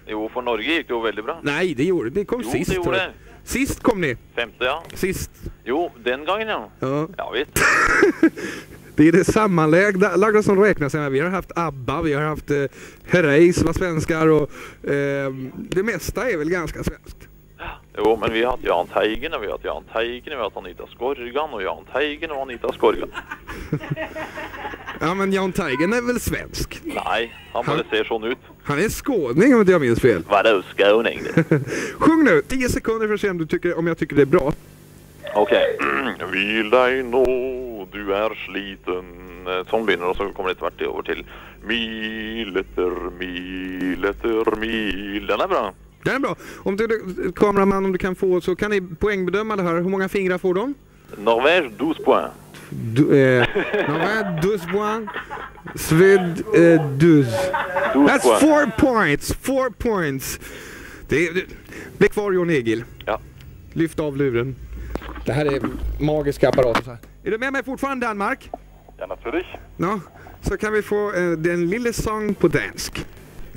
Jo, för Norge gick det ju väldigt bra. Nej, det gjorde det. kom Jo, sist. det gjorde jag. det. Sist kom ni. Femte, ja. Sist. Jo, den gången ja. Ja. Ja, visst. Det är det sammanlagda lagda som räknas. Vi har haft ABBA, vi har haft eh, Herreys var svenskar och eh, det mesta är väl ganska svenskt. Jo, men vi har haft Jan Teigen och vi har haft Jan Teigen och vi har haft Anita Skorgan och Jan Teigen och Anita Skorgan. Ja, men Jan Teigen är väl svensk? Nej, han bara ser sån ut. Han är skåning om inte jag minns fel. Vadå skåning? Sjung nu, 10 sekunder för att se om, du tycker, om jag tycker det är bra. Okej. Vil dig nå, du är sliten. Eh, Sån blir och så kommer det tvärt över till mil efter mil efter mil. Den är bra. Det är bra. Om du, kameraman, om du kan få så kan ni poängbedöma det här. Hur många fingrar får de? Norvège 12 points. Du, eh, Norvège 12 points. Swed eh, 12. That's points. four points. Four points. Det är, det, bli kvar Jon Egil. Ja. Lyft av luren. Det här är magiska apparater. så här. Är du med mig fortfarande Danmark? Ja, naturligtvis. Ja. Så kan vi få eh, den lille sång på dansk.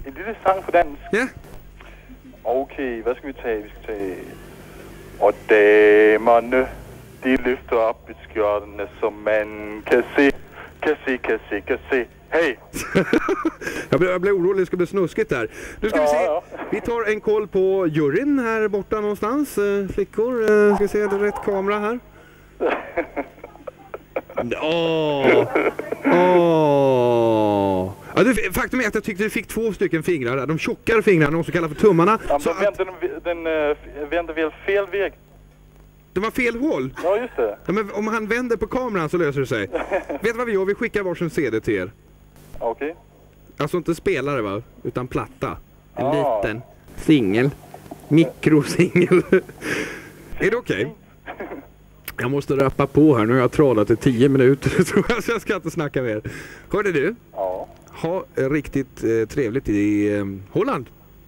En lille sang på dansk. Ja. Okay, hvad skal vi tage? Vi skal tage... Og damerne, de løfter op i skjortene, som man kan se, kan se, kan se, kan se. Hej! Jag blir, jag blir orolig, det ska bli snuskigt där. Nu ska vi se. Vi tar en koll på juryn här borta någonstans. Eh, flickor, eh, ska vi se, är det rätt kamera här? Åh! Åh! Ja, det, faktum är att jag tyckte du fick två stycken fingrar där. De tjockare fingrarna, de så kallar för tummarna. Jamen, Så den, att, den, den øh, venter vel fel væg. det var fel hål. Ja, just det. Ja, men om han vänder på kameran så löser det sig. Vet du vad vi gör? Vi skickar varsin CD till er. Okay. Alltså inte spelare va? Utan platta. En Ah. liten singel. Mikrosingel. är det okej? Jag måste rappa på här. Nu har jag trollat i 10 minuter tror jag, så jag ska inte snacka mer. Hörde du? Ja. Ha riktigt eh, trevligt i eh, Holland.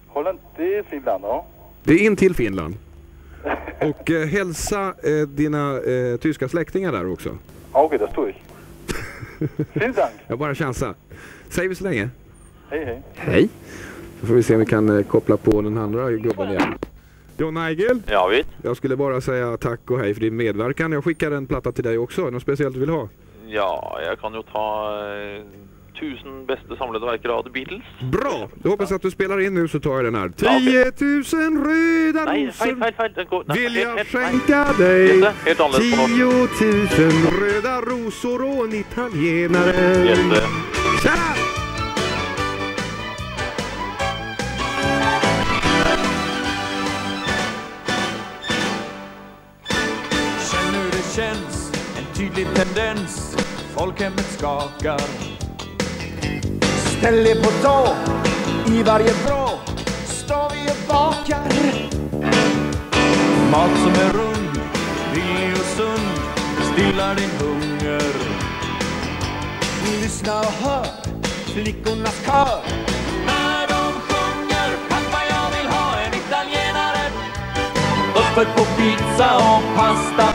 Holland, det er et fint land, ja. Det är in till Finland. Och eh, hälsa eh, dina eh, tyska släktingar där också. Okay, der stod ikke. Fint dank. Jag bara chansar. Säger vi så länge. Hej, hej. Hej. Så får vi se om vi kan eh, koppla på den andra gubben igen. John Eigel. Ja, visst. Jag skulle bara säga tack och hej för din medverkan. Jag skickar en platta till dig också. Något speciellt du vill ha? Ja, jag kan ju ta tusen bästa samlade verk av The Beatles. Bra! Då hoppas jag att du spelar in nu så tar jag den här. 10 000 röda Nej, fel, rosor fel, fel. Vill jag skänka dig. Jätte, helt annorlunda på något. 10 000 röda rosor och en italienare. Jätte. Tjena! Känn hur det känns, en tydlig tendens Folkhemmet skakar Ställ er på tå, i varje vrå står vi och bakar Mat som är rund, billig och sund. Stillar din hunger. Lyssna och hör flickornas kör. När de sjunger Pappa jag vill ha en italienare. Öppet på pizza och pasta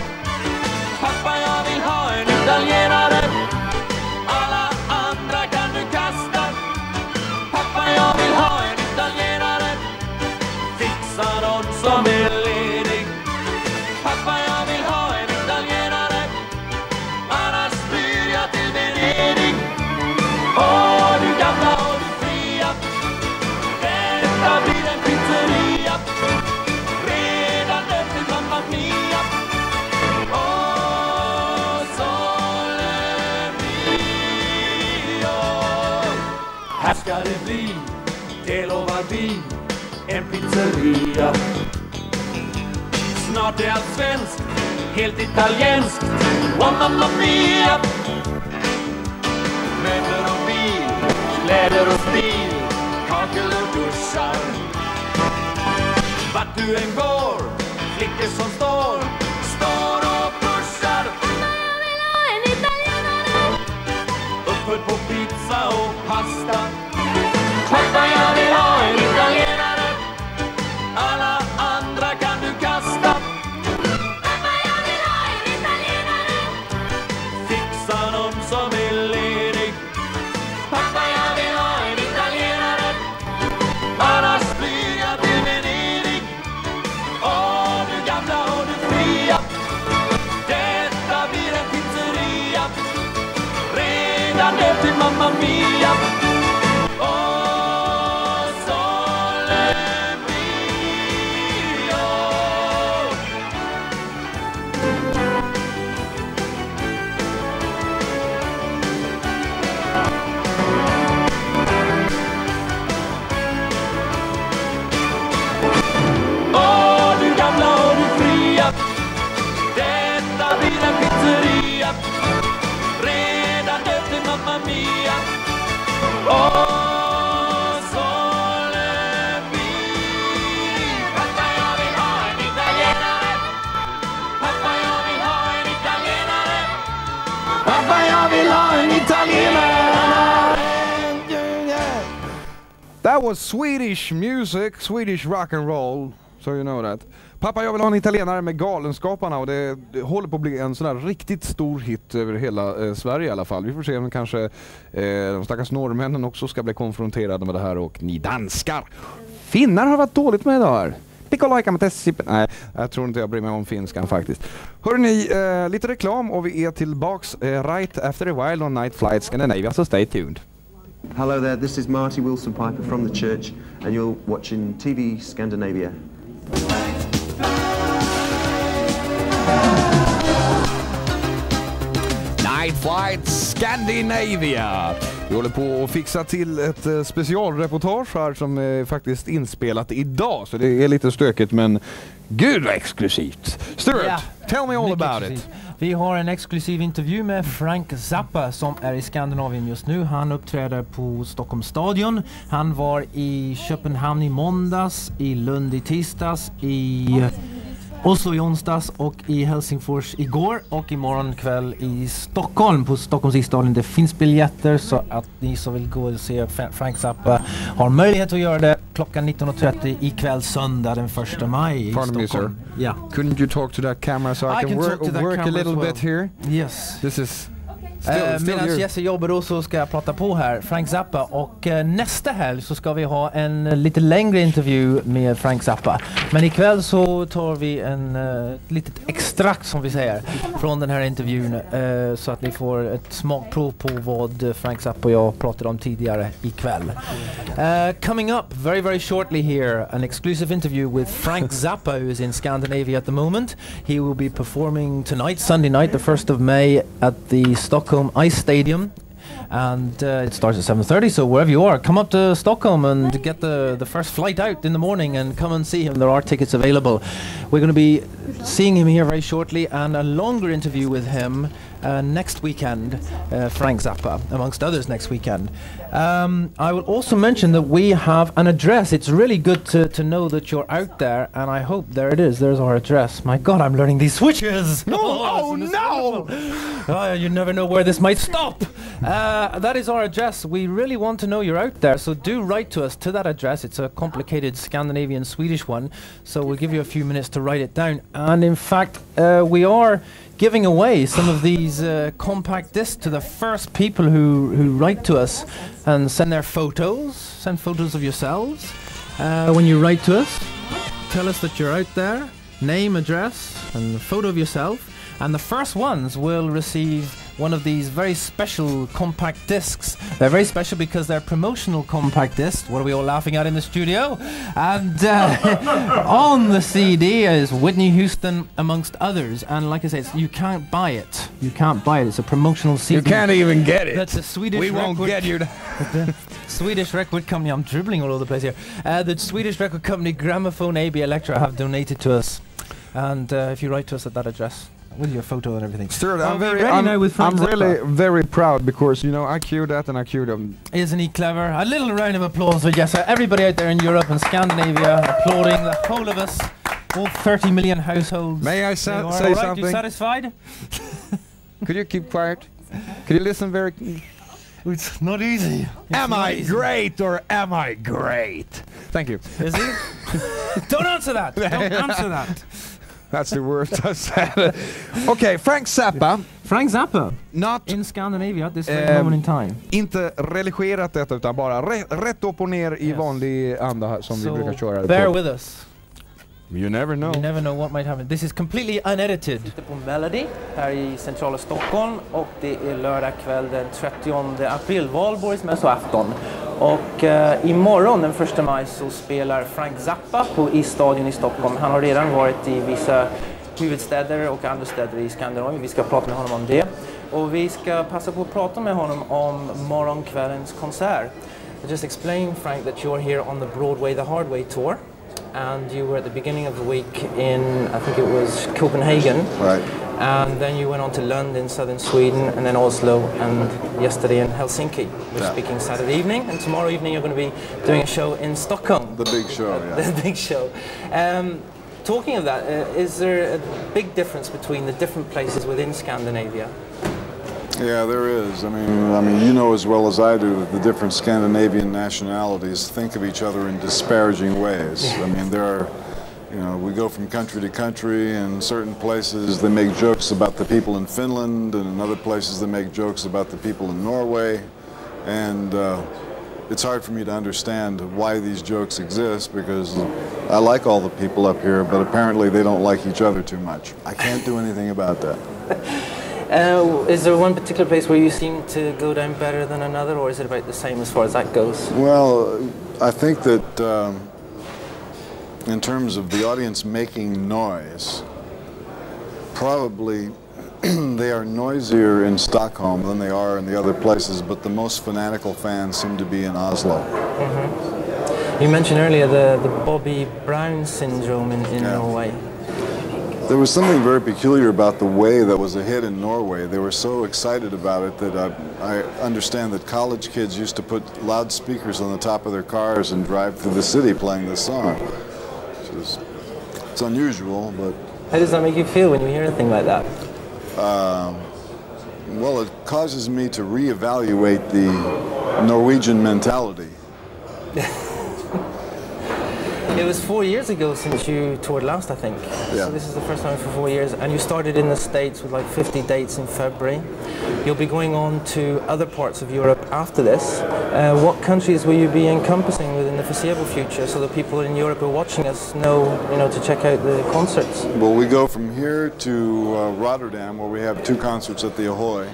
Här ska det bli, det lovar vi, en pizzeria. Snart är allt svenskt, helt italienskt. Oh mamma mia. Möbler och bil, kläder och stil Kakel och duschar. Vart du än går, flickor som står, står och pushar. Öppet på pizza och pasta. Was Swedish music, Swedish rock and roll, so you know that. Pappa, jag vill ha en italienare med Galenskaparna och det, det håller på att bli en sån här riktigt stor hit över hela eh, Sverige i alla fall. Vi får se om kanske eh, de stackars norrmännen också ska bli konfronterade med det här och ni danskar. Finnar har varit dåligt med idag här. Piccolaica Nej, jag tror inte jag bryr mig om finskan faktiskt. Hörrni, eh, lite reklam och vi är tillbaks eh, right after a while on Night Flight Scandinavia, så stay tuned. Hello there, this is Marty Wilson Piper from the church, and you're watching TV Scandinavia. Night Flight Scandinavia. Vi håller på att fixa till ett eh, specialreportage här som är faktiskt inspelat idag. Så det är lite stökigt men gud vad exklusivt. Stuart, Ja, tell me all mycket about it. Vi har en exklusiv intervju med Frank Zappa som är i Skandinavien just nu. Han uppträder på Stockholms stadion. Han var i Köpenhamn i måndags, i Lund i tisdags, i Oslo i onsdags och i Helsingfors igår och imorgon kväll i Stockholm på Stockholms isstadion. Det finns biljetter så att ni som vill gå och se Fra- Frank Zappa har möjlighet att göra det klockan 19.30 ikväll söndag den 1 maj i Pardon me sir. Stockholm. Yeah. Couldn't you talk to that camera so I, I can, can work, work a little well. bit here? Yes. This is still, Eh, still Medan you. Jesse jobbar så ska jag prata på här, Frank Zappa. Och eh, nästa helg så ska vi ha en eh, lite längre intervju med Frank Zappa. Men ikväll så tar vi en uh, litet extrakt som vi säger från den här intervjun. eh, så att ni får ett smakprov på vad Frank Zappa och jag pratade om tidigare ikväll. Uh, coming up very very shortly here, an exclusive interview with Frank Zappa who is in Scandinavia at the moment. He will be performing tonight, Sunday night, the 1st of May at the Stockholm Ice Stadium. And uh, it starts at 7.30, so wherever you are, come up to Stockholm and get the, the first flight out in the morning and come and see him. There are tickets available. We're going to be seeing him here very shortly and a longer interview with him uh, next weekend, uh, Frank Zappa, amongst others next weekend. Um, I will also mention that we have an address. It's really good to, to know that you're out there, and I hope there it is. There's our address. My God, I'm learning these switches. No, oh no! Oh, you never know where this might stop. Uh, that is our address. We really want to know you're out there, so do write to us to that address. It's a complicated Scandinavian Swedish one, so we'll give you a few minutes to write it down. And in fact, uh, we are giving away some of these uh, compact discs to the first people who, who write to us and send their photos, send photos of yourselves. Uh, when you write to us, tell us that you're out there, name, address, and photo of yourself. And the first ones will receive one of these very special compact discs. They're very special because they're promotional compact discs. What are we all laughing at in the studio? And uh, on the CD is Whitney Houston, amongst others. And like I said, it's- you can't buy it. You can't buy it. It's a promotional CD. You can't even get it. That's a Swedish record We won't get you Swedish record company. I'm dribbling all over the place here. Uh, the Swedish record company Gramophone AB Electra have donated to us. And uh, if you write to us at that address with your photo and everything. Stuart, Are I'm very, ready I'm, now with I'm really very proud because you know I cued that and I cued them. Isn't he clever? A little round of applause for Jessa. Everybody out there in Europe and Scandinavia applauding the whole of us. All 30 million households. May I You sa- are say all right? something? You satisfied? Could you keep quiet? Could you listen very? It's not easy. am not I easy. great or am I great? Thank you. Is he? Don't answer that. Don't answer that. That's the worst I said. okay, Frank Zappa. Frank Zappa. Not in Scandinavia at this Ehm, moment in time. Inte religerat detta utan bara rätt, upp och ner i vanlig anda som vi So brukar köra. bear på. with us. You never know. You never know what might happen. This is completely unedited. på Melody här i centrala Stockholm och det är lördag kväll den 30 april, valborgsmässoafton. Och eh, imorgon den 1 maj så spelar Frank Zappa på Isstadion i Stockholm. Han har redan varit i vissa huvudstäder och andra städer i Skandinavien. Vi ska prata med honom om det. Och vi ska passa på att prata med honom om morgonkvällens konsert. I just explain Frank that you're here on the Broadway the Hard Way tour. And you were at the beginning of the week in, I think it was Copenhagen. Right. and then you went on to Lund in southern Sweden, and then Oslo, and yesterday in Helsinki. We're Yeah. speaking Saturday evening, and tomorrow evening you're going to be doing a show in Stockholm. The big show, yeah. the big show. Um, talking of that, uh, is there a big difference between the different places within Scandinavia? Yeah, there is. I mean, I mean, you know as well as I do that the different Scandinavian nationalities think of each other in disparaging ways. I mean, there are, you know, we go from country to country, and certain places they make jokes about the people in Finland, and in other places they make jokes about the people in Norway, and uh, it's hard for me to understand why these jokes exist because I like all the people up here, but apparently they don't like each other too much. I can't do anything about that. Uh, is there one particular place where you seem to go down better than another, or is it about the same as far as that goes? Well, I think that um, in terms of the audience making noise, probably they are noisier in Stockholm than they are in the other places, but the most fanatical fans seem to be in Oslo. You mentioned earlier the, the Bobby Brown syndrome in, in Norway. There was something very peculiar about the way that was a hit in Norway. They were so excited about it that I, I understand that college kids used to put loudspeakers on the top of their cars and drive through the city playing this song. Which is, it's unusual, but How does that make you feel when you hear a thing like that? um, well, it causes me to reevaluate the Norwegian mentality. It was four years ago since you toured last, I think. Yeah. So this is the first time for four years, and you started in the States with like 50 dates in February. You'll be going on to other parts of Europe after this. Uh, what countries will you be encompassing within the foreseeable future, so that people in Europe who are watching us know, you know, to check out the concerts? Well, we go from here to uh, Rotterdam, where we have two concerts at the Ahoy.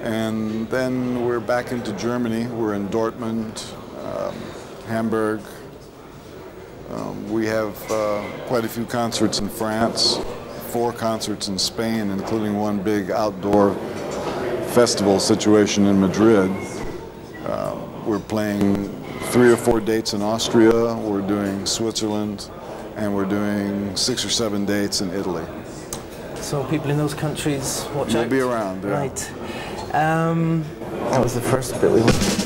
And then we're back into Germany. We're in Dortmund, um, Hamburg. Um, we have uh, quite a few concerts in France, four concerts in Spain, including one big outdoor festival situation in Madrid. Uh, we're playing three or four dates in Austria, we're doing Switzerland, and we're doing six or seven dates in Italy. So people in those countries, watch out. be around, yeah. Right. Um, that was the first bit we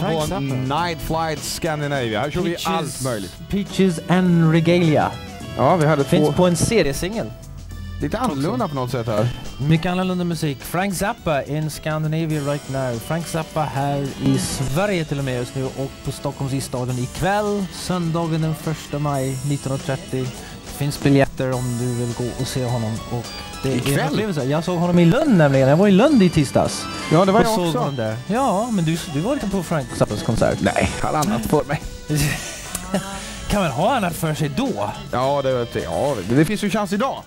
Frank på. Night Flight Scandinavia. Här kör vi Peaches- allt möjligt. Peaches and Regalia. Ja, vi hade Finns två... på en seriesingel. Lite annorlunda på något sätt här. Mycket annorlunda musik. Frank Zappa in Scandinavia right now. Frank Zappa här i Sverige till och med just nu och på Stockholms isstadion ikväll, söndagen den 1 maj 19.30. Det finns biljetter om du vill gå och se honom. Och det är Ikväll? upplevelse. Jag såg honom i Lund nämligen. Jag var i Lund i tisdags. Ja, det var och jag såg också. honom där. Ja, men du, du var inte på Frank Zappas konsert? Nej, har annat för mig. kan man ha annat för sig då? Ja, det, ja, det, finns ju chans idag.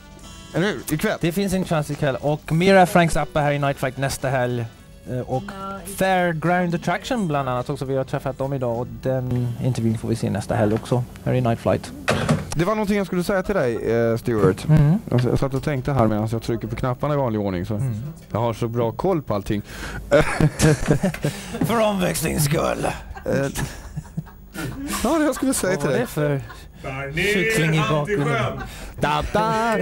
Eller hur? Ikväll. Det finns en chans ikväll. Och mera Frank Zappa här i Night Flight nästa helg. Eh, Och Fairground Attraction bland annat också. Vi har träffat dem idag och den intervjun får vi se nästa helg också här i Night Flight. Det var någonting jag skulle säga till dig, eh, Stuart. Mm. Jag, jag satt och tänkte här medan jag trycker på knapparna i vanlig ordning. Så Mm. Jag har så bra koll på allting. För omväxlings skull. Eh, Ja, det jag skulle säga Vad till var dig. det för kyckling i bakgrunden? Da, da.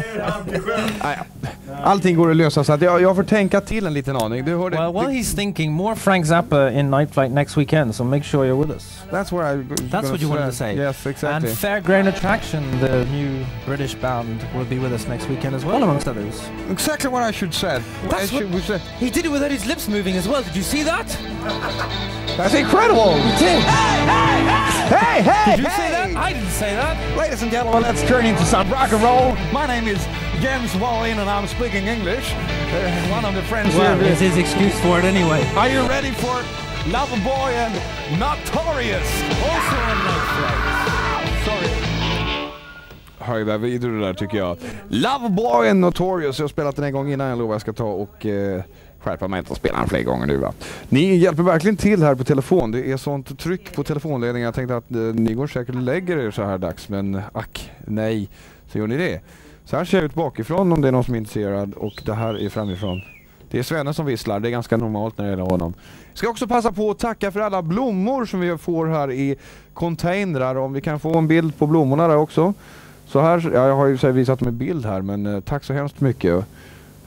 Allting går att lösa så att jag, jag får tänka till en liten aning. Du hörde, Well, while he's thinking, more Frank Zappa in Night Flight next weekend, so make sure you're with us. That's what I That's what you wanted to say. Yes, exactly. And Fairground Attraction, the new British band, will be with us next weekend as well, amongst others. Exactly what I should said. That's I should, we said. He did it without his lips moving as well. Did you see that? That's incredible! You did. Hey, hey, Did you hey! say that? I didn't say that. Ladies and gentlemen, let's turn into some rock and roll. My name is James Wallin and I'm speaking English. Uh, one of the friends Well, here. it's his excuse for it anyway. Are you ready for Loverboy and Notorious? Also on Night Flight. Sorry. Höjda vidare det där tycker jag. Loverboy and Notorious. Jag har spelat den en gång innan. Jag lovar jag ska ta och eh, skärpa mig inte och spela den fler gånger nu va. Ni hjälper verkligen till här på telefon. Det är sånt tryck på telefonledningen. Jag tänkte att eh, ni går säkert och lägger er så här dags. Men ack, nej. Så gör ni det. Så här ser jag ut bakifrån om det är någon som är intresserad. Och det här är framifrån. Det är Svenne som visslar, det är ganska normalt när det gäller honom. Ska också passa på att tacka för alla blommor som vi får här i containrar. Om vi kan få en bild på blommorna där också. Så här, ja, jag har ju visat dem i bild här men eh, tack så hemskt mycket.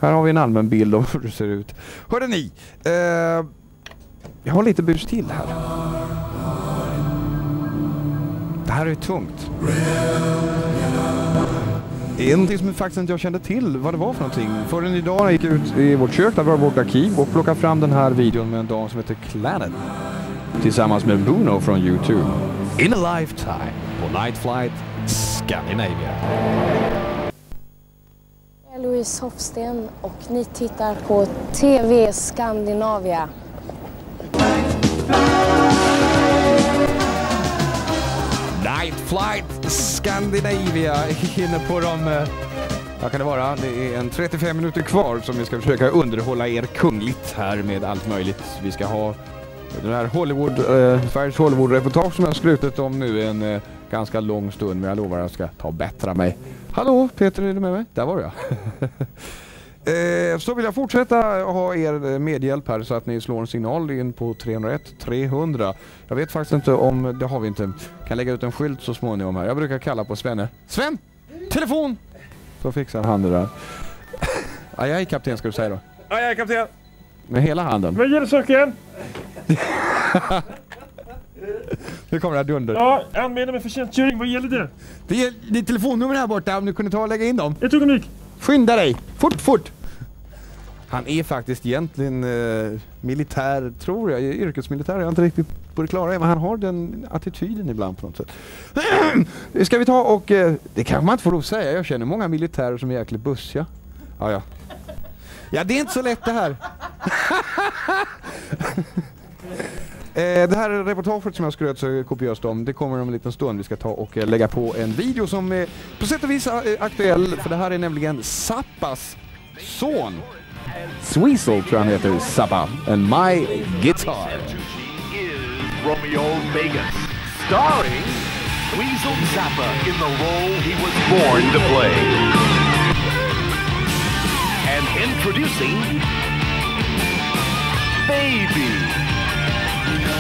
Här har vi en allmän bild av hur det ser ut. Hörde ni, eh, jag har lite bus till här. Det här är tungt. Det är någonting som faktiskt inte jag kände till vad det var för någonting. Förrän idag när jag gick ut i vårt kök där vi har vårt arkiv och plockade fram den här videon med en dam som heter Clanet. Tillsammans med Bruno från YouTube. In a lifetime på Night Flight Scandinavia. Är Louise Hofsten och ni tittar på TV Skandinavia. Night Flight Scandinavia inne på de... Vad kan det vara? Det är en 35 minuter kvar som vi ska försöka underhålla er kungligt här med allt möjligt. Vi ska ha den här Hollywood, eh, Sveriges Hollywood-reportage som jag har skrutit om nu en eh, ganska lång stund men jag lovar att jag ska ta och bättra mig. Hallå Peter, är du med mig? Där var jag. Eh, Så vill jag fortsätta ha er medhjälp här så att ni slår en signal in på 301 300. Jag vet faktiskt inte om, det har vi inte, kan lägga ut en skylt så småningom här. Jag brukar kalla på Svenne. Sven! Telefon! Så fixar han det där. Aj, aj kapten ska du säga då. Aj, aj, kapten. Med hela handen. Vad gäller saken? Nu kommer det här dunder. Ja, anmäla mig för tjänstgöring. Vad gäller det? Det är, det är telefonnummer här borta om du kunde ta och lägga in dem. Ett ögonblick. Skynda dig! Fort, fort! Han är faktiskt egentligen eh, militär, tror jag, yrkesmilitär. Jag är inte riktigt på det klara men han har den attityden ibland på något sätt. Ska vi ta och, eh, det kan man inte få lov säga, jag känner många militärer som är jäkligt bussiga. Ja, ja. Ja, det är inte så lätt det här. Eh, Det här reportaget som jag skröt så kopiöst om, det kommer om en liten stund. Vi ska ta och eh, lägga på en video som är på sätt och vis eh, aktuell, för det här är nämligen Zappas son. Sweezel tror jag han heter, Zappa. And My Guitar. Romeo Vegas, starring Weasel Zappa in the role he was born to play. And introducing Baby.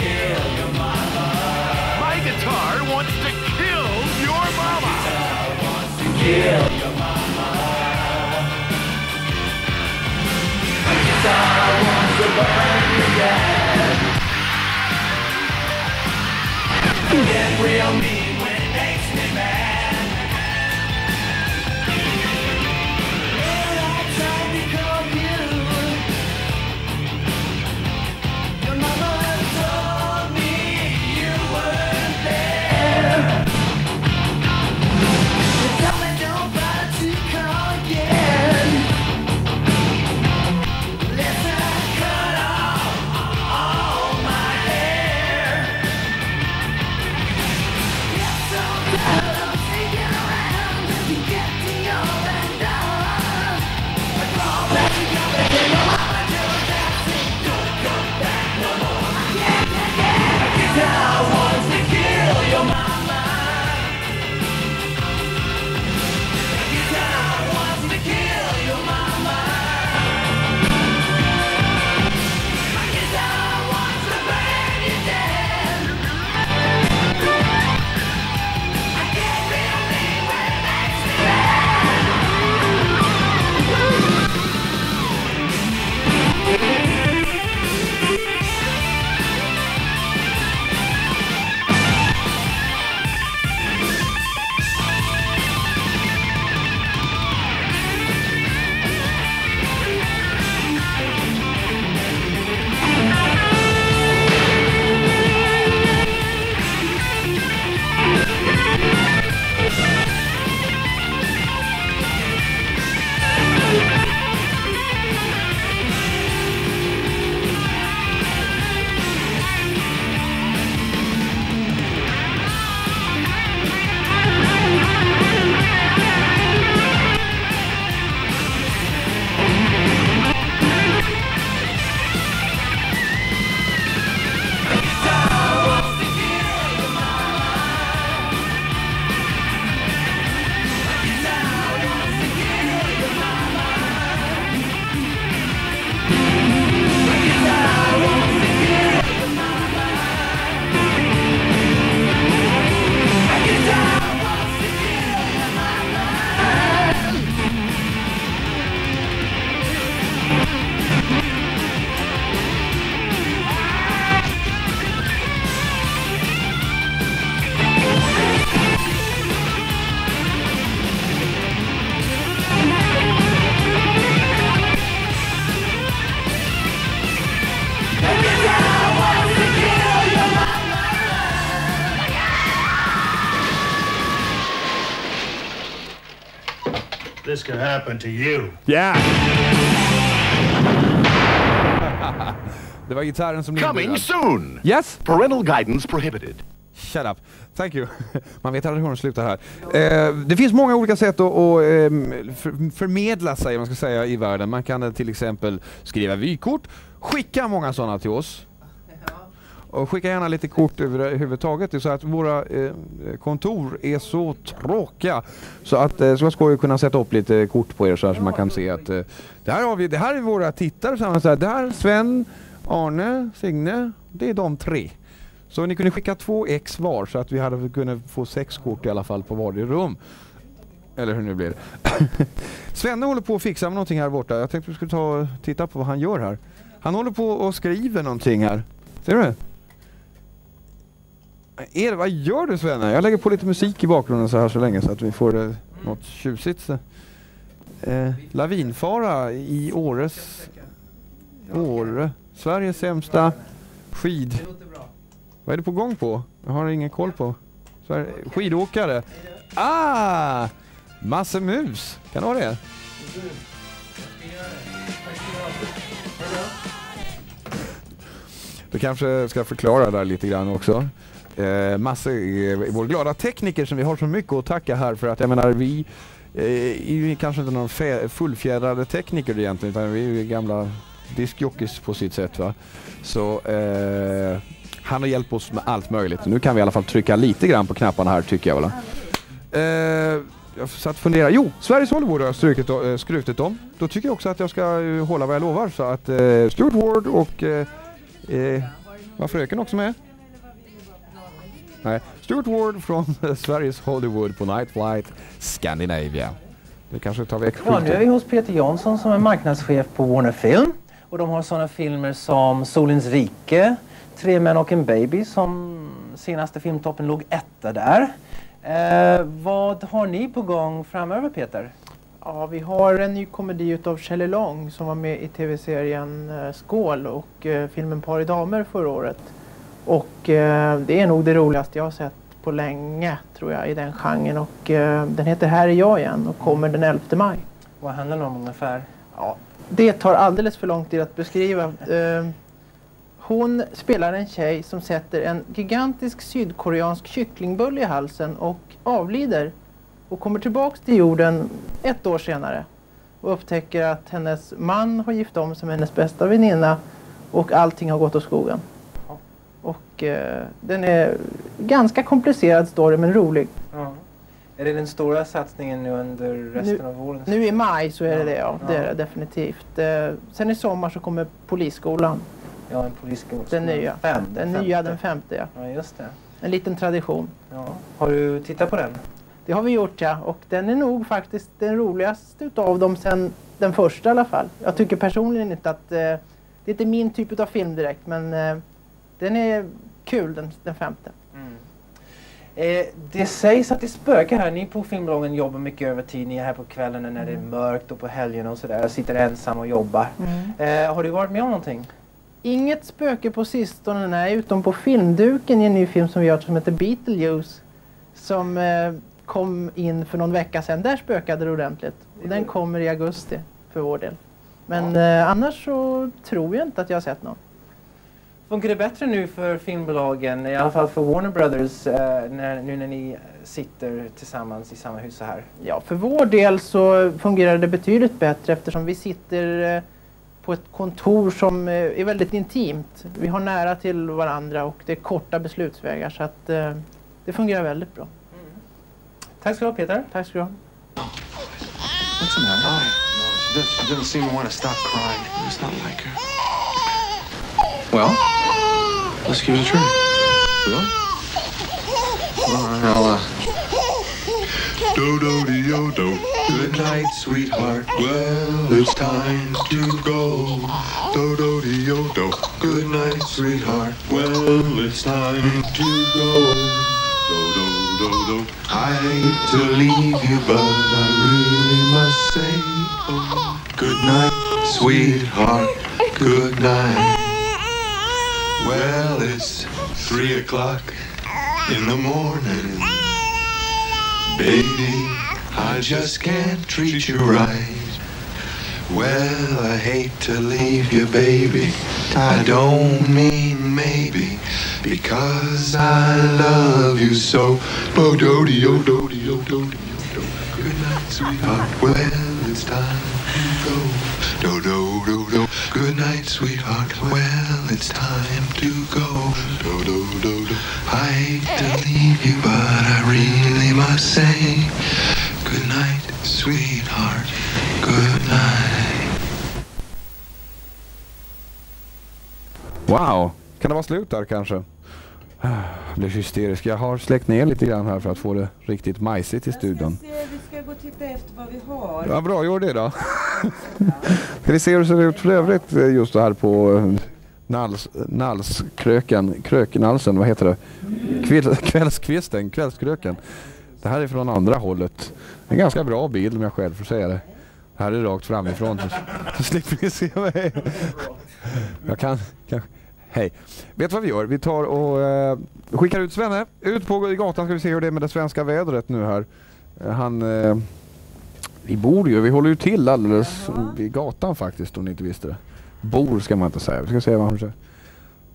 kill your mama. My Guitar wants to kill your mama. My guitar wants to burn. Get real mean This could happen to you. Yeah! Det var gitarren som Coming soon. Yes? Parental guidance prohibited. Shut up. Thank you. Man vet aldrig hur de slutar här. Eh, det finns många olika sätt att, att ehm, för, förmedla sig man ska säga, i världen. Man kan eh, till exempel skriva vykort, skicka många sådana till oss. Och skicka gärna lite kort överhuvudtaget. Det är så att våra eh, kontor är så tråkiga. Så att eh, det skulle vara skoj att kunna sätta upp lite kort på er så, här, så man kan se att eh, det, här har vi, det här är våra tittare. Så här, det här är Sven, Arne, Signe. Det är de tre. Så ni kunde skicka två ex var så att vi hade kunnat få sex kort i alla fall på varje rum. Eller hur nu blir. Svenne håller på att fixa med någonting här borta. Jag tänkte vi skulle ta och titta på vad han gör här. Han håller på och skriver någonting här. Ser du det? Är det, vad gör du Svenne? Jag lägger på lite musik i bakgrunden så här så länge så att vi får eh, något tjusigt. Eh, eh, lavinfara i Åres... Åre. Sveriges sämsta skid... Vad är det på gång på? Jag har ingen koll på. Sver- Skidåkare. Ah! Masse mus. Kan det vara det? Du kanske ska förklara där lite grann också. Eh, massa, eh, vår glada tekniker som vi har så mycket att tacka här för att jag menar vi eh, är ju kanske inte någon fullfjädrade tekniker egentligen utan vi är ju gamla diskjockeys på sitt sätt va. Så eh, han har hjälpt oss med allt möjligt. Nu kan vi i alla fall trycka lite grann på knapparna här tycker jag väl. Eh, jag satt och funderade. Jo, Sveriges Hollywood har jag strukit, eh, skrutit om. Då tycker jag också att jag ska eh, hålla vad jag lovar. Så att eh, Stuart Ward och... Eh, eh, var fröken också med? Nej, Stuart Ward från Sveriges Hollywood på Night Flight Scandinavia. Det kanske tar väck Ja, nu är vi hos Peter Jansson som är marknadschef på Warner Film. Och de har sådana filmer som Solens rike, Tre män och en baby som senaste filmtoppen låg etta där. Eh, vad har ni på gång framöver Peter? Ja, vi har en ny komedi utav Shelley Long som var med i tv-serien eh, Skål och eh, filmen Par i damer förra året. Och eh, det är nog det roligaste jag har sett på länge tror jag i den genren och eh, den heter Här är jag igen och kommer den 11 maj. Vad handlar det om ungefär? Ja, det tar alldeles för lång tid att beskriva. Eh, hon spelar en tjej som sätter en gigantisk sydkoreansk kycklingbulle i halsen och avlider och kommer tillbaks till jorden ett år senare och upptäcker att hennes man har gift om sig med hennes bästa väninna och allting har gått åt skogen. Och eh, den är ganska komplicerad story men rolig. Ja. Är det den stora satsningen nu under resten Nu- av våren? Nu i maj så är det det ja, det är Ja. det definitivt. Eh, sen i sommar så kommer Polisskolan. Ja, en polisskola. Den nya. Fem, den femte. nya, den femte ja. Ja, just det. En liten tradition. Ja. Har du tittat på den? Det har vi gjort ja. Och den är nog faktiskt den roligaste utav dem sen den första i alla fall. Jag tycker personligen inte att eh, det är inte min typ av film direkt men eh, den är kul den, den femte. Eh, det sägs att det spökar här. Ni på filmbolagen jobbar mycket övertid. Ni är här på kvällen när det är mörkt och på helgerna och sådär. Sitter ensam och jobbar. Eh, har du varit med om någonting? Inget spöke på sistone nej, utom på filmduken i en ny film som vi har som heter Beetlejuice. Som eh, kom in för någon vecka sedan. Där spökade det ordentligt. Och den kommer i augusti för vår del. Men eh, annars så tror jag inte att jag har sett någon. Funkar det bättre nu för filmbolagen, i alla fall för Warner Brothers, eh, när, nu när ni sitter tillsammans i samma hus så här? Ja, för vår del så fungerar det betydligt bättre eftersom vi sitter eh, på ett kontor som eh, är väldigt intimt. Vi har nära till varandra och det är korta beslutsvägar så att eh, det fungerar väldigt bra. Tack ska du ha Peter. Tack ska du ha. What's the matter? Oh, no, doesn't seem to want to stop crying. It's not like her. Well, let's give it a try. Really? All right, I'll, uh... Do do do do. Good night, sweetheart. Well, it's time to go. Do do do do. Good night, sweetheart. Well, it's time to go. Do do do do. I hate to leave you, but I really must say, oh, good night, sweetheart. Good night. Well, it's three o'clock in the morning. Baby, I just can't treat you right. Well, I hate to leave you, baby. I don't mean maybe, because I love you so. Bo do do do di o do. Good night, sweetheart. Well, it's time to go. Do do do do. Good night, sweetheart. Well, it's time to go. Do do do do. I hate to eh? leave you, but I really must say, good night, sweetheart. Good night. Wow, kan det vara slut där kanske? Jag blir hysterisk. Jag har släckt ner lite grann här för att få det riktigt majsigt i studion. Se, vi ska gå och titta efter vad vi har. Ja, bra, gör det då. Ska vi se hur det ser ut för övrigt eh, just det här på eh, nals, nalskröken, kröknalsen, vad heter det? Kväll, kvällskvisten, kvällskröken. Det här är från andra hållet. En ganska bra bild om jag själv får säga det. Det här är rakt framifrån så, så slipper ni se mig. Jag kan, kan Hej. Vet du vad vi gör? Vi tar och eh, skickar ut Svenne. Ut på gatan ska vi se hur det är med det svenska vädret nu här. Eh, han... Eh, vi bor ju, vi håller ju till alldeles vid gatan faktiskt om ni inte visste det. Bor ska man inte säga, vi ska säga vad han säger.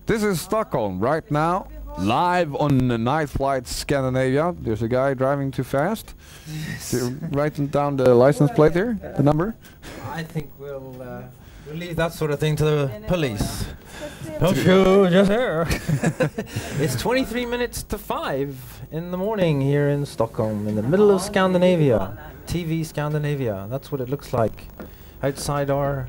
This is Stockholm right now. Live on the night flight Scandinavia. There's a guy driving too fast. Writing down the license plate there, the number. I think we'll, uh, we'll leave that sort of thing to the police. Don't you just there? it's 23 minutes to 5 in the morning here in Stockholm, in the middle of Scandinavia. TV Scandinavia. That's what it looks like outside our.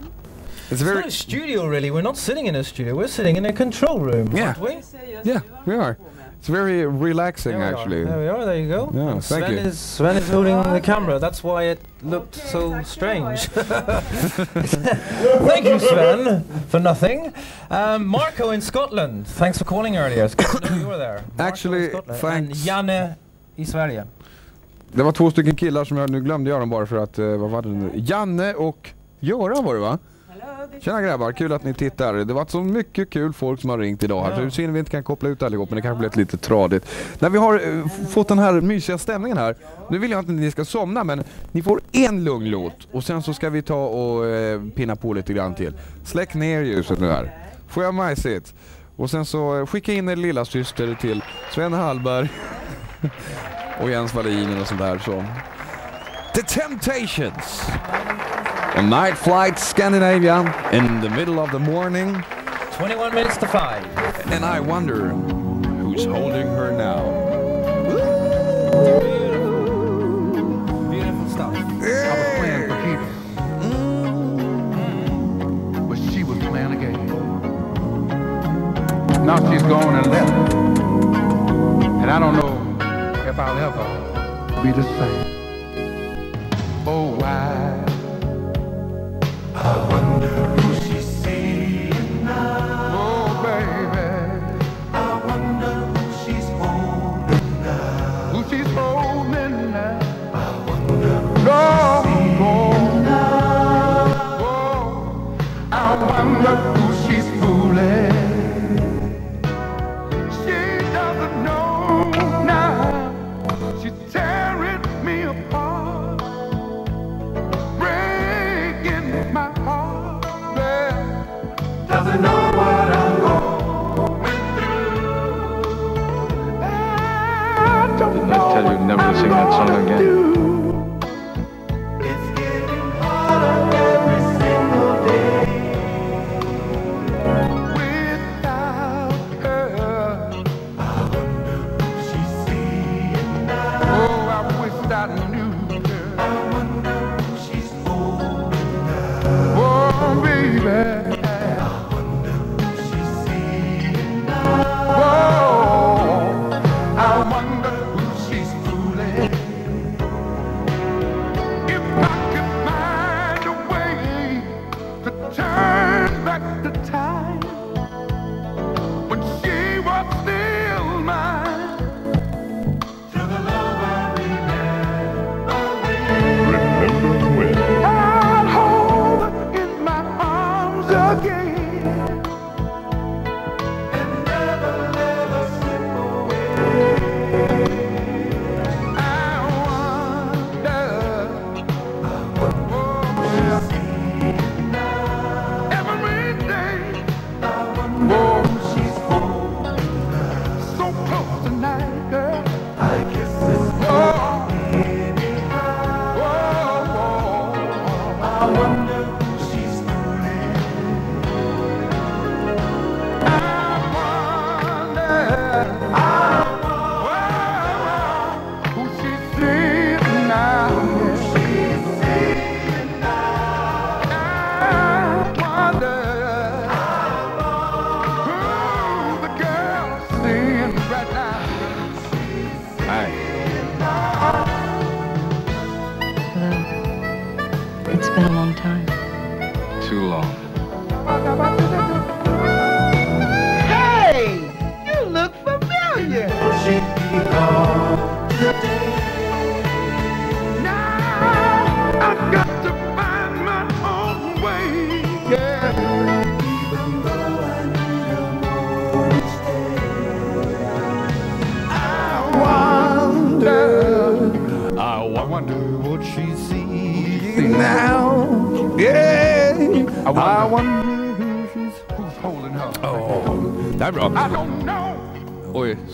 It's a very. not a studio, really. We're not sitting in a studio. We're sitting in a control room, Yeah. aren't we? Yeah, we are. It's very relaxing, There we are. actually. There we are. There you go. Yeah, And thank Sven you. is Sven is holding the camera. That's why it looked so strange. Thank you, Sven, for nothing. Um, Marco in Scotland. Thanks for calling earlier. It's good to know you were there. Marco in Actually, Scotland. thanks. And Janne i Sverige. Det var två stycken killar som jag nu glömde jag dem bara för att, eh, vad var det nu? Janne och Göran var det va? Tjena grabbar, kul att ni tittar. Det har varit så mycket kul folk som har ringt idag här. Ja. Så det är synd vi inte kan koppla ut allihop men det kanske blir lite tradigt. När vi har eh, fått den här mysiga stämningen här. Nu vill jag inte att ni ska somna men ni får en lugn låt och sen så ska vi ta och eh, pinna på lite grann till. Släck ner ljuset nu här. Får jag majsigt? Och sen så eh, skicka in er lilla syster till Sven Hallberg och Jens Wallin och sånt där. Så. The Temptations! A night flight Scandinavia in the middle of the morning. 21 minutes to 5. And I wonder who's holding her now. Beautiful stuff. I was playing for keeps. But she was playing a game. Now she's gone and left. And I don't know if I'll ever be the same. Oh, why? I wonder never to sing that song again?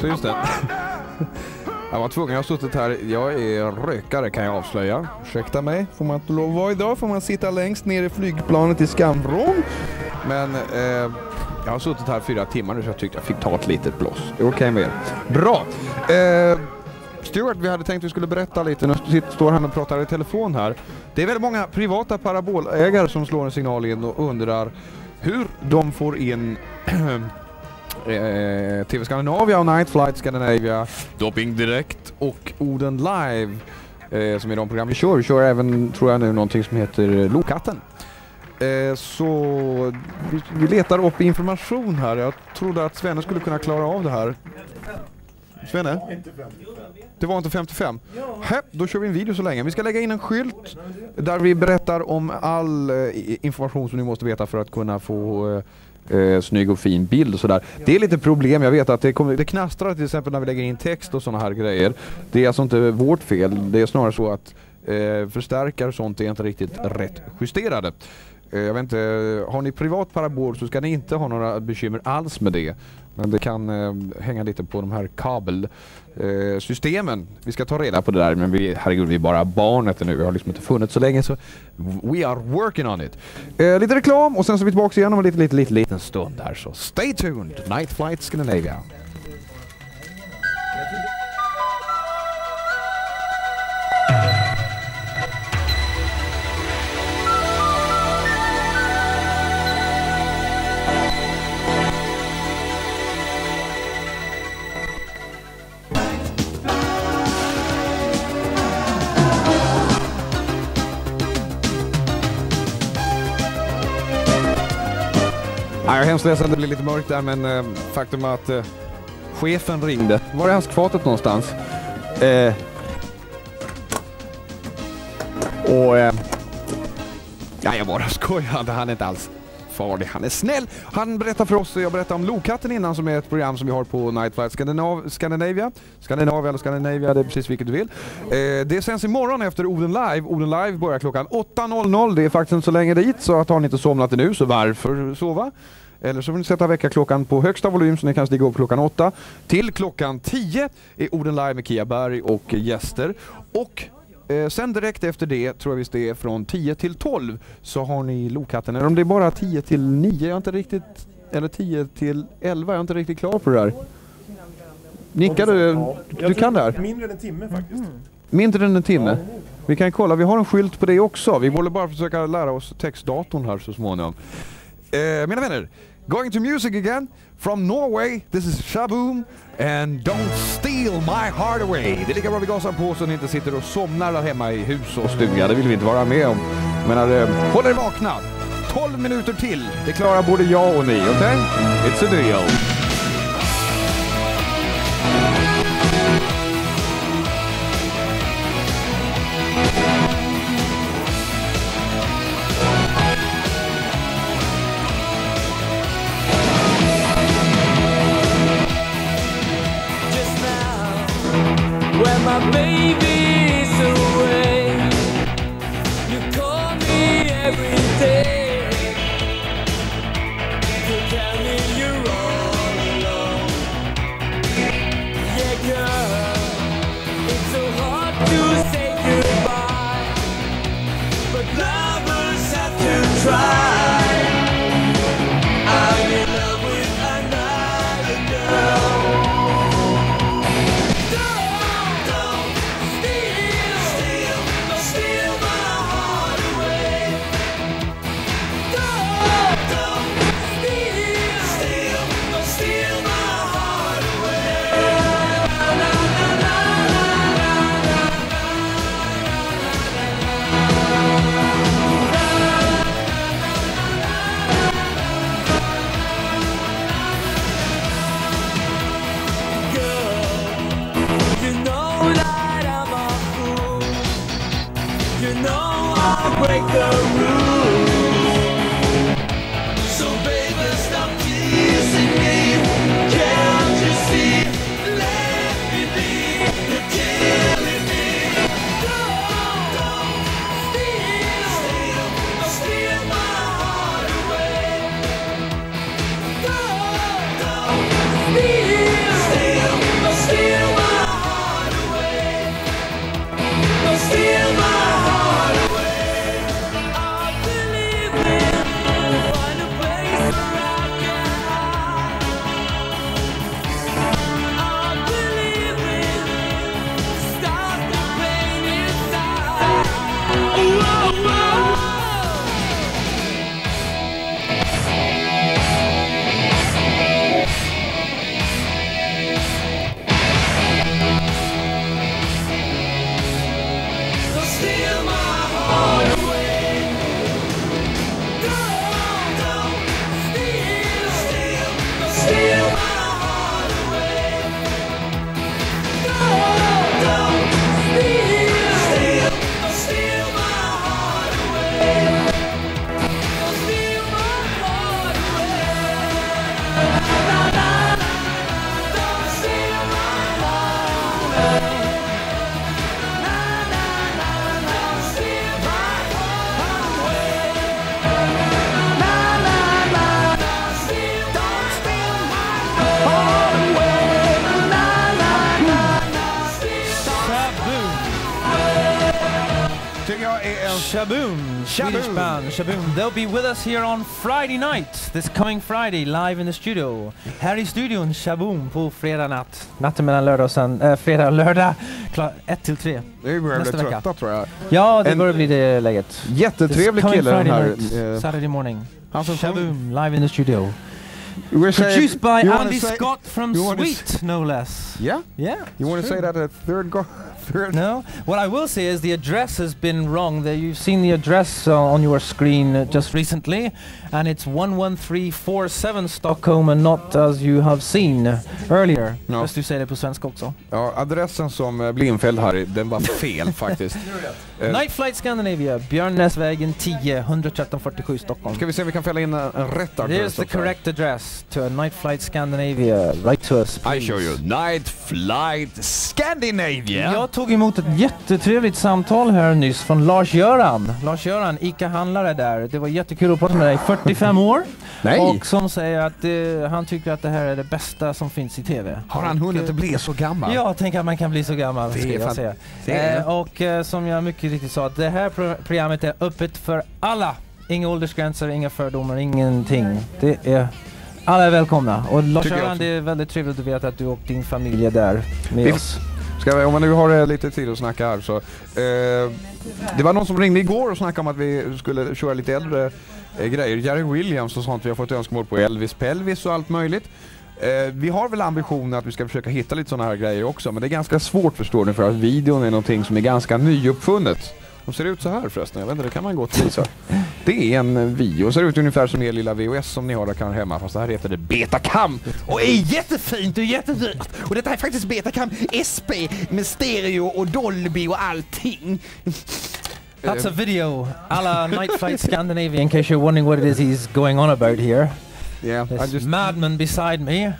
Så just det. Jag var tvungen, jag har suttit här, jag är rökare kan jag avslöja. Ursäkta mig, får man inte lov att vara idag får man sitta längst ner i flygplanet i skamvrån. Men eh, Jag har suttit här fyra timmar nu så jag tyckte jag fick ta ett litet blås. Är okej okej med er? Bra! Eh, Stuart, vi hade tänkt att vi skulle berätta lite. Nu står han och pratar i telefon här. Det är väldigt många privata parabolägare som slår en signal in och undrar hur de får in eh, TV Scandinavia och Night Flight Scandinavia, Doping Direkt och Oden Live eh, som är de program vi kör. Vi kör även, tror jag nu, någonting som heter Lokatten. Eh, så vi, vi letar upp information här. Jag trodde att Svenne skulle kunna klara av det här. Svenne? Det var inte 55? Hä, då kör vi en video så länge. Vi ska lägga in en skylt där vi berättar om all eh, information som ni måste veta för att kunna få eh, snygg och fin bild och sådär. Det är lite problem, jag vet att det, kommer, det knastrar till exempel när vi lägger in text och sådana här grejer. Det är alltså inte vårt fel, det är snarare så att eh, förstärkare och sånt är inte riktigt rätt justerade. Eh, jag vet inte, har ni privat parabol så ska ni inte ha några bekymmer alls med det. Men det kan eh, hänga lite på de här kabelsystemen. Eh, systemen. vi ska ta reda på det där men vi, herregud vi är bara barnet nu. Vi har liksom inte funnits så länge så we are working on it. Eh, lite reklam och sen så är vi tillbaka igen om en liten, liten, liten, liten stund här så stay tuned! Night Flight Scandinavia. Jag är hemskt ledsen, det blir lite mörkt där men eh, faktum är att eh, chefen ringde. Var är askfatet någonstans? Eh, och... Eh, ja, jag bara skojade. Han är inte alls farlig. Han är snäll. Han berättar för oss, jag berättade om Lokatten innan som är ett program som vi har på Night Flight Scandinav Scandinavia. Scandinavia eller Scandinavia, det är precis vilket du vill. Eh, det sänds imorgon efter Oden Live. Oden Live börjar klockan 8.00. Det är faktiskt inte så länge dit så att har ni inte somnat nu så varför sova? Eller så får ni sätta väckarklockan på högsta volym så ni kan stiga upp klockan 8. Till klockan 10 är Orden Live med Kia Berg och gäster. Och eh, sen direkt efter det, tror jag visst det är från 10 till 12, så har ni Lokatten. Eller om det är bara 10 till 9, jag är inte riktigt... Eller 10 till 11, jag är inte riktigt klar på det där. Nickar du? Ja, Du kan det här? Mindre än en timme faktiskt. Mindre än en timme? Vi kan kolla, vi har en skylt på det också. Vi borde bara försöka lära oss textdatorn här så småningom. Eh, mina vänner, going to music again. From Norway, this is Shaboom and Don't steal my heart away. Det är lika bra vi gasar på så ni inte sitter och somnar där hemma i hus och stuga. Det vill vi inte vara med om. Jag menar, eh, håll er vakna. 12 minuter till. Det klarar både jag och ni, okej? It's a deal. Swedish Shaboom. band Shaboom. They'll be with us here on Friday night, this coming Friday, live in the studio. Här i studion, Shaboom, på fredag natt. Natten mellan lördag och sen, äh, fredag och lördag, 1 till 3. Nu börjar bli Nästa vecka. trötta tror jag. Ja, det En börjar bli det läget. Jättetrevlig kille den här. night, eh, Saturday morning. Han som Shaboom, live in the studio. Say- Produced by Andy Scott from Sweet, no less. Yeah? Yeah. You want to say that a third go third No. What I will say is the address has been wrong. There, you've seen the address uh, on your screen uh, just recently, and it's 11347 Stockholm, and not as you have seen uh, earlier. Ja. Just du säger det på svenska också. Ja, adressen som eh, Blindfeld har, den var fel faktiskt. Eh, Night Flight Scandinavia, Björnnäsvägen 10, 11347 Stockholm. Ska vi se om vi kan fälla in en, en rätt adress Here's the correct address to a Night Flight Scandinavia. Write to us, I please. show you. Night Flight Scandinavia. Jag tog emot ett jättetrevligt samtal här nyss från Lars-Göran. Lars-Göran, ICA-handlare där. Det var jättekul att prata med dig. 45 år. Nej. Och som säger att eh, han tycker att det här är det bästa som finns i TV. Har han Och, hunnit eh, att bli så gammal? Ja, tänk att man kan bli så gammal. Det är fan- säga. det är- Eh, och eh, som jag mycket riktigt sa, det här pro- programmet är öppet för alla. Inga åldersgränser, inga fördomar, ingenting. Det är alla är välkomna. Och Lars-Göran, det är väldigt trevligt att veta att du och din familj är där med Vi- oss. Ska vi, om man nu har eh, lite tid att snacka här så. Eh, det var någon som ringde igår och snackade om att vi skulle köra lite äldre eh, grejer. Jerry Williams och sånt. Vi har fått önskemål på Elvis Pelvis och allt möjligt. Eh, vi har väl ambitionen att vi ska försöka hitta lite sådana här grejer också men det är ganska svårt förstår ni för att videon är någonting som är ganska nyuppfunnet. De ser ut så här förresten, jag vet inte, det kan man gott visa. Det är en eh, video, ser ut ungefär som er lilla VHS som ni har där kan hemma fast det här heter det Betacam och är jättefint och jättedyrt. Och detta är faktiskt Betacam SP med stereo och Dolby och allting. That's a video, alla Night Flight Scandinavia, in case you're wondering what it is he's going on about here. Yeah, I This just madman beside me.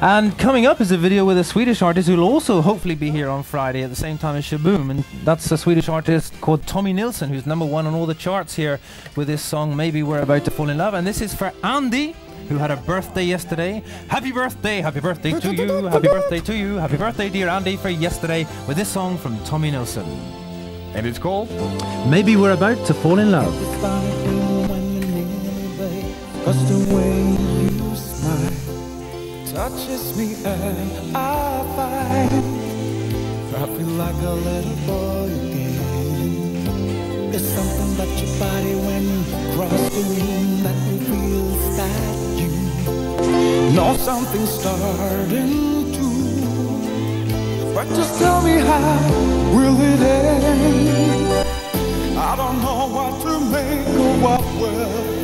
And coming up is a video with a Swedish artist who'll also hopefully be here on Friday at the same time as Shaboom. And that's a Swedish artist called Tommy Nilsson, who's number one on all the charts here with this song, Maybe We're About to Fall in Love. And this is for Andy, who had a birthday yesterday. Happy birthday, happy birthday to you, happy birthday to you, happy birthday, dear Andy, for yesterday with this song from Tommy Nilsson. And it's called Maybe We're About to Fall in Love. Cause the way you smile touches me and I find I feel like a little boy again. There's something about your body when you cross the room that reveals that you know something's starting to. But just tell me how will it end? I don't know what to make of what we're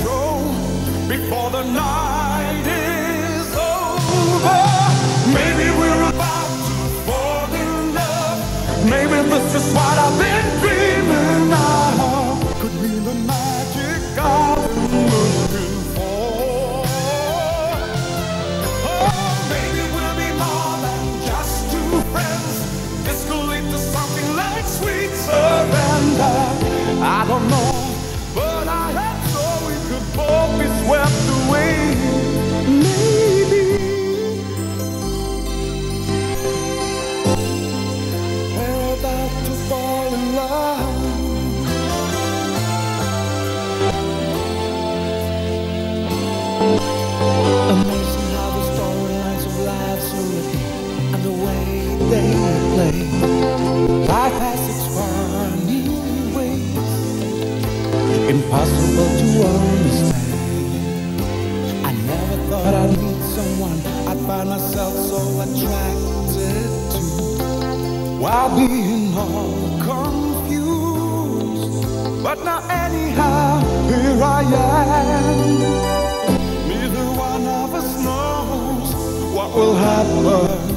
Show before the night is over. Maybe we're about to fall in love. Maybe this is what I've been dreaming of. Could be the magic I've been looking for. Oh, maybe we'll be more than just two friends. This could lead to something like sweet surrender. I don't know, understand. I never thought I'd meet someone I'd find myself so attracted to, while being all confused. But now anyhow, here I am. Neither one of us knows what will happen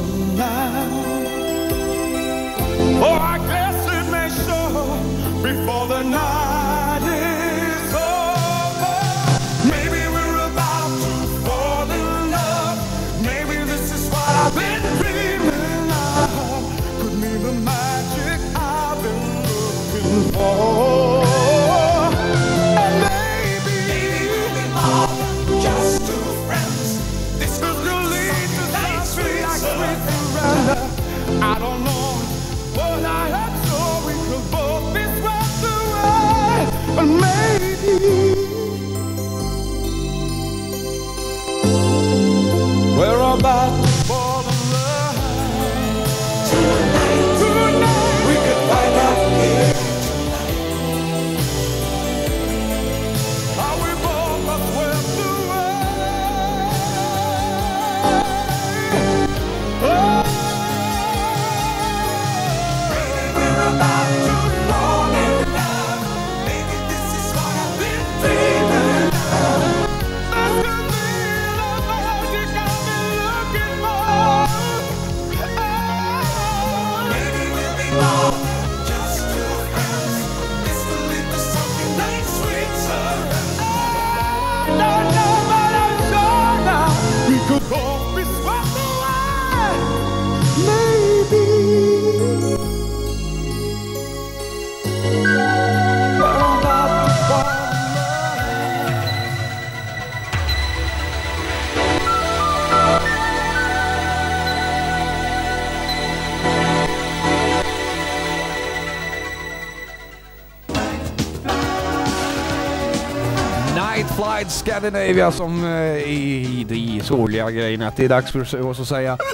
Scandinavia som eh, i de sorgliga grejerna. Att det är dags för oss att säga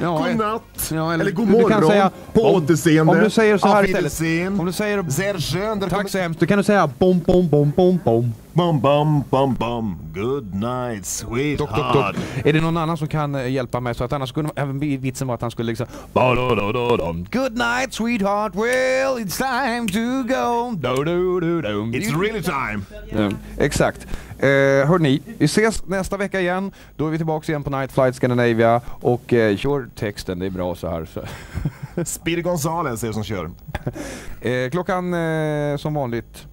Ja, God eh, ja, Eller god du kan morgon. säga- På om- återseende. Om du säger så här istället. Om du säger Sehr schön. Tack så hemskt, då kan du säga bom, bom, bom, bom, bom. Bum, bum, bum, bum. Good night, Dock, dock, sweetheart. dock. Är det någon annan som kan eh, hjälpa mig? Så att annars skulle även vitsen vara att han skulle liksom. Good night sweetheart, well it's time to go. Do-do-do-dum. It's really time. Ja, exakt. Eh, hörni, vi ses nästa vecka igen. Då är vi tillbaka igen på Night Flight Scandinavia och eh, kör texten, det är bra så här. Så. Speedy Gonzales är det som kör. Eh, klockan eh, som vanligt.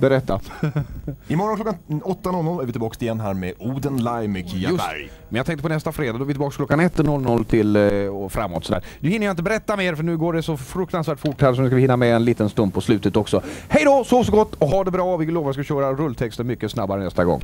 Berätta. Imorgon klockan 8.00 är vi tillbaka igen här med Oden live med Kia Just. Berg. Men jag tänkte på nästa fredag, då är vi tillbaka klockan 1.00 till eh, och framåt sådär. Nu hinner jag inte berätta mer för nu går det så fruktansvärt fort här så nu ska vi hinna med en liten stund på slutet också. Hej då, sov så gott och ha det bra. Vi lovar att vi ska köra rulltexten mycket snabbare nästa gång.